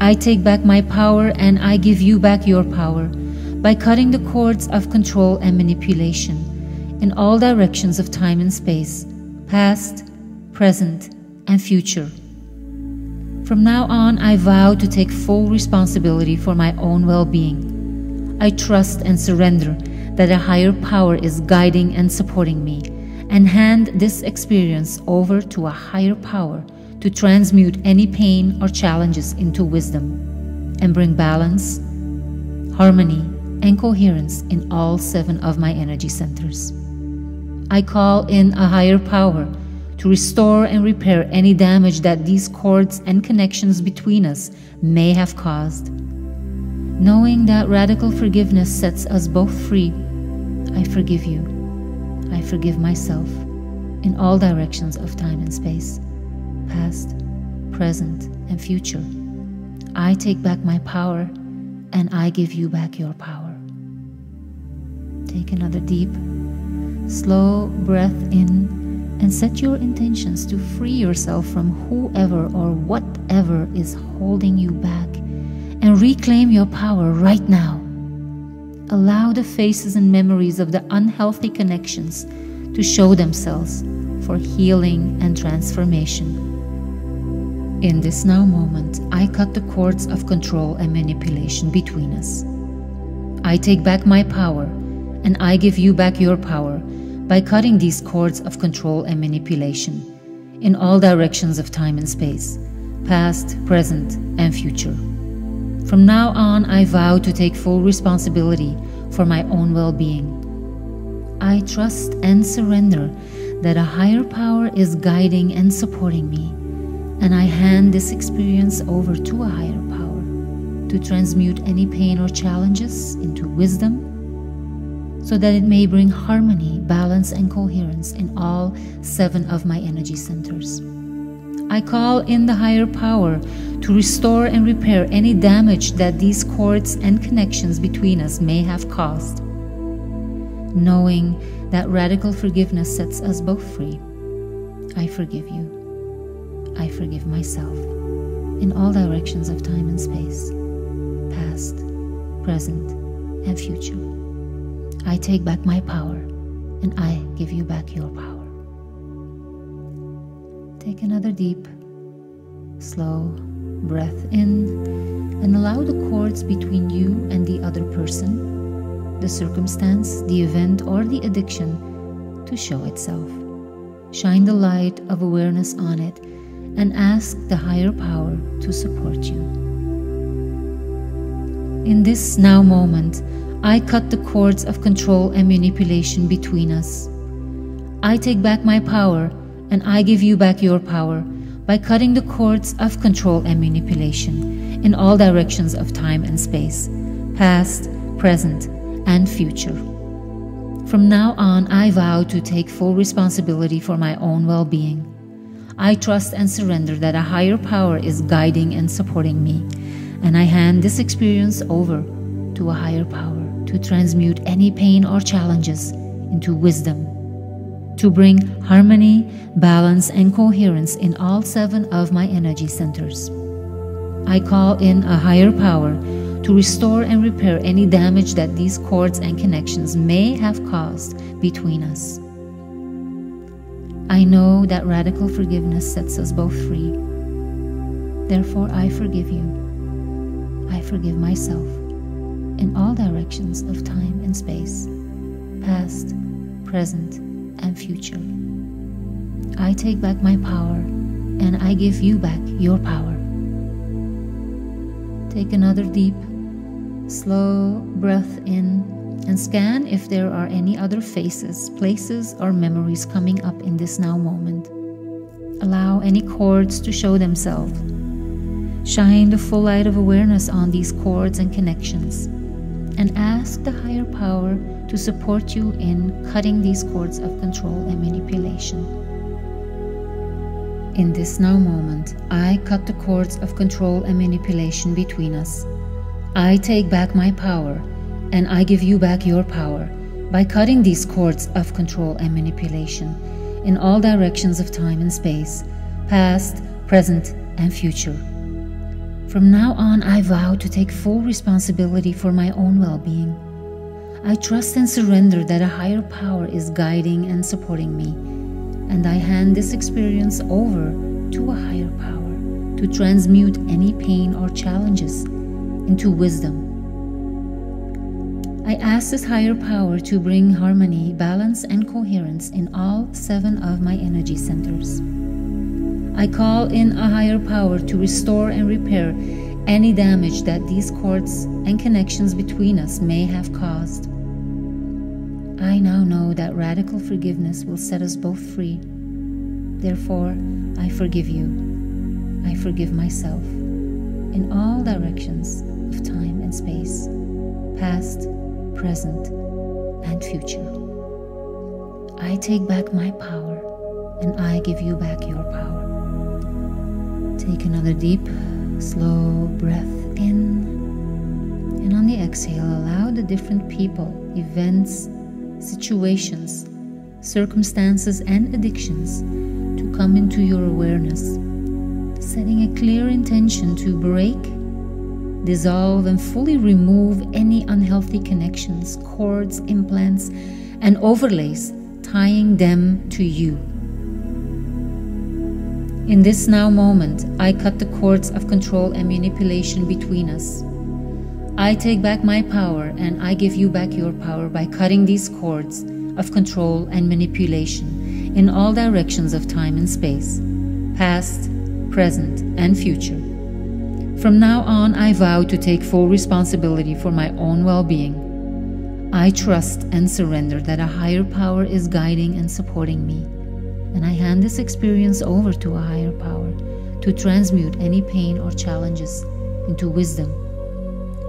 I take back my power and I give you back your power by cutting the cords of control and manipulation in all directions of time and space, past, present, and future. From now on, I vow to take full responsibility for my own well being. I trust and surrender that a higher power is guiding and supporting me, and hand this experience over to a higher power to transmute any pain or challenges into wisdom and bring balance, harmony, and coherence in all seven of my energy centers. I call in a higher power to restore and repair any damage that these cords and connections between us may have caused. Knowing that radical forgiveness sets us both free, I forgive you. I forgive myself in all directions of time and space, past, present, and future. I take back my power and I give you back your power. Take another deep, slow breath in and set your intentions to free yourself from whoever or whatever is holding you back and reclaim your power right now. Allow the faces and memories of the unhealthy connections to show themselves for healing and transformation. In this now moment, I cut the cords of control and manipulation between us. I take back my power and I give you back your power by cutting these cords of control and manipulation in all directions of time and space, past, present, and future. From now on, I vow to take full responsibility for my own well being. I trust and surrender that a higher power is guiding and supporting me, and I hand this experience over to a higher power to transmute any pain or challenges into wisdom so that it may bring harmony, balance, and coherence in all seven of my energy centers. I call in the higher power to restore and repair any damage that these cords and connections between us may have caused. Knowing that radical forgiveness sets us both free, I forgive you. I forgive myself in all directions of time and space, past, present, and future. I take back my power and I give you back your power. Take another deep, slow breath in and allow the cords between you and the other person, the circumstance, the event, or the addiction to show itself. Shine the light of awareness on it and ask the higher power to support you. In this now moment, I cut the cords of control and manipulation between us. I take back my power and I give you back your power by cutting the cords of control and manipulation in all directions of time and space, past, present, and future. From now on, I vow to take full responsibility for my own well being. I trust and surrender that a higher power is guiding and supporting me, and I hand this experience over to a higher power to transmute any pain or challenges into wisdom, to bring harmony, balance, and coherence in all seven of my energy centers. I call in a higher power to restore and repair any damage that these cords and connections may have caused between us. I know that radical forgiveness sets us both free. Therefore, I forgive you. I forgive myself in all directions of time and space, past, present, and future. I take back my power and I give you back your power. Take another deep, slow breath in and scan if there are any other faces, places, or memories coming up in this now moment. Allow any cords to show themselves. Shine the full light of awareness on these cords and connections and ask the higher power to support you in cutting these cords of control and manipulation. In this now moment, I cut the cords of control and manipulation between us. I take back my power and I give you back your power by cutting these cords of control and manipulation in all directions of time and space, past, present, and future. From now on, I vow to take full responsibility for my own well being. I trust and surrender that a higher power is guiding and supporting me, and I hand this experience over to a higher power to transmute any pain or challenges into wisdom. I ask this higher power to bring harmony, balance, and coherence in all seven of my energy centers. I call in a higher power to restore and repair any damage that these cords and connections between us may have caused. I now know that radical forgiveness will set us both free. Therefore, I forgive you. I forgive myself in all directions of time and space, past, present, and future. I take back my power and I give you back your power. Take another deep, slow breath in. And on the exhale, allow the different people, events, situations, circumstances, and addictions to come into your awareness setting a clear intention to break, dissolve, and fully remove any unhealthy connections, cords, implants, and overlays tying them to you. In this now moment, I cut the cords of control and manipulation between us. I take back my power and I give you back your power by cutting these cords of control and manipulation in all directions of time and space, past, present, and future. From now on, I vow to take full responsibility for my own well being. I trust and surrender that a higher power is guiding and supporting me, and I hand this experience over to a higher power to transmute any pain or challenges into wisdom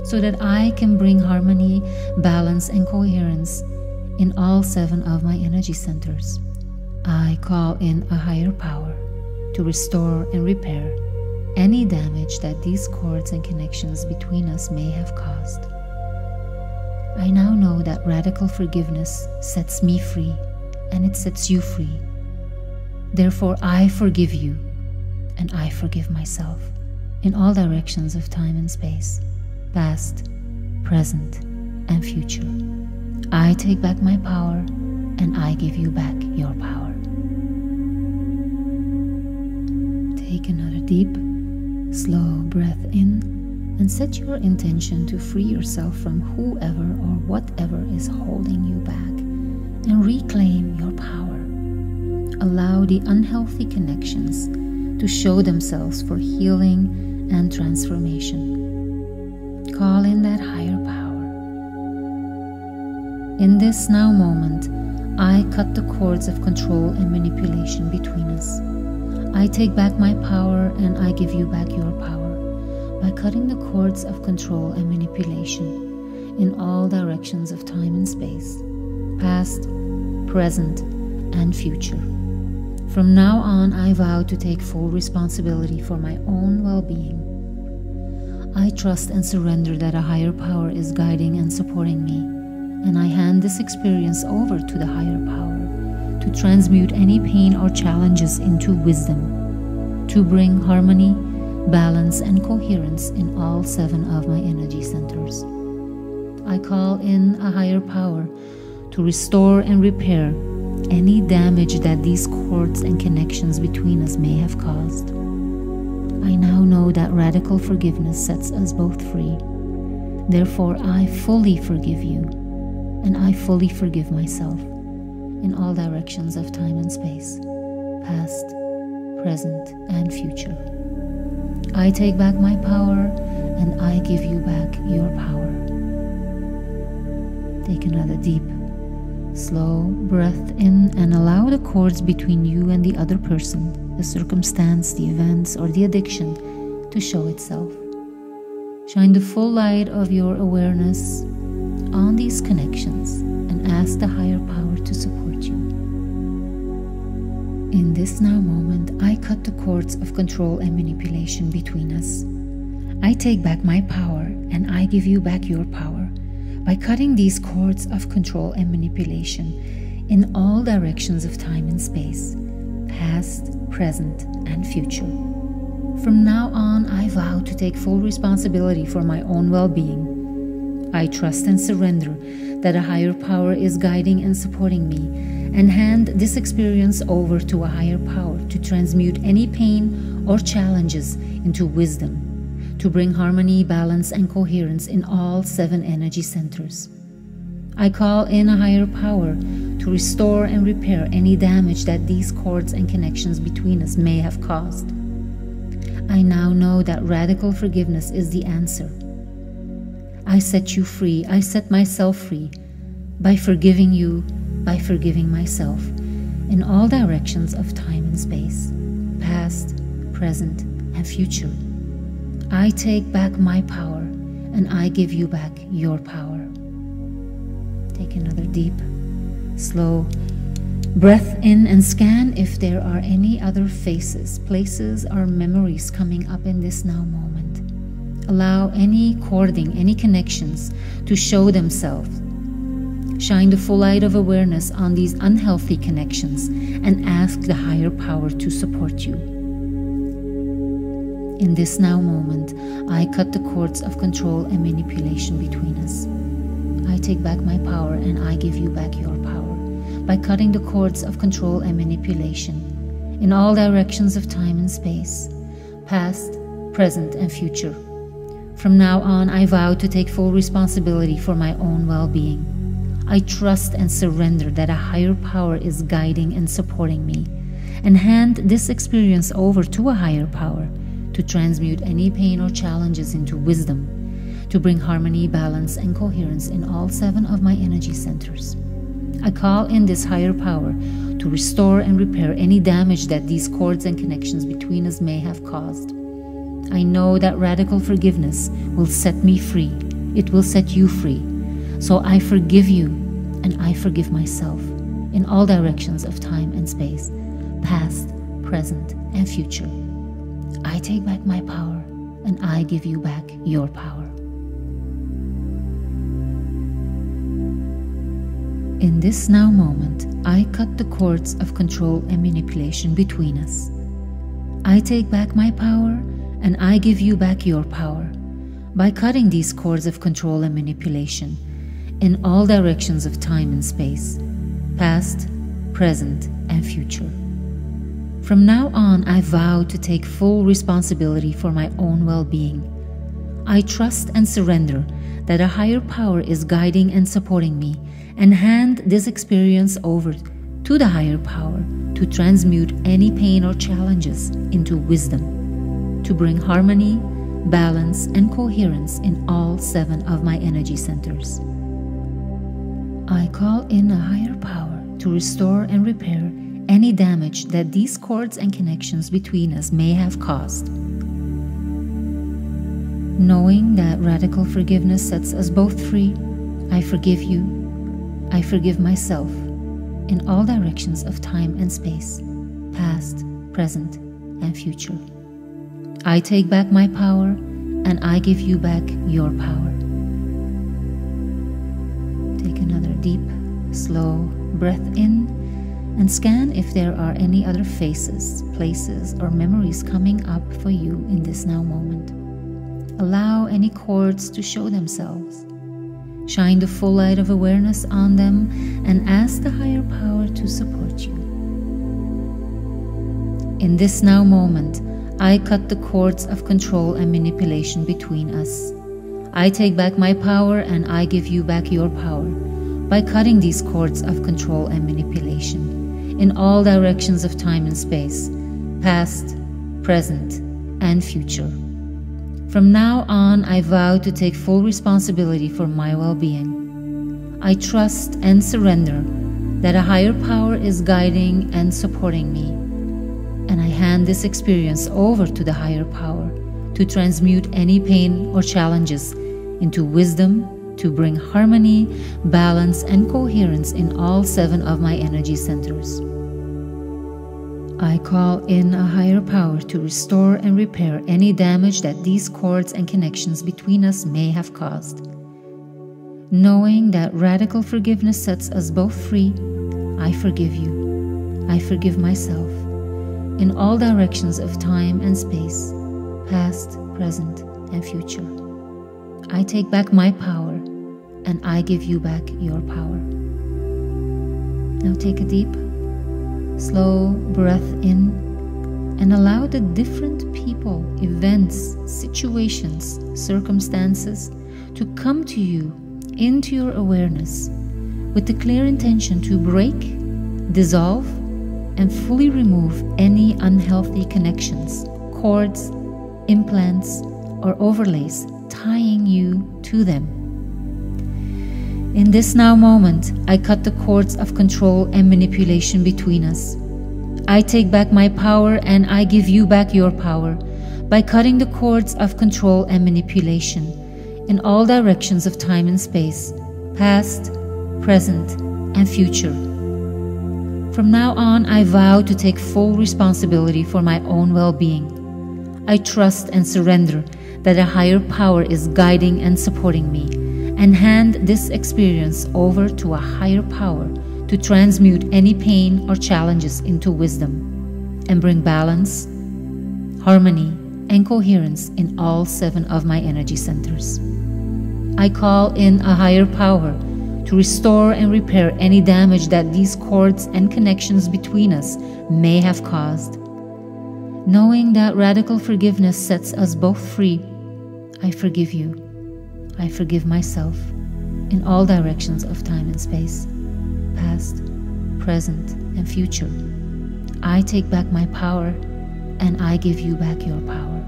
so that I can bring harmony, balance, and coherence in all seven of my energy centers. I call in a higher power to restore and repair any damage that these cords and connections between us may have caused. I now know that radical forgiveness sets me free and it sets you free. Therefore, I forgive you and I forgive myself in all directions of time and space, past, present, and future. I take back my power and I give you back your power. Take another deep, slow breath in and set your intention to free yourself from whoever or whatever is holding you back and reclaim your power. Allow the unhealthy connections to show themselves for healing and transformation. Call in that higher power. In this now moment, I cut the cords of control and manipulation between us. I take back my power and I give you back your power by cutting the cords of control and manipulation in all directions of time and space, past, present, and future. From now on, I vow to take full responsibility for my own well being. I trust and surrender that a higher power is guiding and supporting me, and I hand this experience over to the higher power to transmute any pain or challenges into wisdom, to bring harmony, balance, and coherence in all seven of my energy centers. I call in a higher power to restore and repair any damage that these cords and connections between us may have caused. I now know that radical forgiveness sets us both free. Therefore, I fully forgive you, and I fully forgive myself in all directions of time and space, past, present, and future. I take back my power and I give you back your power. Take another deep, slow breath in and allow the cords between you and the other person, the circumstance, the events, or the addiction to show itself. Shine the full light of your awareness on these connections and ask the higher power to support you. In this now moment, I cut the cords of control and manipulation between us. I take back my power and I give you back your power by cutting these cords of control and manipulation in all directions of time and space, past, present, and future. From now on, I vow to take full responsibility for my own well being I trust and surrender that a higher power is guiding and supporting me, and hand this experience over to a higher power to transmute any pain or challenges into wisdom, to bring harmony, balance, and coherence in all seven energy centers. I call in a higher power to restore and repair any damage that these cords and connections between us may have caused. I now know that radical forgiveness is the answer. I set you free, I set myself free by forgiving you, by forgiving myself in all directions of time and space, past, present, and future. I take back my power and I give you back your power. Take another deep, slow breath in and scan if there are any other faces, places, or memories coming up in this now moment. Allow any cording, any connections to show themselves. Shine the full light of awareness on these unhealthy connections and ask the higher power to support you. In this now moment, I cut the cords of control and manipulation between us. I take back my power and I give you back your power by cutting the cords of control and manipulation in all directions of time and space, past, present, and future. From now on, I vow to take full responsibility for my own well being. I trust and surrender that a higher power is guiding and supporting me, and hand this experience over to a higher power to transmute any pain or challenges into wisdom to bring harmony, balance, and coherence in all seven of my energy centers. I call in this higher power to restore and repair any damage that these cords and connections between us may have caused. I know that radical forgiveness will set me free. It will set you free. So I forgive you and I forgive myself in all directions of time and space, past, present, and future. I take back my power and I give you back your power. In this now moment, I cut the cords of control and manipulation between us. I take back my power and I give you back your power by cutting these cords of control and manipulation in all directions of time and space, past, present, and future. From now on, I vow to take full responsibility for my own well being. I trust and surrender that a higher power is guiding and supporting me and hand this experience over to the higher power to transmute any pain or challenges into wisdom, to bring harmony, balance, and coherence in all seven of my energy centers. I call in a higher power to restore and repair any damage that these cords and connections between us may have caused. Knowing that radical forgiveness sets us both free, I forgive you I forgive myself in all directions of time and space, past, present, and future. I take back my power and I give you back your power. Take another deep, slow breath in and scan if there are any other faces, places, or memories coming up for you in this now moment. Allow any cords to show themselves. Shine the full light of awareness on them and ask the higher power to support you. In this now moment, I cut the cords of control and manipulation between us. I take back my power and I give you back your power by cutting these cords of control and manipulation in all directions of time and space, past, present, and future. From now on, I vow to take full responsibility for my well being. I trust and surrender that a higher power is guiding and supporting me. And I hand this experience over to the higher power to transmute any pain or challenges into wisdom to bring harmony, balance, and coherence in all seven of my energy centers. I call in a higher power to restore and repair any damage that these cords and connections between us may have caused. Knowing that radical forgiveness sets us both free, I forgive you. I forgive myself in all directions of time and space, past, present, and future. I take back my power and I give you back your power. Now take a deep slow breath in and allow the different people, events, situations, circumstances to come to you into your awareness with the clear intention to break, dissolve, and fully remove any unhealthy connections, cords, implants, or overlays tying you to them. In this now moment, I cut the cords of control and manipulation between us. I take back my power and I give you back your power by cutting the cords of control and manipulation in all directions of time and space, past, present, and future. From now on, I vow to take full responsibility for my own well being. I trust and surrender that a higher power is guiding and supporting me, and hand this experience over to a higher power to transmute any pain or challenges into wisdom and bring balance, harmony, and coherence in all seven of my energy centers. I call in a higher power to restore and repair any damage that these cords and connections between us may have caused. Knowing that radical forgiveness sets us both free I forgive you. I forgive myself in all directions of time and space, past, present, and future. I take back my power and I give you back your power.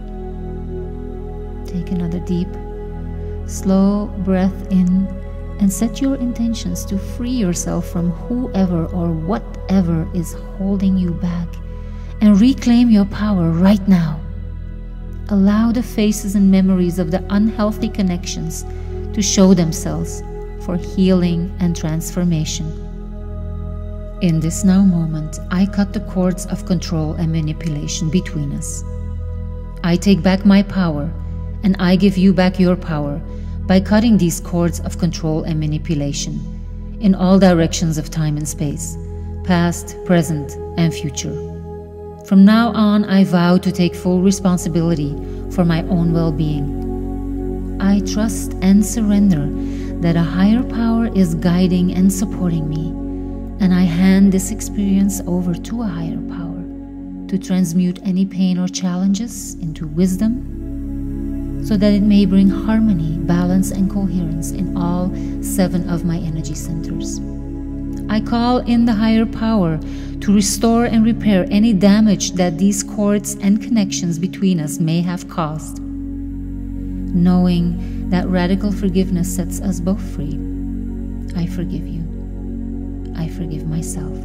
Take another deep, slow breath in and set your intentions to free yourself from whoever or whatever is holding you back and reclaim your power right now. Allow the faces and memories of the unhealthy connections to show themselves for healing and transformation. In this now moment, I cut the cords of control and manipulation between us. I take back my power and I give you back your power by cutting these cords of control and manipulation in all directions of time and space, past, present, and future. From now on, I vow to take full responsibility for my own well being. I trust and surrender that a higher power is guiding and supporting me, and I hand this experience over to a higher power to transmute any pain or challenges into wisdom so that it may bring harmony, balance, and coherence in all seven of my energy centers. I call in the higher power to restore and repair any damage that these cords and connections between us may have caused. Knowing that radical forgiveness sets us both free, I forgive you. I forgive myself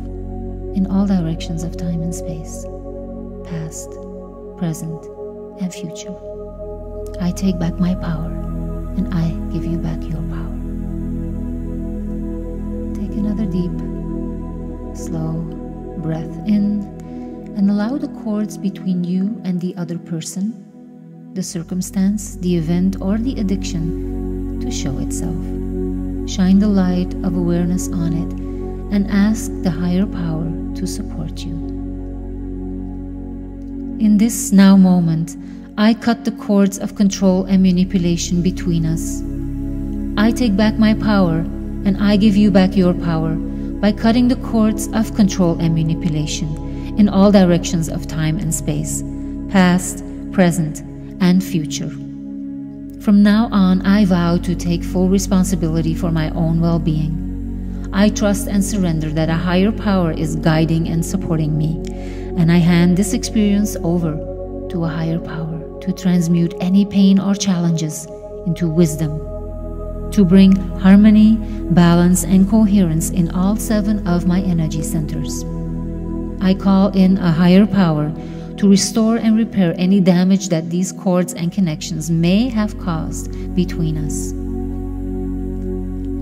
in all directions of time and space, past, present, and future. I take back my power and I give you back your power. Another deep, slow, breath in and allow the cords between you and the other person, the circumstance, the event, or the addiction to show itself. Shine the light of awareness on it and ask the higher power to support you. In this now moment, I cut the cords of control and manipulation between us. I take back my power and I give you back your power by cutting the cords of control and manipulation in all directions of time and space, past, present, and future. From now on, I vow to take full responsibility for my own well being. I trust and surrender that a higher power is guiding and supporting me, and I hand this experience over to a higher power to transmute any pain or challenges into wisdom to bring harmony, balance, and coherence in all seven of my energy centers. I call in a higher power to restore and repair any damage that these cords and connections may have caused between us.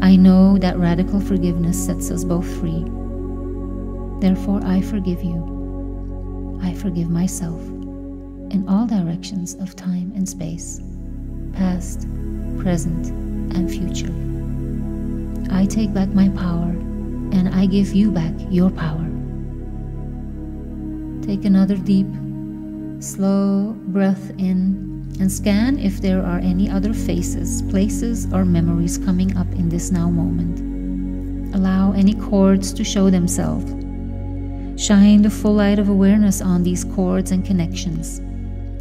I know that radical forgiveness sets us both free. Therefore, I forgive you. I forgive myself in all directions of time and space, past, present, and future. I take back my power and I give you back your power. Take another deep, slow breath in and scan if there are any other faces, places, or memories coming up in this now moment. Allow any cords to show themselves. Shine the full light of awareness on these cords and connections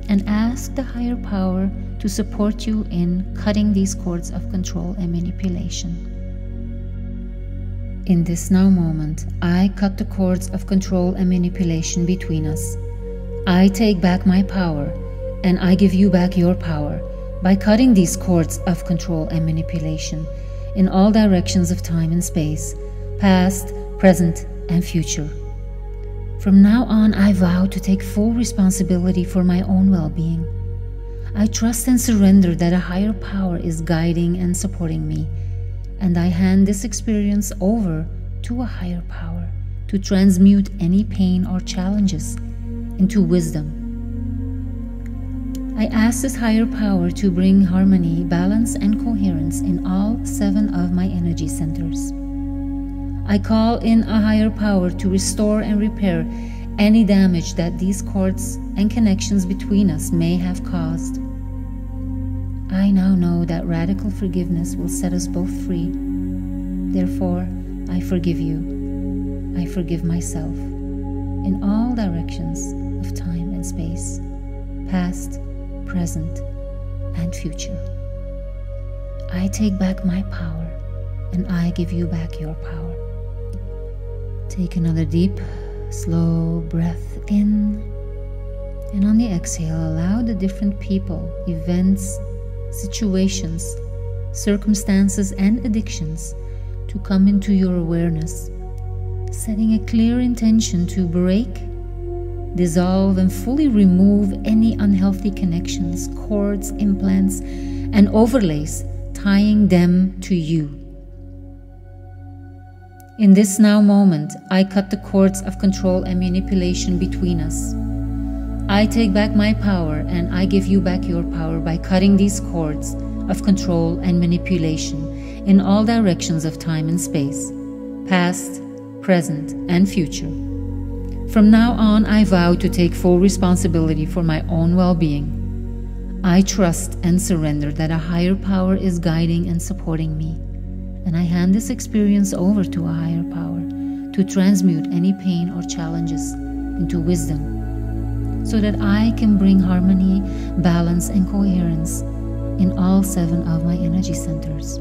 and ask the higher power to support you in cutting these cords of control and manipulation. In this now moment, I cut the cords of control and manipulation between us. I take back my power and I give you back your power by cutting these cords of control and manipulation in all directions of time and space, past, present, and future. From now on, I vow to take full responsibility for my own well being. I trust and surrender that a higher power is guiding and supporting me, and I hand this experience over to a higher power to transmute any pain or challenges into wisdom. I ask this higher power to bring harmony, balance, and coherence in all seven of my energy centers. I call in a higher power to restore and repair any damage that these cords and connections between us may have caused. I now know that radical forgiveness will set us both free. Therefore, I forgive you. I forgive myself in all directions of time and space, past, present, and future. I take back my power and I give you back your power. Take another deep, slow breath in. And on the exhale, allow the different people, events, situations, circumstances, and addictions to come into your awareness, setting a clear intention to break, dissolve, and fully remove any unhealthy connections, cords, implants, and overlays tying them to you. In this now moment, I cut the cords of control and manipulation between us. I take back my power and I give you back your power by cutting these cords of control and manipulation in all directions of time and space, past, present, and future. From now on, I vow to take full responsibility for my own well being. I trust and surrender that a higher power is guiding and supporting me and I hand this experience over to a higher power to transmute any pain or challenges into wisdom so that I can bring harmony, balance, and coherence in all seven of my energy centers.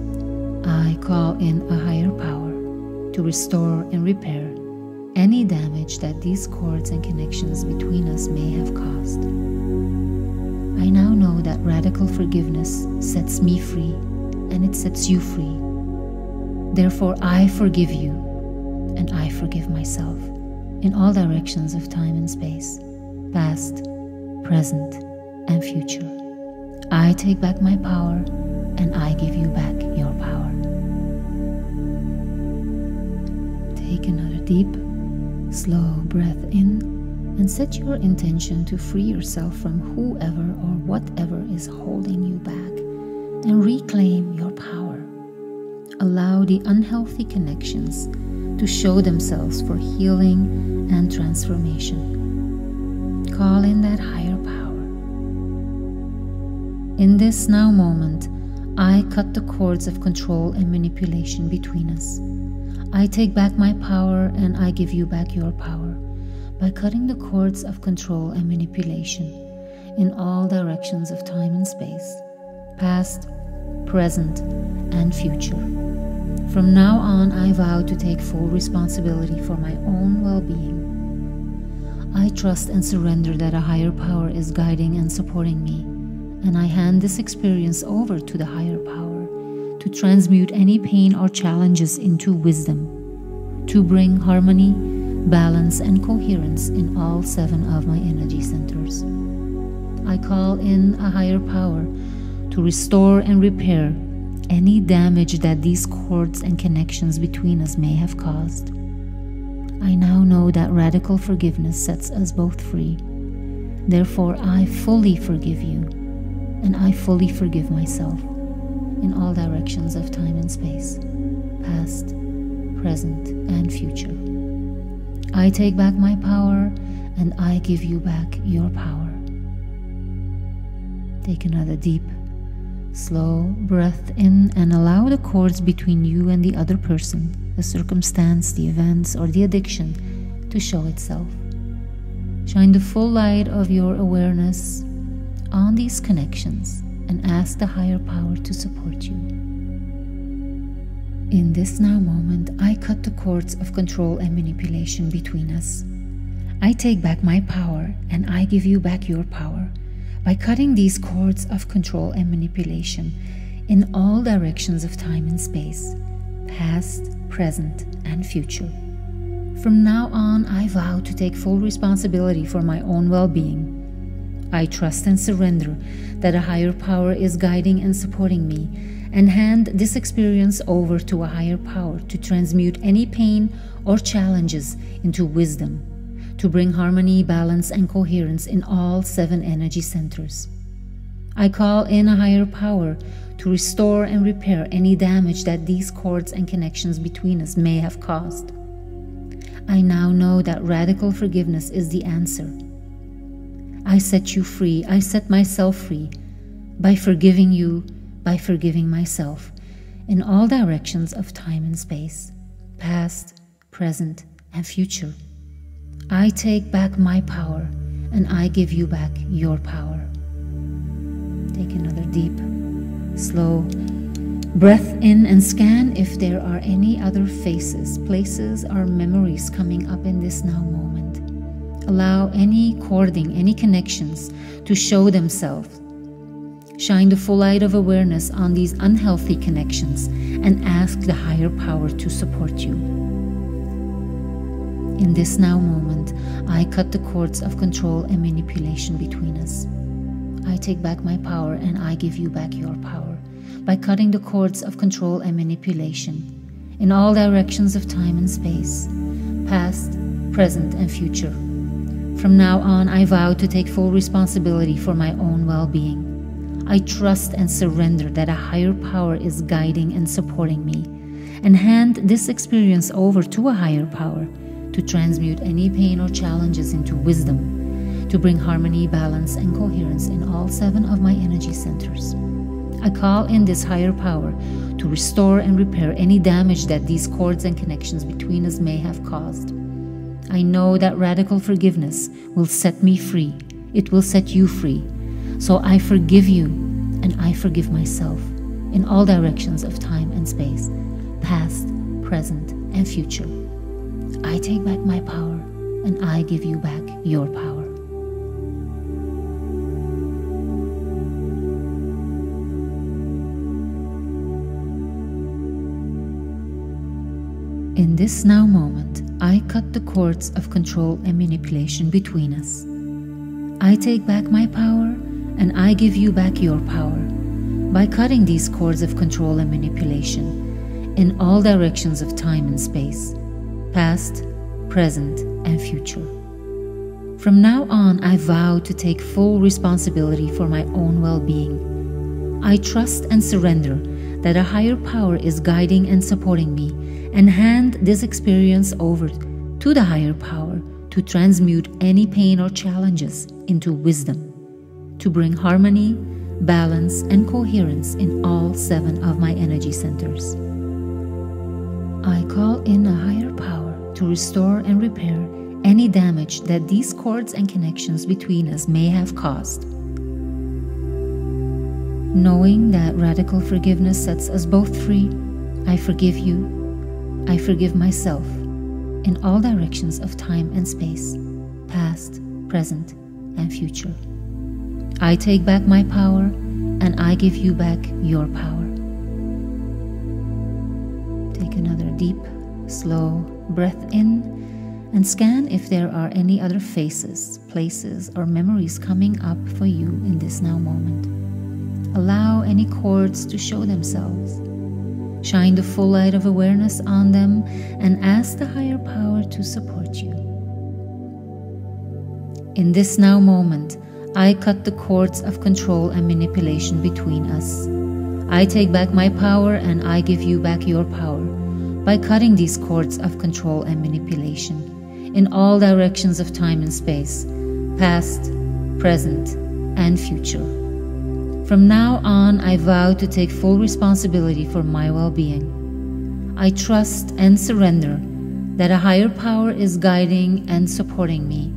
I call in a higher power to restore and repair any damage that these cords and connections between us may have caused. I now know that radical forgiveness sets me free and it sets you free Therefore, I forgive you, and I forgive myself in all directions of time and space, past, present, and future. I take back my power, and I give you back your power. Take another deep, slow breath in and set your intention to free yourself from whoever or whatever is holding you back and reclaim your power allow the unhealthy connections to show themselves for healing and transformation. Call in that higher power. In this now moment, I cut the cords of control and manipulation between us. I take back my power and I give you back your power by cutting the cords of control and manipulation in all directions of time and space, past, present, and future. From now on, I vow to take full responsibility for my own well being. I trust and surrender that a higher power is guiding and supporting me, and I hand this experience over to the higher power to transmute any pain or challenges into wisdom, to bring harmony, balance, and coherence in all seven of my energy centers. I call in a higher power to restore and repair any damage that these cords and connections between us may have caused. I now know that radical forgiveness sets us both free. Therefore, I fully forgive you, and I fully forgive myself in all directions of time and space, past, present, and future. I take back my power, and I give you back your power. Take another deep Slow breath in and allow the cords between you and the other person, the circumstance, the events, or the addiction to show itself. Shine the full light of your awareness on these connections and ask the higher power to support you. In this now moment, I cut the cords of control and manipulation between us. I take back my power and I give you back your power by cutting these cords of control and manipulation in all directions of time and space, past, present, and future. From now on, I vow to take full responsibility for my own well being. I trust and surrender that a higher power is guiding and supporting me and hand this experience over to a higher power to transmute any pain or challenges into wisdom, to bring harmony, balance, and coherence in all seven energy centers. I call in a higher power to restore and repair any damage that these cords and connections between us may have caused. I now know that radical forgiveness is the answer. I set you free, I set myself free by forgiving you by forgiving myself in all directions of time and space, past, present, and future. I take back my power and I give you back your power. Take another deep, slow breath in and scan if there are any other faces, places, or memories coming up in this now moment. Allow any cording, any connections to show themselves Shine the full light of awareness on these unhealthy connections and ask the higher power to support you. In this now moment, I cut the cords of control and manipulation between us. I take back my power and I give you back your power by cutting the cords of control and manipulation in all directions of time and space, past, present, and future. From now on, I vow to take full responsibility for my own well being. I trust and surrender that a higher power is guiding and supporting me, and hand this experience over to a higher power to transmute any pain or challenges into wisdom, to bring harmony, balance, and coherence in all seven of my energy centers. I call in this higher power to restore and repair any damage that these cords and connections between us may have caused. I know that radical forgiveness will set me free. It will set you free so I forgive you and I forgive myself in all directions of time and space, past, present, and future. I take back my power and I give you back your power. In this now moment, I cut the cords of control and manipulation between us. I take back my power and I give you back your power by cutting these cords of control and manipulation in all directions of time and space, past, present, and future. From now on, I vow to take full responsibility for my own well being. I trust and surrender that a higher power is guiding and supporting me, and hand this experience over to the higher power to transmute any pain or challenges into wisdom to bring harmony, balance, and coherence in all seven of my energy centers. I call in a higher power to restore and repair any damage that these cords and connections between us may have caused. Knowing that radical forgiveness sets us both free, I forgive you, I forgive myself in all directions of time and space, past, present, and future. I take back my power and I give you back your power. Take another deep, slow breath in and scan if there are any other faces, places, or memories coming up for you in this now moment. Allow any cords to show themselves. Shine the full light of awareness on them and ask the higher power to support you. In this now moment, I cut the cords of control and manipulation between us. I take back my power and I give you back your power by cutting these cords of control and manipulation in all directions of time and space, past, present, and future. From now on, I vow to take full responsibility for my well being. I trust and surrender that a higher power is guiding and supporting me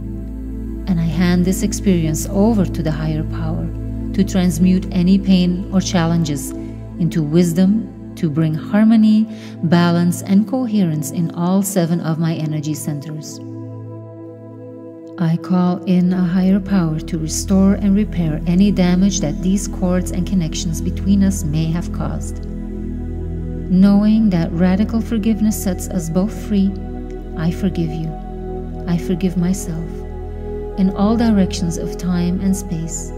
and I hand this experience over to the higher power to transmute any pain or challenges into wisdom to bring harmony, balance, and coherence in all seven of my energy centers. I call in a higher power to restore and repair any damage that these cords and connections between us may have caused. Knowing that radical forgiveness sets us both free, I forgive you. I forgive myself in all directions of time and space,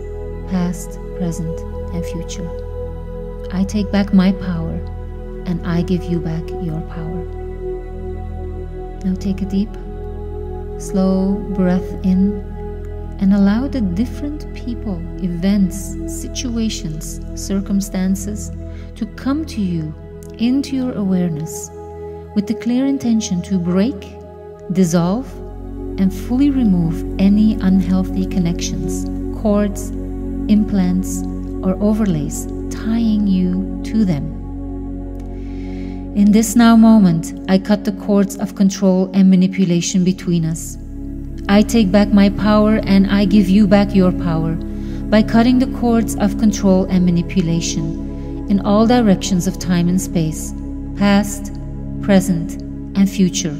past, present, and future. I take back my power and I give you back your power. Now take a deep, slow breath in and allow the different people, events, situations, circumstances to come to you into your awareness with the clear intention to break, dissolve, and fully remove any unhealthy connections, cords, implants, or overlays tying you to them. In this now moment, I cut the cords of control and manipulation between us. I take back my power and I give you back your power by cutting the cords of control and manipulation in all directions of time and space, past, present, and future.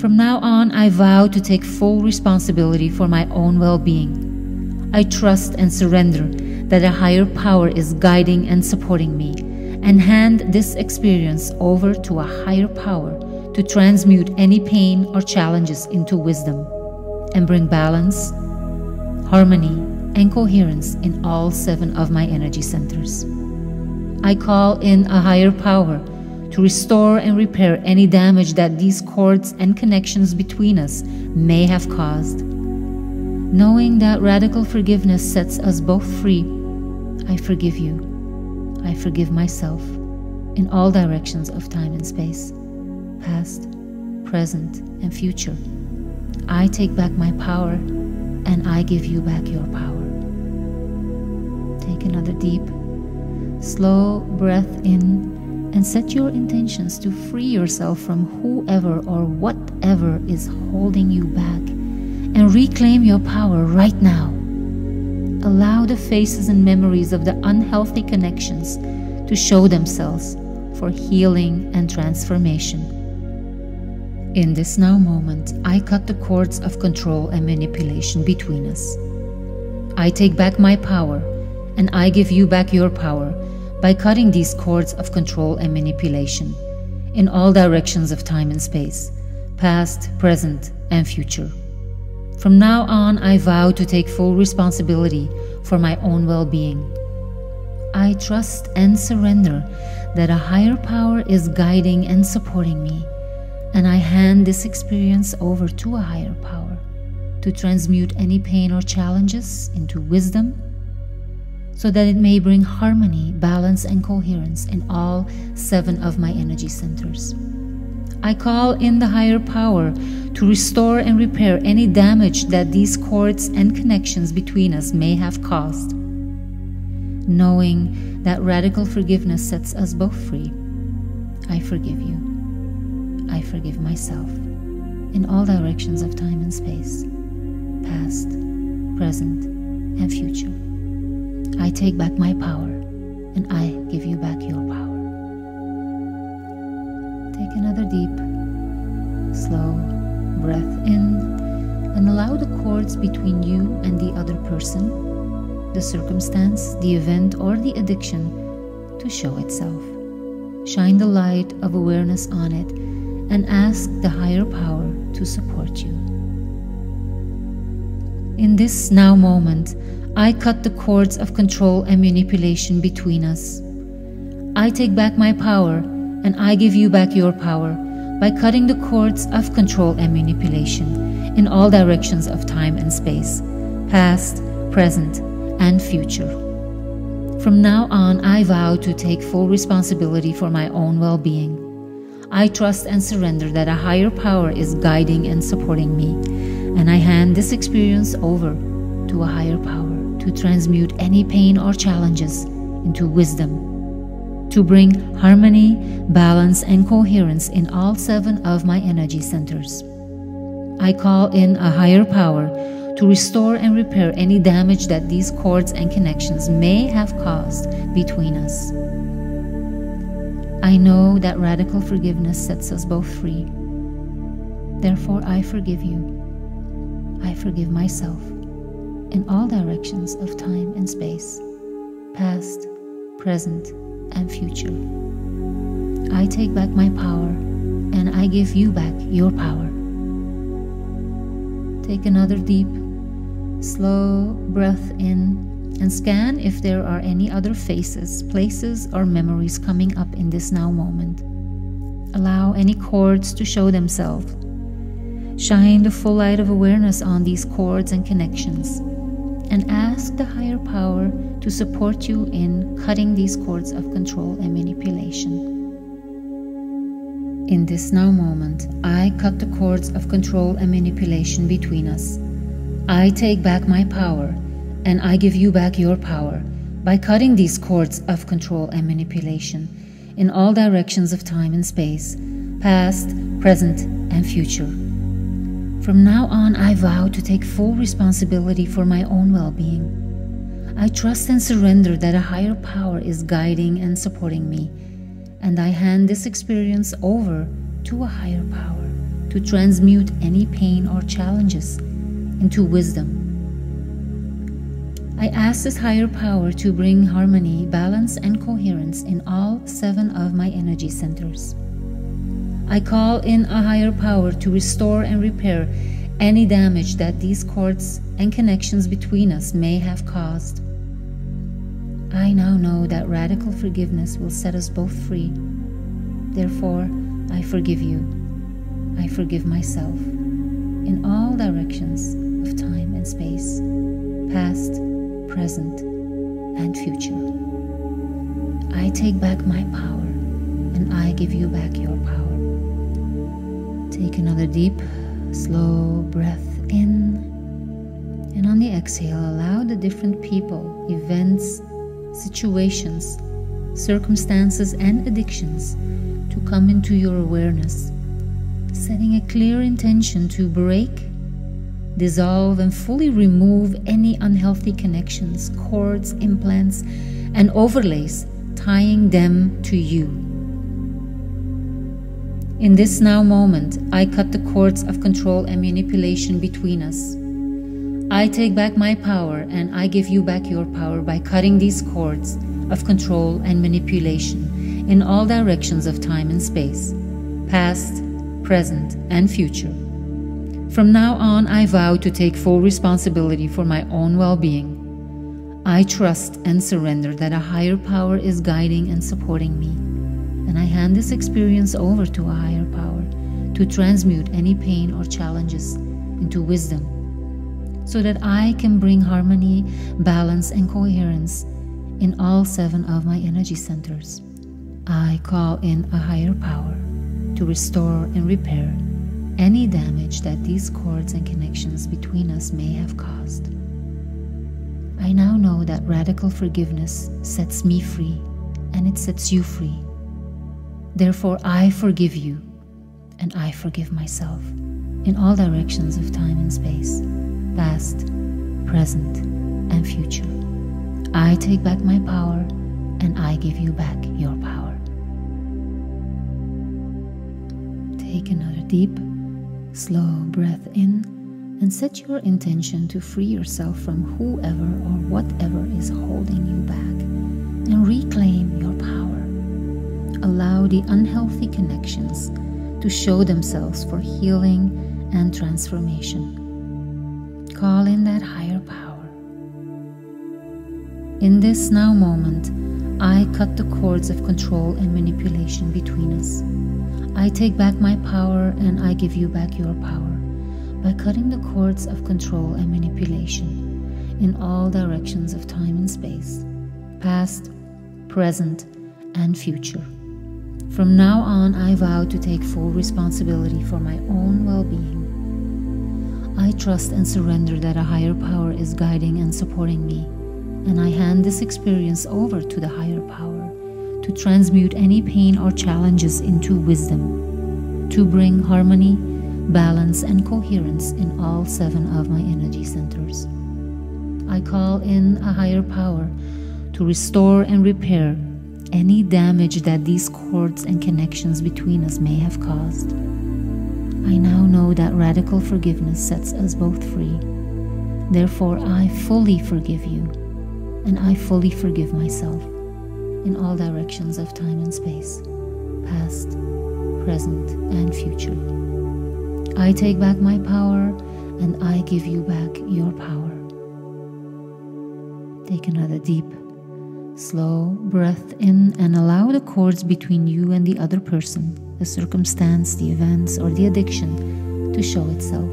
From now on, I vow to take full responsibility for my own well being. I trust and surrender that a higher power is guiding and supporting me, and hand this experience over to a higher power to transmute any pain or challenges into wisdom and bring balance, harmony, and coherence in all seven of my energy centers. I call in a higher power to restore and repair any damage that these cords and connections between us may have caused. Knowing that radical forgiveness sets us both free, I forgive you. I forgive myself in all directions of time and space, past, present, and future. I take back my power and I give you back your power. Take another deep, slow breath in and set your intentions to free yourself from whoever or whatever is holding you back and reclaim your power right now. Allow the faces and memories of the unhealthy connections to show themselves for healing and transformation. In this now moment, I cut the cords of control and manipulation between us. I take back my power and I give you back your power by cutting these cords of control and manipulation in all directions of time and space, past, present, and future. From now on, I vow to take full responsibility for my own well being. I trust and surrender that a higher power is guiding and supporting me, and I hand this experience over to a higher power to transmute any pain or challenges into wisdom so that it may bring harmony, balance, and coherence in all seven of my energy centers. I call in the higher power to restore and repair any damage that these cords and connections between us may have caused. Knowing that radical forgiveness sets us both free, I forgive you. I forgive myself in all directions of time and space, past, present, and future. I take back my power and I give you back your power. Take another deep, slow breath in and allow the cords between you and the other person, the circumstance, the event, or the addiction to show itself. Shine the light of awareness on it and ask the higher power to support you. In this now moment, I cut the cords of control and manipulation between us. I take back my power and I give you back your power by cutting the cords of control and manipulation in all directions of time and space, past, present, and future. From now on, I vow to take full responsibility for my own well being. I trust and surrender that a higher power is guiding and supporting me, and I hand this experience over to a higher power to transmute any pain or challenges into wisdom, to bring harmony, balance, and coherence in all seven of my energy centers. I call in a higher power to restore and repair any damage that these cords and connections may have caused between us. I know that radical forgiveness sets us both free. Therefore, I forgive you. I forgive myself in all directions of time and space, past, present, and future. I take back my power and I give you back your power. Take another deep, slow breath in and scan if there are any other faces, places, or memories coming up in this now moment. Allow any cords to show themselves. Shine the full light of awareness on these cords and connections, and ask the higher power to support you in cutting these cords of control and manipulation. In this now moment, I cut the cords of control and manipulation between us. I take back my power and I give you back your power by cutting these cords of control and manipulation in all directions of time and space, past, present, and future. From now on, I vow to take full responsibility for my own well being. I trust and surrender that a higher power is guiding and supporting me and I hand this experience over to a higher power to transmute any pain or challenges into wisdom. I ask this higher power to bring harmony, balance, and coherence in all seven of my energy centers. I call in a higher power to restore and repair any damage that these cords and connections between us may have caused. I now know that radical forgiveness will set us both free. Therefore, I forgive you. I forgive myself in all directions of time and space, past, present, and future. I take back my power and I give you back your power. Take another deep, slow breath in. And on the exhale, allow the different people, events, situations, circumstances, and addictions to come into your awareness, setting a clear intention to break, dissolve, and fully remove any unhealthy connections, cords, implants, and overlays tying them to you. In this now moment, I cut the cords of control and manipulation between us. I take back my power and I give you back your power by cutting these cords of control and manipulation in all directions of time and space, past, present, and future. From now on, I vow to take full responsibility for my own well being. I trust and surrender that a higher power is guiding and supporting me, and I hand this experience over to a higher power to transmute any pain or challenges into wisdom so that I can bring harmony, balance, and coherence in all seven of my energy centers. I call in a higher power to restore and repair any damage that these cords and connections between us may have caused. I now know that radical forgiveness sets me free and it sets you free. Therefore, I forgive you and I forgive myself in all directions of time and space past, present, and future. I take back my power and I give you back your power. Take another deep, slow breath in and set your intention to free yourself from whoever or whatever is holding you back and reclaim your power. Allow the unhealthy connections to show themselves for healing and transformation. Call in that higher power. In this now moment, I cut the cords of control and manipulation between us. I take back my power and I give you back your power by cutting the cords of control and manipulation in all directions of time and space, past, present, and future. From now on, I vow to take full responsibility for my own well being I trust and surrender that a higher power is guiding and supporting me, and I hand this experience over to the higher power to transmute any pain or challenges into wisdom, to bring harmony, balance, and coherence in all seven of my energy centers. I call in a higher power to restore and repair any damage that these cords and connections between us may have caused. I now know that radical forgiveness sets us both free. Therefore, I fully forgive you, and I fully forgive myself in all directions of time and space, past, present, and future. I take back my power, and I give you back your power. Take another deep Slow breath in and allow the cords between you and the other person, the circumstance, the events, or the addiction to show itself.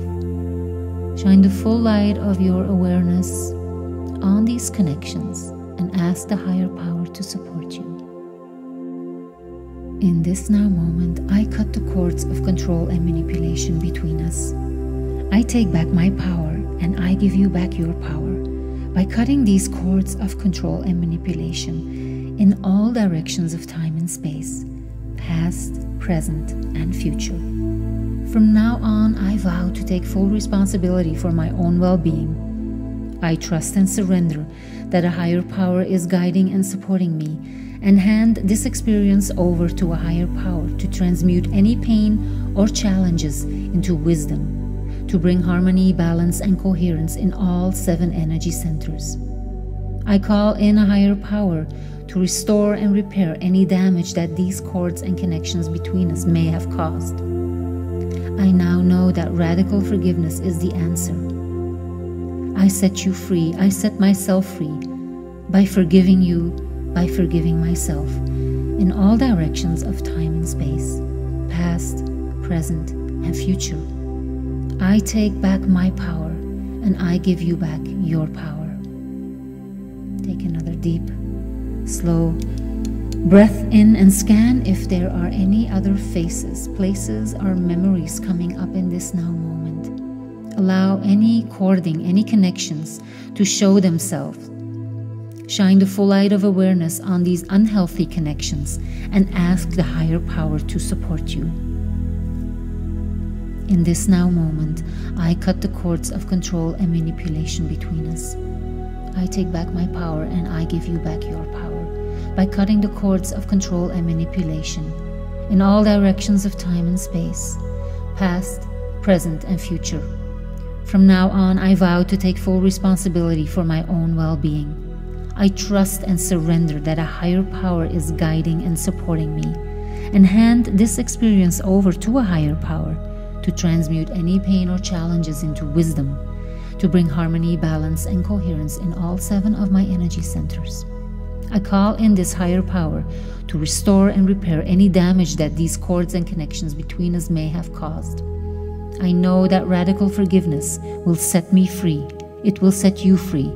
Shine the full light of your awareness on these connections and ask the higher power to support you. In this now moment, I cut the cords of control and manipulation between us. I take back my power and I give you back your power by cutting these cords of control and manipulation in all directions of time and space, past, present, and future. From now on, I vow to take full responsibility for my own well being. I trust and surrender that a higher power is guiding and supporting me, and hand this experience over to a higher power to transmute any pain or challenges into wisdom to bring harmony, balance, and coherence in all seven energy centers. I call in a higher power to restore and repair any damage that these cords and connections between us may have caused. I now know that radical forgiveness is the answer. I set you free, I set myself free by forgiving you, by forgiving myself in all directions of time and space, past, present, and future. I take back my power and I give you back your power. Take another deep, slow breath in and scan if there are any other faces, places, or memories coming up in this now moment. Allow any cording, any connections to show themselves. Shine the full light of awareness on these unhealthy connections and ask the higher power to support you. In this now moment, I cut the cords of control and manipulation between us. I take back my power and I give you back your power by cutting the cords of control and manipulation in all directions of time and space, past, present, and future. From now on, I vow to take full responsibility for my own well being. I trust and surrender that a higher power is guiding and supporting me, and hand this experience over to a higher power to transmute any pain or challenges into wisdom, to bring harmony, balance, and coherence in all seven of my energy centers. I call in this higher power to restore and repair any damage that these cords and connections between us may have caused. I know that radical forgiveness will set me free. It will set you free.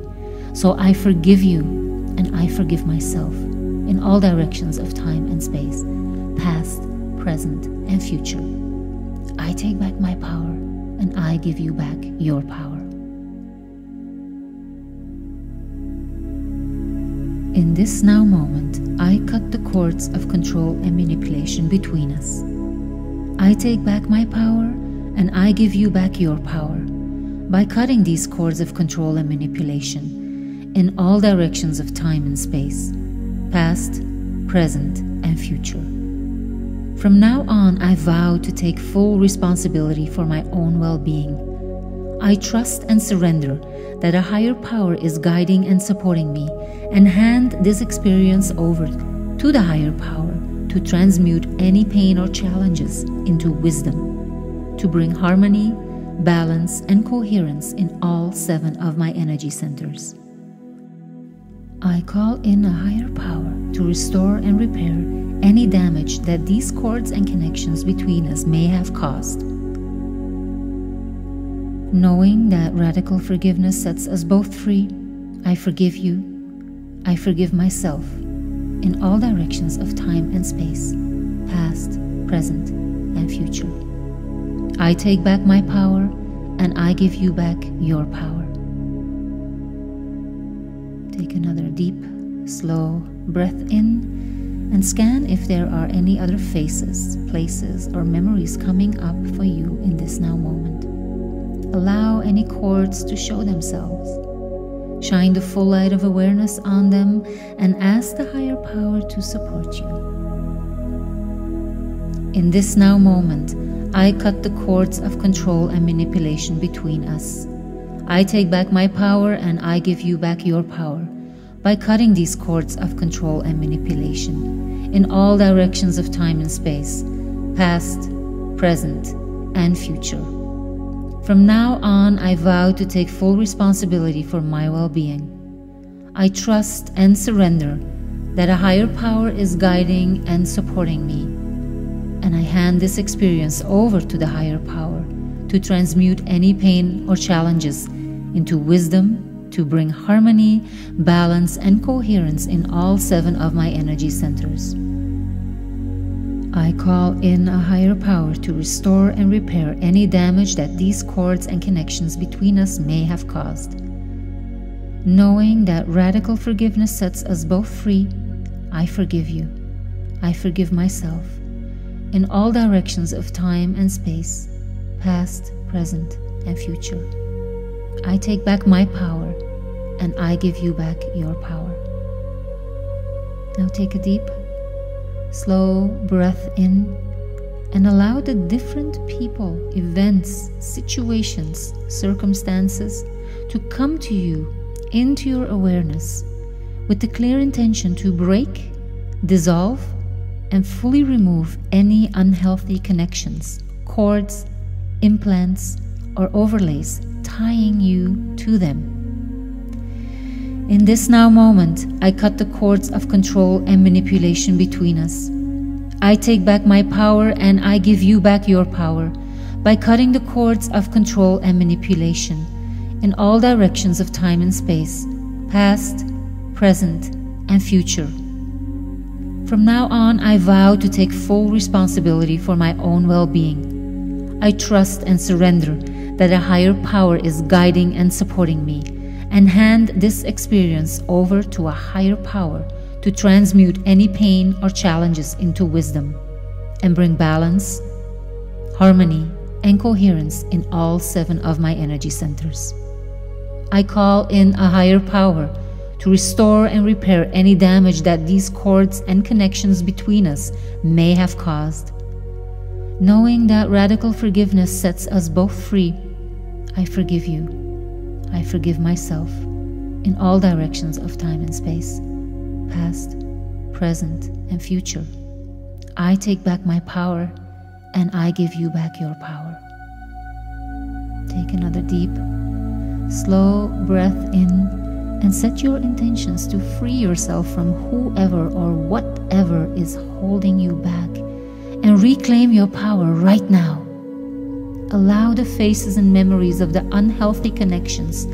So I forgive you and I forgive myself in all directions of time and space, past, present, and future. I take back my power and I give you back your power. In this now moment, I cut the cords of control and manipulation between us. I take back my power and I give you back your power by cutting these cords of control and manipulation in all directions of time and space, past, present, and future. From now on, I vow to take full responsibility for my own well being. I trust and surrender that a higher power is guiding and supporting me, and hand this experience over to the higher power to transmute any pain or challenges into wisdom, to bring harmony, balance, and coherence in all seven of my energy centers. I call in a higher power to restore and repair any damage that these cords and connections between us may have caused. Knowing that radical forgiveness sets us both free, I forgive you, I forgive myself in all directions of time and space, past, present, and future. I take back my power and I give you back your power. Take another deep, slow breath in and scan if there are any other faces, places, or memories coming up for you in this now moment. Allow any cords to show themselves. Shine the full light of awareness on them and ask the higher power to support you. In this now moment, I cut the cords of control and manipulation between us. I take back my power and I give you back your power by cutting these cords of control and manipulation in all directions of time and space, past, present, and future. From now on, I vow to take full responsibility for my well being. I trust and surrender that a higher power is guiding and supporting me, and I hand this experience over to the higher power to transmute any pain or challenges into wisdom to bring harmony, balance, and coherence in all seven of my energy centers. I call in a higher power to restore and repair any damage that these cords and connections between us may have caused. Knowing that radical forgiveness sets us both free, I forgive you. I forgive myself in all directions of time and space, past, present, and future. I take back my power and I give you back your power. Now take a deep, slow breath in and allow the different people, events, situations, circumstances to come to you into your awareness with the clear intention to break, dissolve, and fully remove any unhealthy connections, cords, implants, or overlays tying you to them. In this now moment, I cut the cords of control and manipulation between us. I take back my power and I give you back your power by cutting the cords of control and manipulation in all directions of time and space, past, present, and future. From now on, I vow to take full responsibility for my own well being. I trust and surrender that a higher power is guiding and supporting me, and hand this experience over to a higher power to transmute any pain or challenges into wisdom and bring balance, harmony, and coherence in all seven of my energy centers. I call in a higher power to restore and repair any damage that these cords and connections between us may have caused. Knowing that radical forgiveness sets us both free I forgive you. I forgive myself in all directions of time and space, past, present, and future. I take back my power and I give you back your power. Take another deep, slow breath in and set your intentions to free yourself from whoever or whatever is holding you back and reclaim your power right now. Allow the faces and memories of the unhealthy connections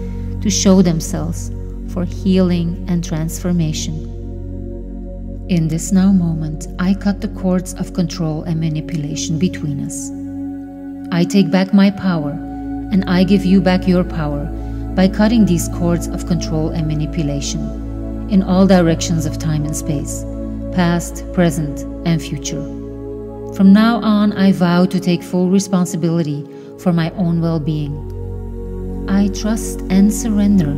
to show themselves for healing and transformation. In this now moment, I cut the cords of control and manipulation between us. I take back my power and I give you back your power by cutting these cords of control and manipulation in all directions of time and space, past, present, and future. From now on, I vow to take full responsibility for my own well being. I trust and surrender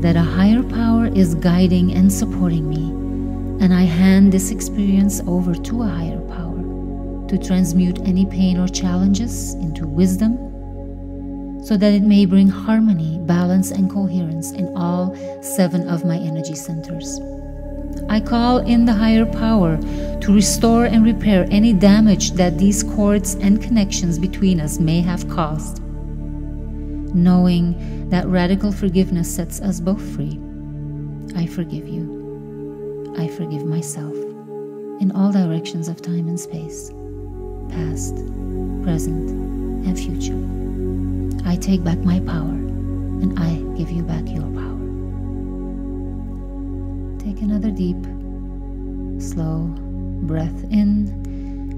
that a higher power is guiding and supporting me, and I hand this experience over to a higher power to transmute any pain or challenges into wisdom so that it may bring harmony, balance, and coherence in all seven of my energy centers. I call in the higher power to restore and repair any damage that these cords and connections between us may have caused. Knowing that radical forgiveness sets us both free, I forgive you. I forgive myself in all directions of time and space, past, present, and future. I take back my power and I give you back your power. Take another deep, slow breath in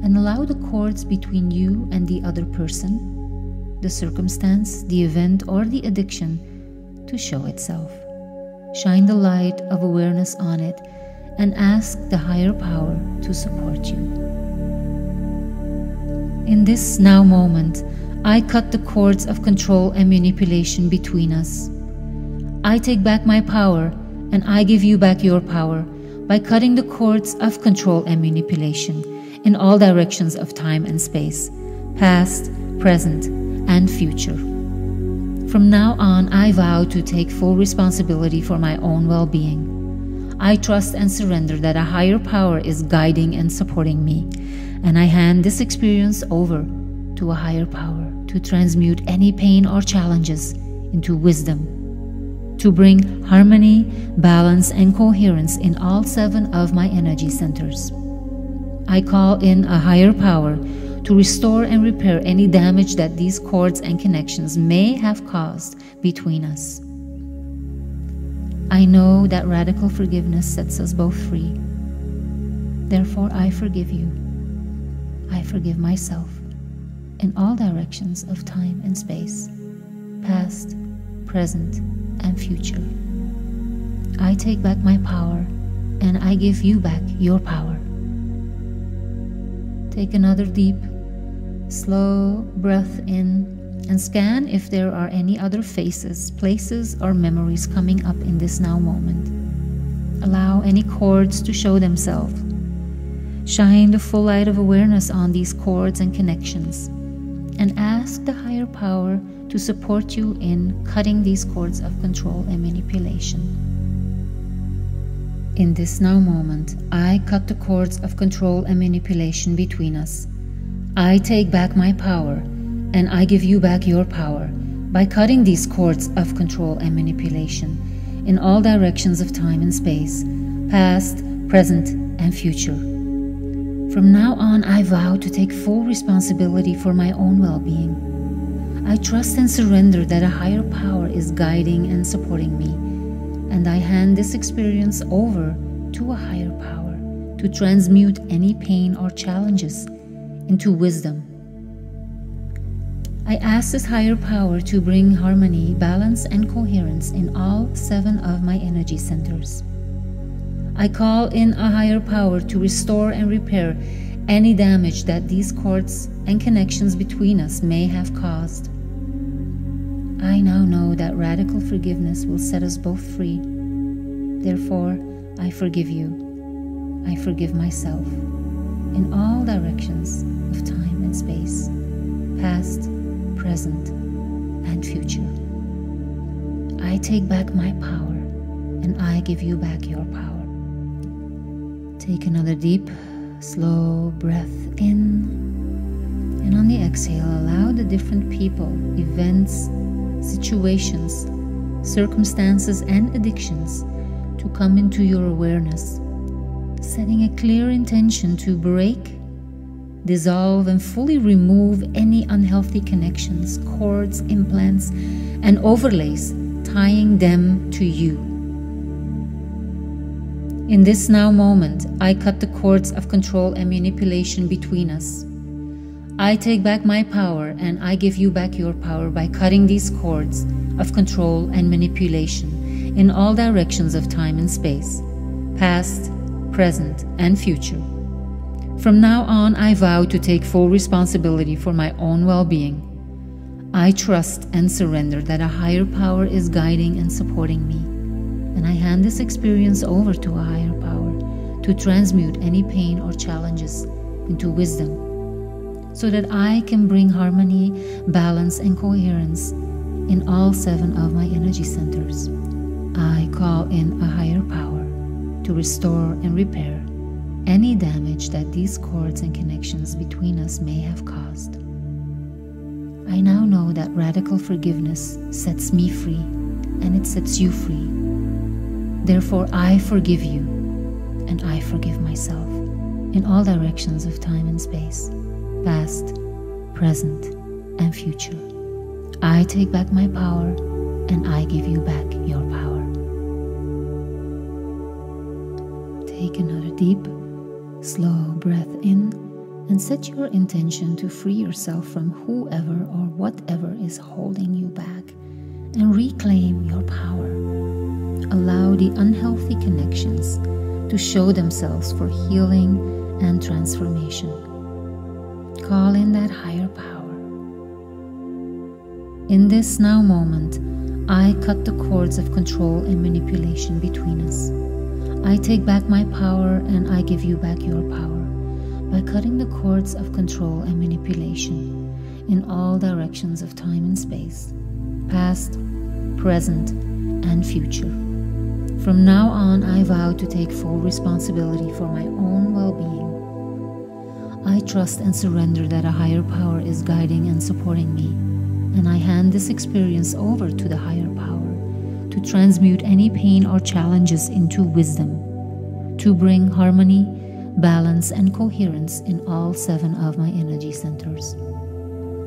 and allow the cords between you and the other person, the circumstance, the event, or the addiction to show itself. Shine the light of awareness on it and ask the higher power to support you. In this now moment, I cut the cords of control and manipulation between us. I take back my power and I give you back your power by cutting the cords of control and manipulation in all directions of time and space, past, present, and future. From now on, I vow to take full responsibility for my own well being. I trust and surrender that a higher power is guiding and supporting me, and I hand this experience over to a higher power to transmute any pain or challenges into wisdom to bring harmony, balance, and coherence in all seven of my energy centers. I call in a higher power to restore and repair any damage that these cords and connections may have caused between us. I know that radical forgiveness sets us both free. Therefore, I forgive you. I forgive myself in all directions of time and space, past, present, and future. I take back my power and I give you back your power. Take another deep, slow breath in and scan if there are any other faces, places, or memories coming up in this now moment. Allow any cords to show themselves. Shine the full light of awareness on these cords and connections and ask the higher power to support you in cutting these cords of control and manipulation. In this now moment, I cut the cords of control and manipulation between us. I take back my power and I give you back your power by cutting these cords of control and manipulation in all directions of time and space, past, present, and future. From now on, I vow to take full responsibility for my own well being I trust and surrender that a higher power is guiding and supporting me, and I hand this experience over to a higher power to transmute any pain or challenges into wisdom. I ask this higher power to bring harmony, balance, and coherence in all seven of my energy centers. I call in a higher power to restore and repair any damage that these cords and connections between us may have caused. I now know that radical forgiveness will set us both free. Therefore, I forgive you. I forgive myself in all directions of time and space, past, present, and future. I take back my power and I give you back your power. Take another deep, slow breath in. And on the exhale, allow the different people, events, situations, circumstances, and addictions to come into your awareness, setting a clear intention to break, dissolve, and fully remove any unhealthy connections, cords, implants, and overlays tying them to you. In this now moment, I cut the cords of control and manipulation between us. I take back my power and I give you back your power by cutting these cords of control and manipulation in all directions of time and space, past, present, and future. From now on, I vow to take full responsibility for my own well being. I trust and surrender that a higher power is guiding and supporting me, and I hand this experience over to a higher power to transmute any pain or challenges into wisdom so that I can bring harmony, balance, and coherence in all seven of my energy centers. I call in a higher power to restore and repair any damage that these cords and connections between us may have caused. I now know that radical forgiveness sets me free and it sets you free. Therefore, I forgive you and I forgive myself in all directions of time and space past, present, and future. I take back my power and I give you back your power. Take another deep, slow breath in and set your intention to free yourself from whoever or whatever is holding you back and reclaim your power. Allow the unhealthy connections to show themselves for healing and transformation. Call in that higher power. In this now moment, I cut the cords of control and manipulation between us. I take back my power and I give you back your power by cutting the cords of control and manipulation in all directions of time and space, past, present, and future. From now on, I vow to take full responsibility for my own well being. I trust and surrender that a higher power is guiding and supporting me, and I hand this experience over to the higher power to transmute any pain or challenges into wisdom, to bring harmony, balance, and coherence in all seven of my energy centers.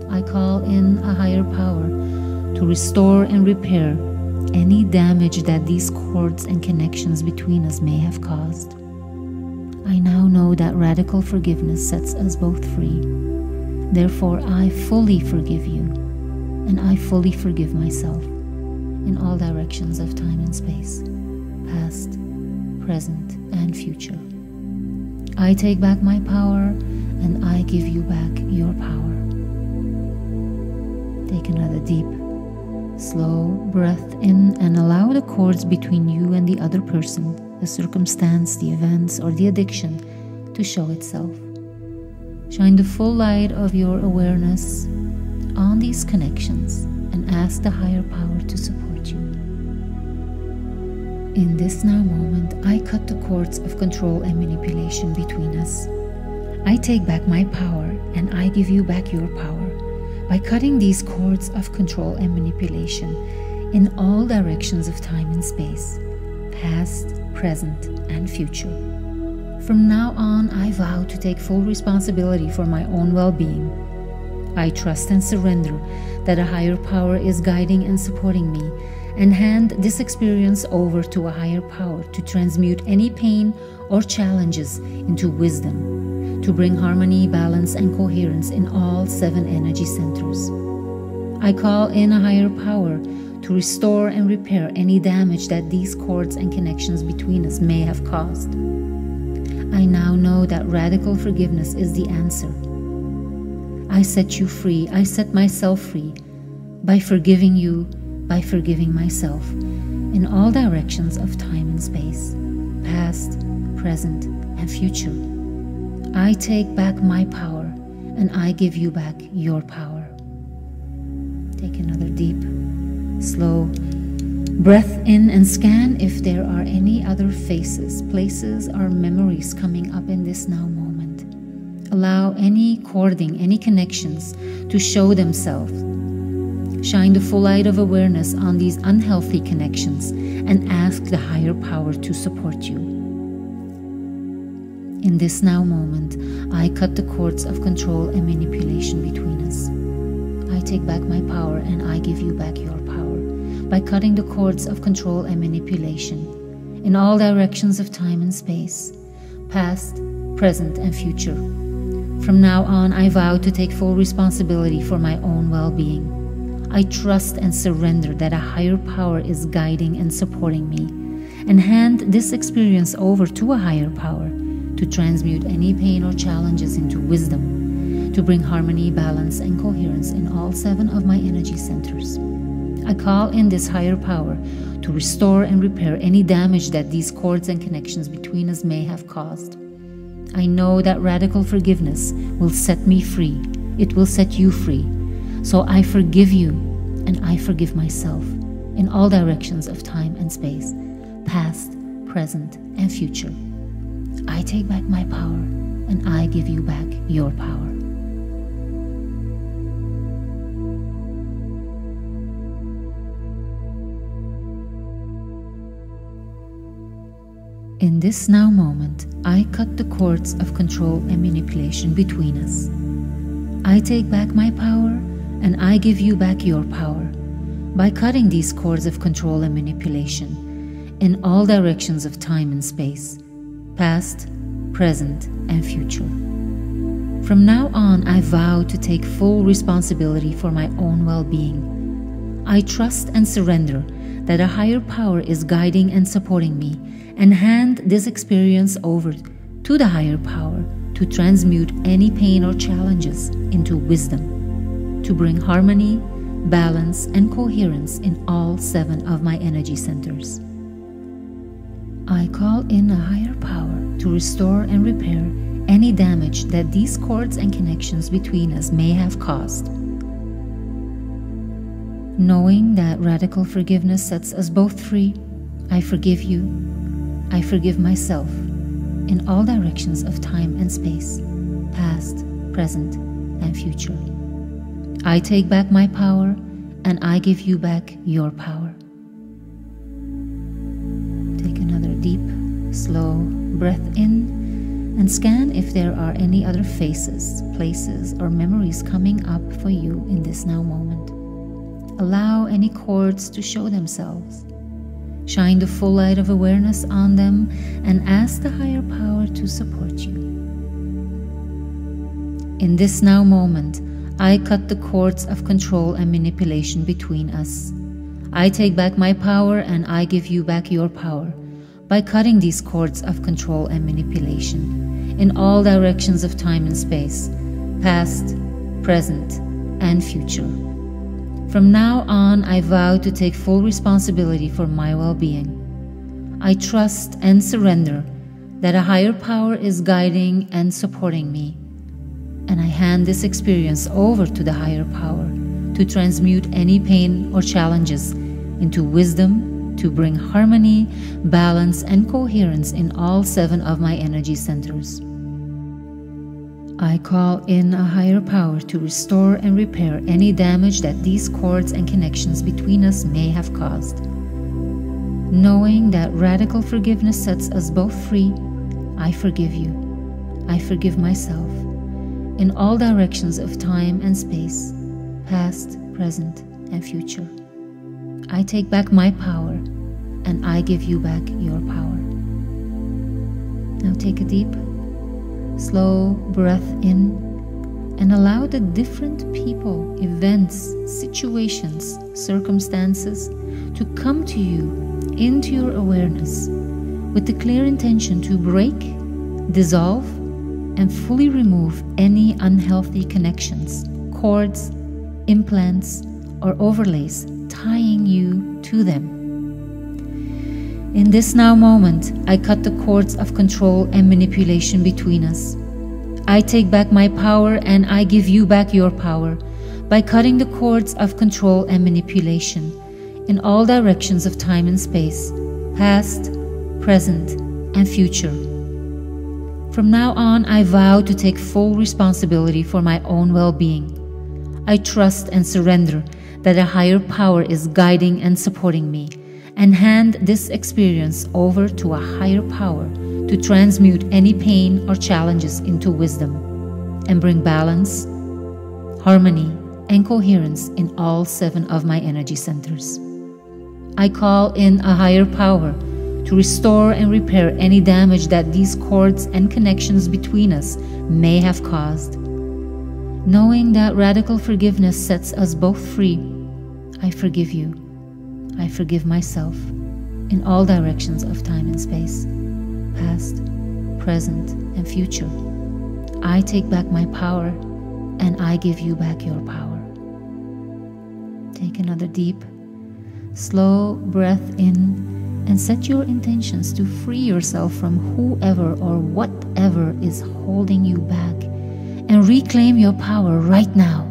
I call in a higher power to restore and repair any damage that these cords and connections between us may have caused. I now know that radical forgiveness sets us both free. Therefore, I fully forgive you, and I fully forgive myself in all directions of time and space, past, present, and future. I take back my power and I give you back your power. Take another deep, slow breath in and allow the cords between you and the other person, the circumstance, the events, or the addiction to show itself. Shine the full light of your awareness on these connections and ask the higher power to support you. In this now moment, I cut the cords of control and manipulation between us. I take back my power and I give you back your power by cutting these cords of control and manipulation in all directions of time and space, past, present, and future. From now on, I vow to take full responsibility for my own well being I trust and surrender that a higher power is guiding and supporting me, and hand this experience over to a higher power to transmute any pain or challenges into wisdom, to bring harmony, balance, and coherence in all seven energy centers. I call in a higher power to restore and repair any damage that these cords and connections between us may have caused. I now know that radical forgiveness is the answer I set you free. I set myself free by forgiving you, by forgiving myself in all directions of time and space, past, present, and future. I take back my power and I give you back your power. Take another deep, slow breath in and scan if there are any other faces, places, or memories coming up in this now moment allow any cording, any connections to show themselves. Shine the full light of awareness on these unhealthy connections and ask the higher power to support you. In this now moment, I cut the cords of control and manipulation between us. I take back my power and I give you back your by cutting the cords of control and manipulation in all directions of time and space, past, present, and future from now on, I vow to take full responsibility for my own well being. I trust and surrender that a higher power is guiding and supporting me, and hand this experience over to a higher power to transmute any pain or challenges into wisdom, to bring harmony, balance, and coherence in all seven of my energy centers. I call in this higher power to restore and repair any damage that these cords and connections between us may have caused. I know that radical forgiveness will set me free. It will set you free. So I forgive you and I forgive myself in all directions of time and space, past, present, and future. I take back my power and I give you back your power. In this now moment, I cut the cords of control and manipulation between us. I take back my power and I give you back your power by cutting these cords of control and manipulation in all directions of time and space, past, present, and future. From now on, I vow to take full responsibility for my own well being. I trust and surrender that a higher power is guiding and supporting me and hand this experience over to the higher power to transmute any pain or challenges into wisdom, to bring harmony, balance, and coherence in all seven of my energy centers. I call in a higher power to restore and repair any damage that these cords and connections between us may have caused. Knowing that radical forgiveness sets us both free, I forgive you, I forgive myself in all directions of time and space, past, present, and future. I take back my power and I give you back your power. Take another deep, slow breath in and scan if there are any other faces, places, or memories coming up for you in this now moment. Allow any cords to show themselves. Shine the full light of awareness on them and ask the higher power to support you. In this now moment, I cut the cords of control and manipulation between us. I take back my power and I give you back your power by cutting these cords of control and manipulation in all directions of time and space, past, present, and future. From now on, I vow to take full responsibility for my well being. I trust and surrender that a higher power is guiding and supporting me. And I hand this experience over to the higher power to transmute any pain or challenges into wisdom to bring harmony, balance, and coherence in all seven of my energy centers. I call in a higher power to restore and repair any damage that these cords and connections between us may have caused. Knowing that radical forgiveness sets us both free, I forgive you. I forgive myself in all directions of time and space, past, present, and future. I take back my power and I give you back your power. Now take a deep, slow breath in and allow the different people, events, situations, circumstances to come to you into your awareness with the clear intention to break, dissolve, and fully remove any unhealthy connections, cords, implants, or overlays tying you to them. In this now moment, I cut the cords of control and manipulation between us. I take back my power and I give you back your power by cutting the cords of control and manipulation in all directions of time and space, past, present, and future. From now on, I vow to take full responsibility for my own well being. I trust and surrender that a higher power is guiding and supporting me and hand this experience over to a higher power to transmute any pain or challenges into wisdom and bring balance, harmony, and coherence in all seven of my energy centers. I call in a higher power to restore and repair any damage that these cords and connections between us may have caused. Knowing that radical forgiveness sets us both free, I forgive you I forgive myself in all directions of time and space, past, present, and future. I take back my power and I give you back your power. Take another deep, slow breath in and set your intentions to free yourself from whoever or whatever is holding you back and reclaim your power right now.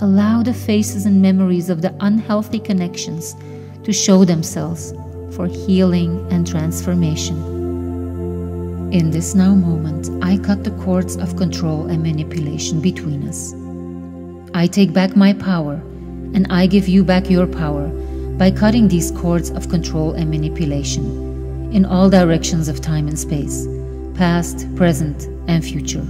Allow the faces and memories of the unhealthy connections to show themselves for healing and transformation. In this now moment, I cut the cords of control and manipulation between us. I take back my power and I give you back your power by cutting these cords of control and manipulation in all directions of time and space, past, present, and future.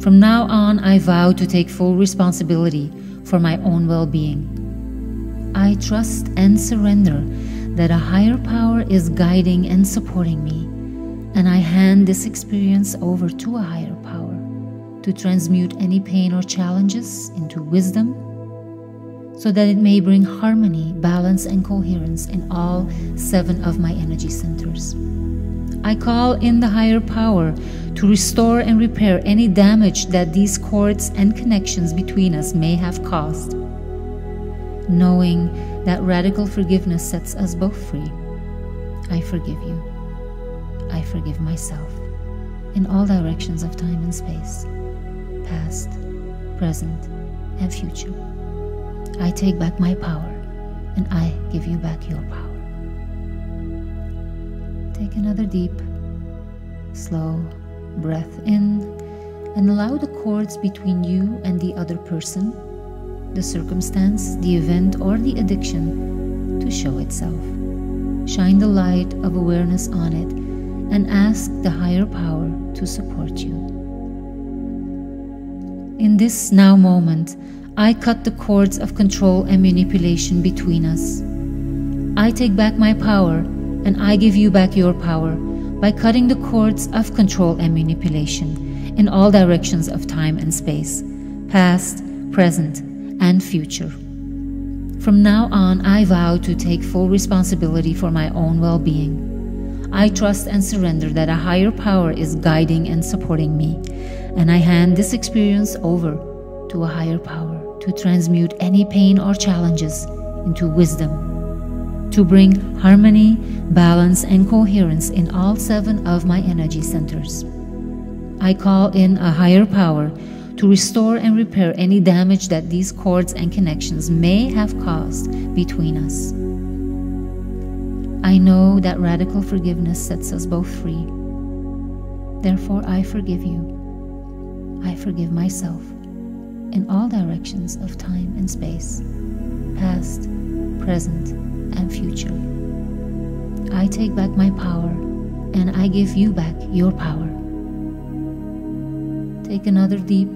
From now on, I vow to take full responsibility for my own well being. I trust and surrender that a higher power is guiding and supporting me, and I hand this experience over to a higher power to transmute any pain or challenges into wisdom so that it may bring harmony, balance, and coherence in all seven of my energy centers. I call in the higher power to restore and repair any damage that these cords and connections between us may have caused. knowing that radical forgiveness sets us both free. I forgive you. I forgive myself in all directions of time and space, past, present, and future. I take back my power and I give you back your power. Take another deep, slow breath in and allow the cords between you and the other person, the circumstance, the event, or the addiction to show itself. Shine the light of awareness on it and ask the higher power to support you. In this now moment, I cut the cords of control and manipulation between us. I take back my power and I give you back your power by cutting the cords of control and manipulation in all directions of time and space, past, present, and future. From now on, I vow to take full responsibility for my own well being. I trust and surrender that a higher power is guiding and supporting me, and I hand this experience over to a higher power to transmute any pain or challenges into wisdom, to bring harmony, balance, and coherence in all seven of my energy centers. I call in a higher power to restore and repair any damage that these cords and connections may have caused between us. I know that radical forgiveness sets us both free. Therefore, I forgive you. I forgive myself in all directions of time and space, past, present, and future. I take back my power and I give you back your power. Take another deep,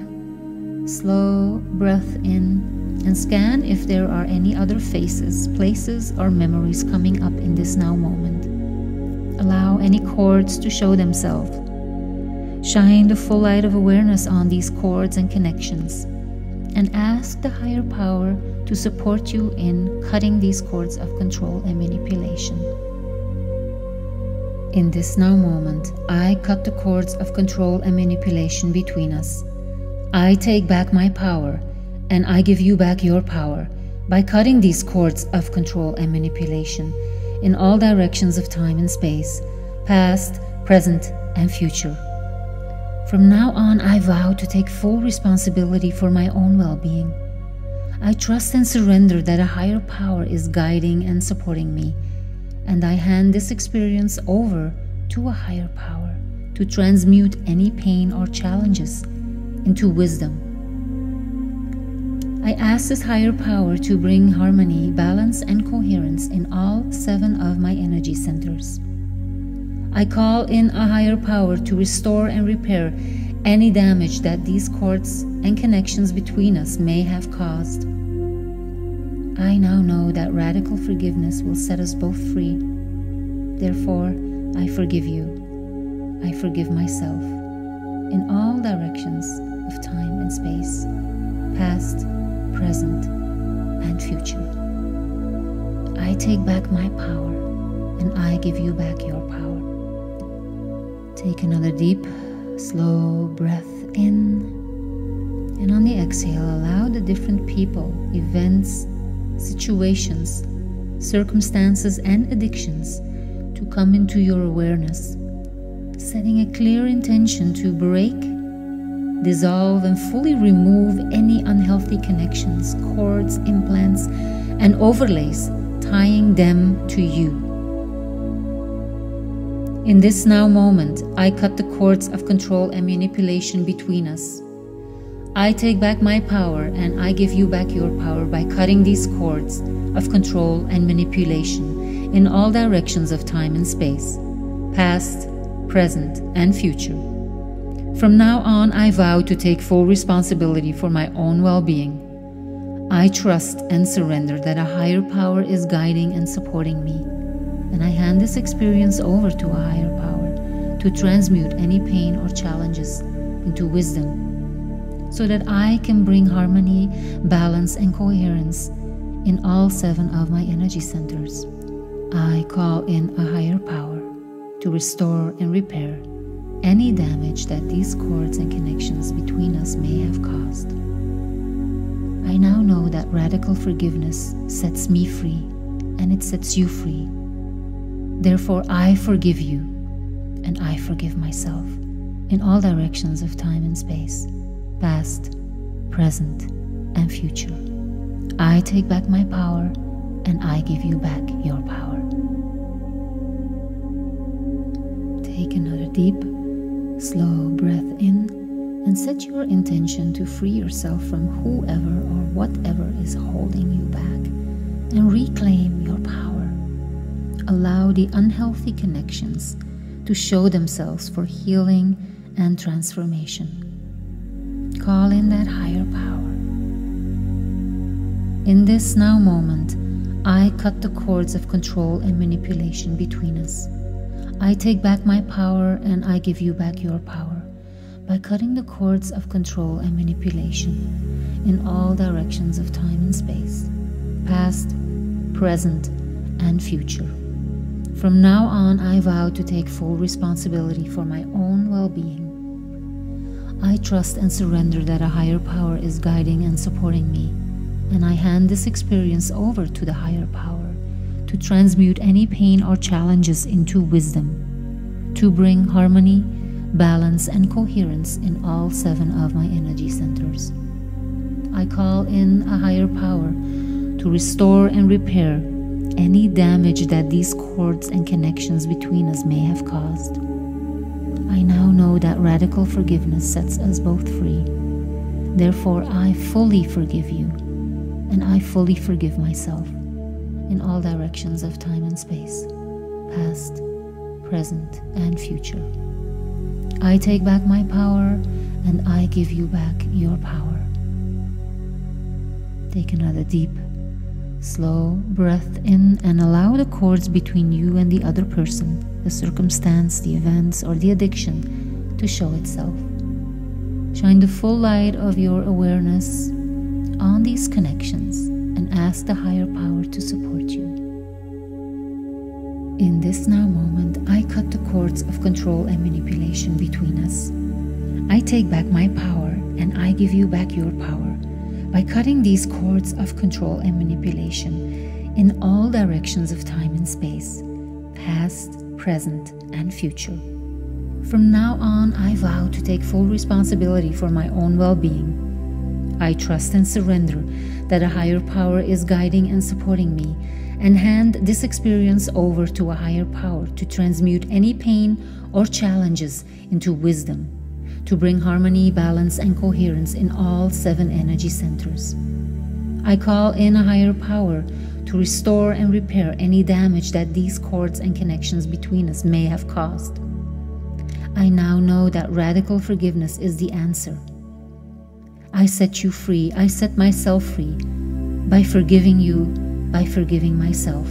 slow breath in and scan if there are any other faces, places, or memories coming up in this now moment. Allow any cords to show themselves. Shine the full light of awareness on these cords and connections, and ask the higher power to support you in cutting these cords of control and manipulation. In this now moment, I cut the cords of control and manipulation between us. I take back my power and I give you back your power by cutting these cords of control and manipulation in all directions of time and space, past, present, and future. From now on, I vow to take full responsibility for my own well being. I trust and surrender that a higher power is guiding and supporting me, and I hand this experience over to a higher power to transmute any pain or challenges into wisdom I ask this higher power to bring harmony, balance, and coherence in all seven of my energy centers. I call in a higher power to restore and repair any damage that these cords and connections between us may have caused. I now know that radical forgiveness will set us both free. Therefore, I forgive you. I forgive myself in all directions of time and space, past, present, and future. I take back my power and I give you back your power. Take another deep, slow breath in. And on the exhale, allow the different people, events, situations, circumstances, and addictions to come into your awareness, setting a clear intention to break dissolve and fully remove any unhealthy connections, cords, implants, and overlays tying them to you. In this now moment, I cut the cords of control and manipulation between us. I take back my power and I give you back your power by cutting these cords of control and manipulation in all directions of time and space, past, present, and future. From now on, I vow to take full responsibility for my own well being. I trust and surrender that a higher power is guiding and supporting me, and I hand this experience over to a higher power to transmute any pain or challenges into wisdom so that I can bring harmony, balance, and coherence in all seven of my energy centers. I call in a higher power to restore and repair any damage that these cords and connections between us may have caused. I now know that radical forgiveness sets me free and it sets you free. Therefore, I forgive you and I forgive myself in all directions of time and space, past, present, and future. I take back my power and I give you back your power. Take another deep, slow breath in and set your intention to free yourself from whoever or whatever is holding you back and reclaim your power. Allow the unhealthy connections to show themselves for healing and transformation. Call in that higher power. In this now moment, I cut the cords of control and manipulation between us. I take back my power and I give you back your power by cutting the cords of control and manipulation in all directions of time and space, past, present, and future. From now on, I vow to take full responsibility for my own well being. I trust and surrender that a higher power is guiding and supporting me, and I hand this experience over to the higher power to transmute any pain or challenges into wisdom, to bring harmony, balance, and coherence in all seven of my energy centers. I call in a higher power to restore and repair any damage that these cords and connections between us may have caused. I now know that radical forgiveness sets us both free. Therefore, I fully forgive you, and I fully forgive myself in all directions of time and space, past, present, and future. I take back my power, and I give you back your power. Take another deep Slow breath in and allow the cords between you and the other person, the circumstance, the events, or the addiction to show itself. Shine the full light of your awareness on these connections and ask the higher power to support you. In this now moment, I cut the cords of control and manipulation between us. I take back my power and I give you back your power by cutting these cords of control and manipulation in all directions of time and space, past, present, and future. From now on, I vow to take full responsibility for my own well being. I trust and surrender that a higher power is guiding and supporting me, and hand this experience over to a higher power to transmute any pain or challenges into wisdom to bring harmony, balance, and coherence in all seven energy centers. I call in a higher power to restore and repair any damage that these cords and connections between us may have caused. I now know that radical forgiveness is the answer. I set you free, I set myself free by forgiving you, by forgiving myself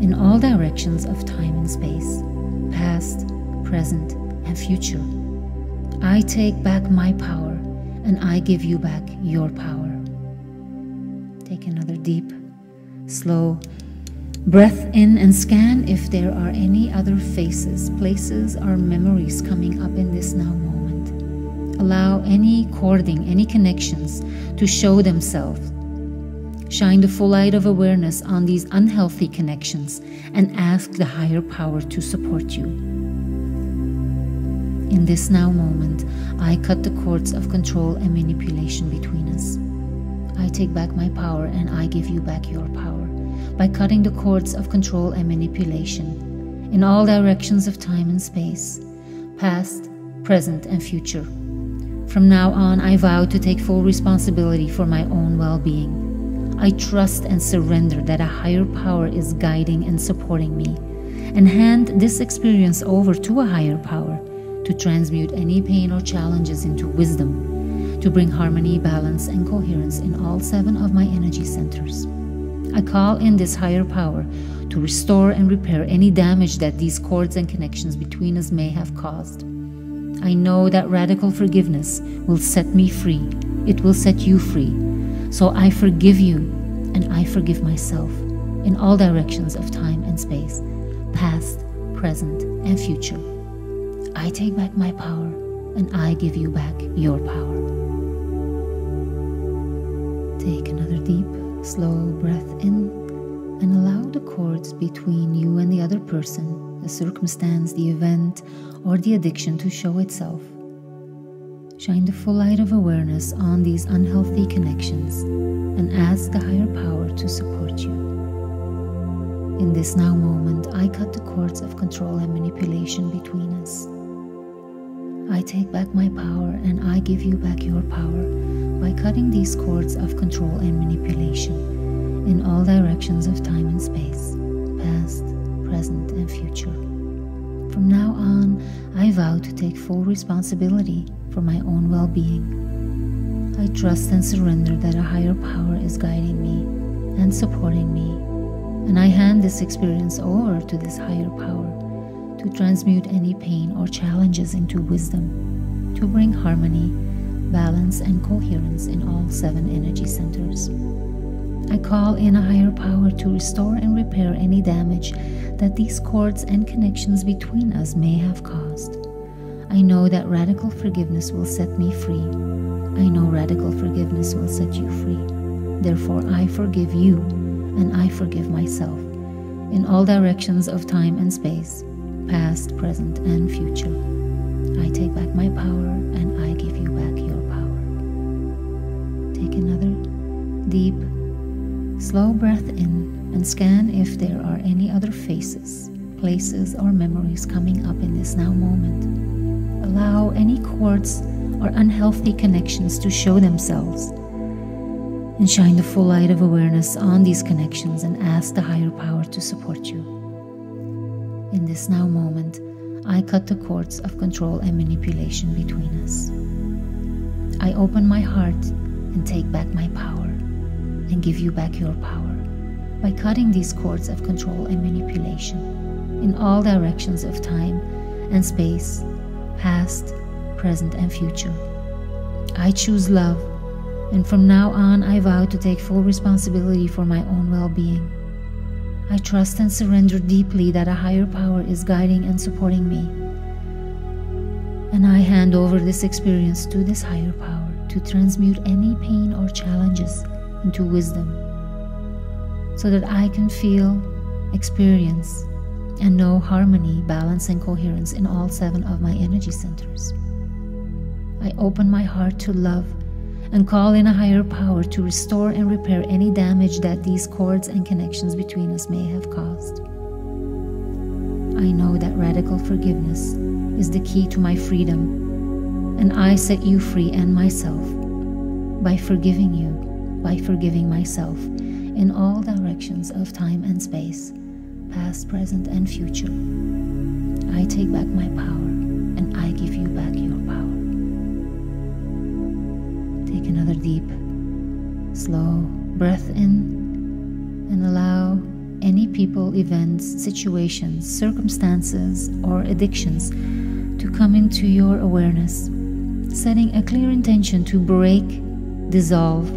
in all directions of time and space, past, present, and future. I take back my power and I give you back your power. Take another deep, slow breath in and scan if there are any other faces, places, or memories coming up in this now moment. Allow any cording, any connections to show themselves. Shine the full light of awareness on these unhealthy connections and ask the higher power to support you. In this now moment, I cut the cords of control and manipulation between us. I take back my power and I give you back your power by cutting the cords of control and manipulation in all directions of time and space, past, present, and future. From now on, I vow to take full responsibility for my own well being. I trust and surrender that a higher power is guiding and supporting me, and hand this experience over to a higher power to transmute any pain or challenges into wisdom, to bring harmony, balance, and coherence in all seven of my energy centers. I call in this higher power to restore and repair any damage that these cords and connections between us may have caused. I know that radical forgiveness will set me free. It will set you free. So I forgive you and I forgive myself in all directions of time and space, past, present, and future. I take back my power and I give you back your power. Take another deep, slow breath in and allow the cords between you and the other person, the circumstance, the event, or the addiction to show itself. Shine the full light of awareness on these unhealthy connections and ask the higher power to support you. In this now moment, I cut the cords of control and manipulation between us. I take back my power and I give you back your power by cutting these cords of control and manipulation in all directions of time and space, past, present, and future. From now on, I vow to take full responsibility for my own well being. I trust and surrender that a higher power is guiding me and supporting me, and I hand this experience over to this higher power to transmute any pain or challenges into wisdom, to bring harmony, balance, and coherence in all seven energy centers. I call in a higher power to restore and repair any damage that these cords and connections between us may have caused. I know that radical forgiveness will set me free. I know radical forgiveness will set you free. Therefore, I forgive you and I forgive myself in all directions of time and space past, present, and future. I take back my power and I give you back your power. Take another deep, slow breath in and scan if there are any other faces, places, or memories coming up in this now moment. Allow any cords or unhealthy connections to show themselves and shine the full light of awareness on these connections and ask the higher power to support you. In this now moment, I cut the cords of control and manipulation between us. I open my heart and take back my power and give you back your power by cutting these cords of control and manipulation in all directions of time and space, past, present, and future. I choose love, and from now on, I vow to take full responsibility for my own well being. I trust and surrender deeply that a higher power is guiding and supporting me. And I hand over this experience to this higher power to transmute any pain or challenges into wisdom so that I can feel, experience, and know harmony, balance, and coherence in all seven of my energy centers. I open my heart to love and call in a higher power to restore and repair any damage that these cords and connections between us may have caused. I know that radical forgiveness is the key to my freedom, and I set you free and myself by forgiving you, by forgiving myself in all directions of time and space, past, present, and future. I take back my power and I give you back your power. Another deep, slow breath in and allow any people, events, situations, circumstances, or addictions to come into your awareness, setting a clear intention to break, dissolve,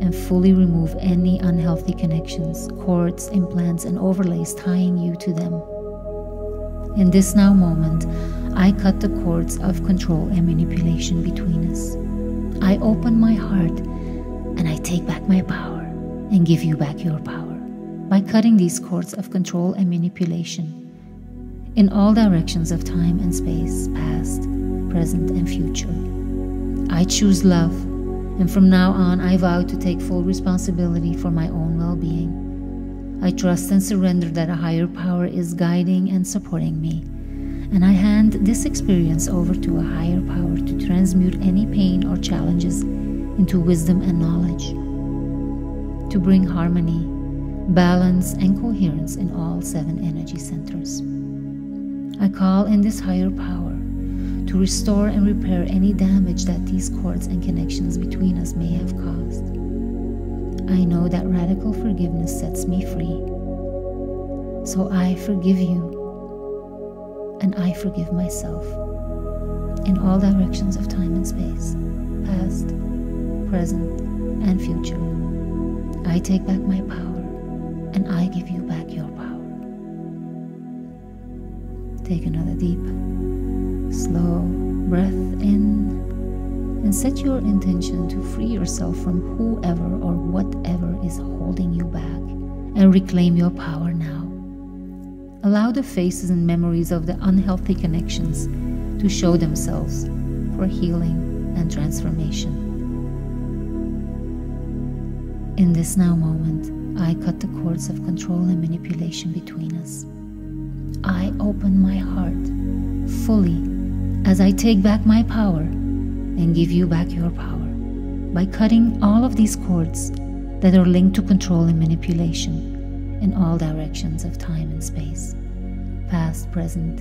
and fully remove any unhealthy connections, cords, implants, and overlays tying you to them. In this now moment, I cut the cords of control and manipulation between us. I open my heart and I take back my power and give you back your power by cutting these cords of control and manipulation in all directions of time and space, past, present, and future. I choose love, and from now on, I vow to take full responsibility for my own well being. I trust and surrender that a higher power is guiding and supporting me and I hand this experience over to a higher power to transmute any pain or challenges into wisdom and knowledge, to bring harmony, balance, and coherence in all seven energy centers. I call in this higher power to restore and repair any damage that these cords and connections between us may have caused. I know that radical forgiveness sets me free. So I forgive you and I forgive myself in all directions of time and space, past, present, and future. I take back my power and I give you back your power. Take another deep, slow breath in and set your intention to free yourself from whoever or whatever is holding you back and reclaim your power. Allow the faces and memories of the unhealthy connections to show themselves for healing and transformation. In this now moment, I cut the cords of control and manipulation between us. I open my heart fully as I take back my power and give you back your power by cutting all of these cords that are linked to control and manipulation in all directions of time and space, past, present,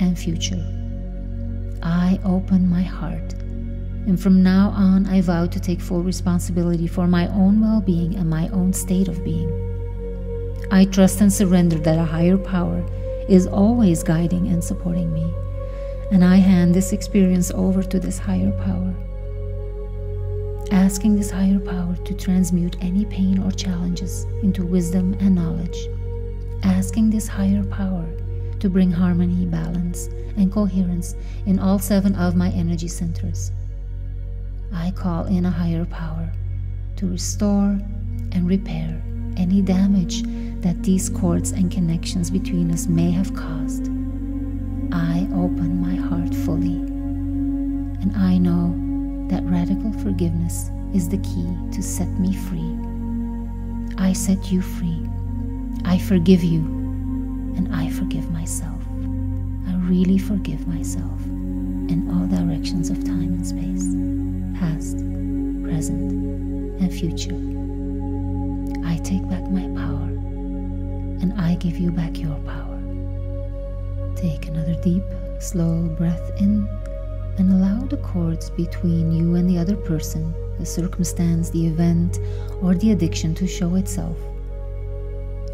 and future. I open my heart, and from now on, I vow to take full responsibility for my own well being and my own state of being. I trust and surrender that a higher power is always guiding and supporting me, and I hand this experience over to this higher power asking this higher power to transmute any pain or challenges into wisdom and knowledge, asking this higher power to bring harmony, balance, and coherence in all seven of my energy centers. I call in a higher power to restore and repair any damage that these cords and connections between us may have caused. I open my heart fully, and I know that radical forgiveness is the key to set me free. I set you free. I forgive you, and I forgive myself. I really forgive myself in all directions of time and space, past, present, and future. I take back my power, and I give you back your power. Take another deep, slow breath in and allow the cords between you and the other person, the circumstance, the event, or the addiction to show itself.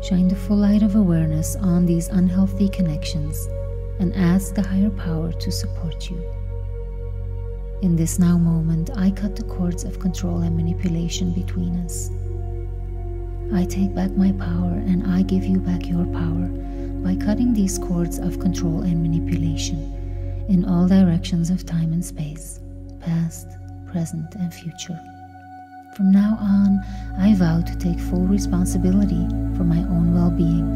Shine the full light of awareness on these unhealthy connections and ask the higher power to support you. In this now moment, I cut the cords of control and manipulation between us. I take back my power and I give you back your power by cutting these cords of control and manipulation in all directions of time and space, past, present, and future. From now on, I vow to take full responsibility for my own well being.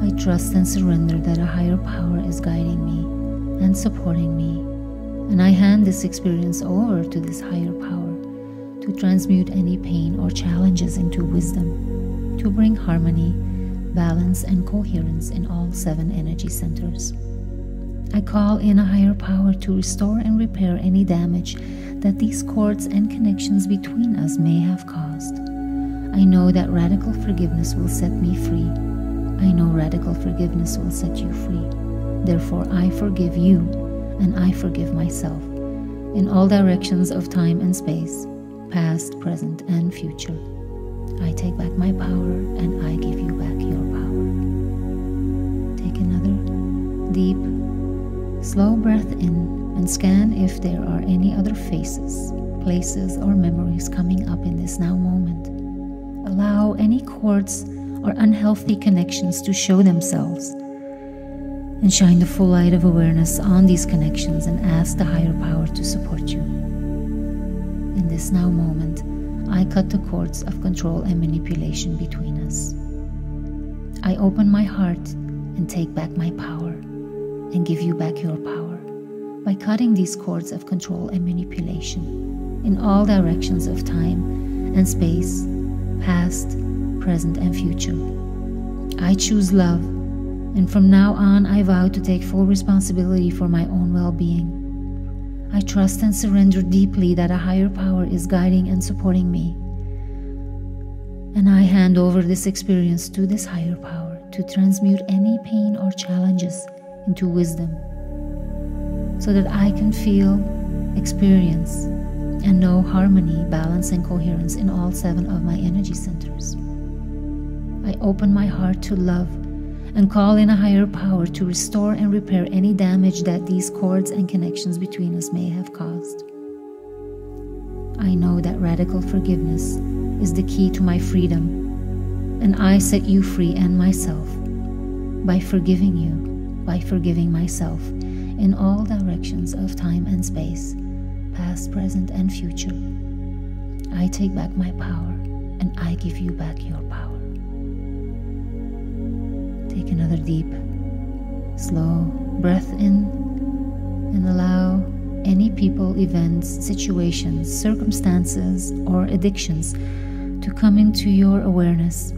I trust and surrender that a higher power is guiding me and supporting me, and I hand this experience over to this higher power to transmute any pain or challenges into wisdom, to bring harmony, balance, and coherence in all seven energy centers. I call in a higher power to restore and repair any damage that these cords and connections between us may have caused. I know that radical forgiveness will set me free. I know radical forgiveness will set you free. Therefore, I forgive you and I forgive myself in all directions of time and space, past, present, and future. I take back my power and I give you back your power. Take another deep Slow breath in and scan if there are any other faces, places, or memories coming up in this now moment. Allow any cords or unhealthy connections to show themselves. And shine the full light of awareness on these connections and ask the higher power to support you. In this now moment, I cut the cords of control and manipulation between us. I open my heart and take back my power and give you back your power by cutting these cords of control and manipulation in all directions of time and space, past, present, and future. I choose love, and from now on, I vow to take full responsibility for my own well being. I trust and surrender deeply that a higher power is guiding and supporting me. And I hand over this experience to this higher power to transmute any pain or challenges into wisdom so that I can feel, experience, and know harmony, balance, and coherence in all seven of my energy centers. I open my heart to love and call in a higher power to restore and repair any damage that these cords and connections between us may have caused. I know that radical forgiveness is the key to my freedom, and I set you free and myself by forgiving you by forgiving myself in all directions of time and space, past, present, and future. I take back my power and I give you back your power. Take another deep, slow breath in and allow any people, events, situations, circumstances, or addictions to come into your awareness,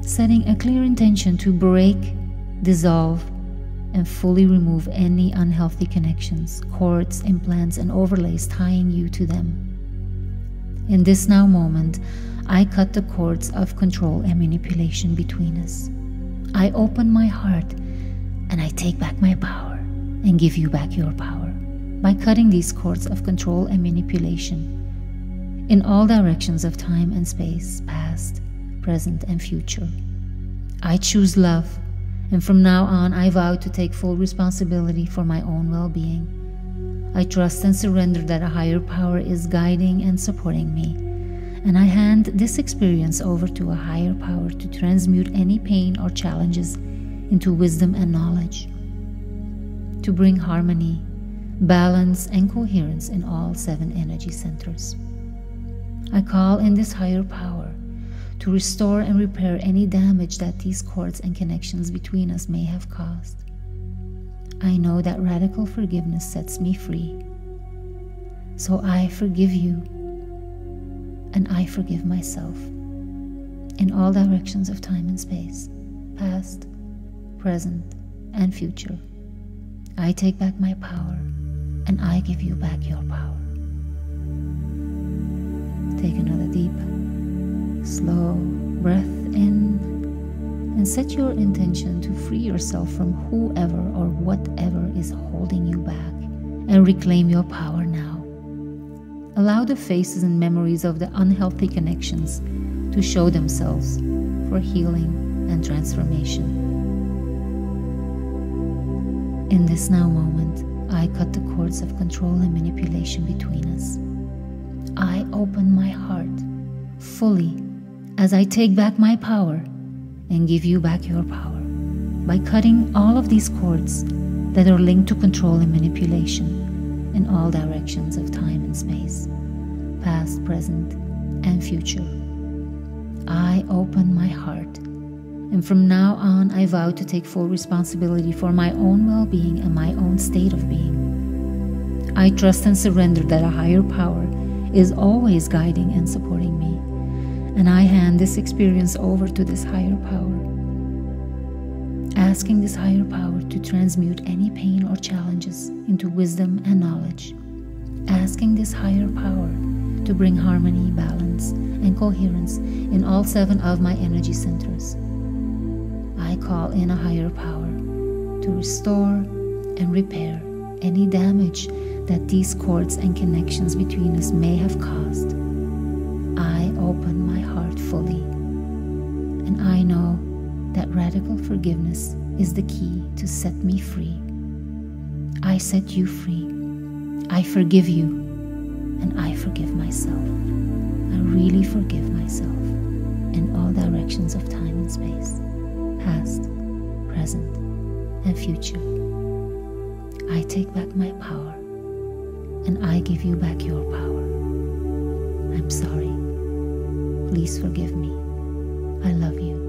setting a clear intention to break, dissolve, and fully remove any unhealthy connections, cords, implants, and overlays tying you to them. In this now moment, I cut the cords of control and manipulation between us. I open my heart and I take back my power and give you back your power by cutting these cords of control and manipulation in all directions of time and space, past, present, and future. I choose love, and from now on I vow to take full responsibility for my own well being. I trust and surrender that a higher power is guiding and supporting me, and I hand this experience over to a higher power to transmute any pain or challenges into wisdom and knowledge, to bring harmony, balance, and coherence in all seven energy centers. I call in this higher power to restore and repair any damage that these cords and connections between us may have caused. I know that radical forgiveness sets me free. So I forgive you and I forgive myself in all directions of time and space, past, present, and future. I take back my power and I give you back your power. Take another deep, slow breath in and set your intention to free yourself from whoever or whatever is holding you back and reclaim your power now. Allow the faces and memories of the unhealthy connections to show themselves for healing and transformation. In this now moment, I cut the cords of control and manipulation between us. I open my heart fully as I take back my power and give you back your power by cutting all of these cords that are linked to control and manipulation in all directions of time and space, past, present, and future. I open my heart, and from now on, I vow to take full responsibility for my own well being and my own state of being. I trust and surrender that a higher power is always guiding and supporting me. And I hand this experience over to this higher power, asking this higher power to transmute any pain or challenges into wisdom and knowledge, asking this higher power to bring harmony, balance, and coherence in all seven of my energy centers. I call in a higher power to restore and repair any damage that these cords and connections between us may have caused. I open I know that radical forgiveness is the key to set me free. I set you free. I forgive you, and I forgive myself. I really forgive myself in all directions of time and space, past, present, and future. I take back my power and I give you back your power. I'm sorry. Please forgive me. I love you.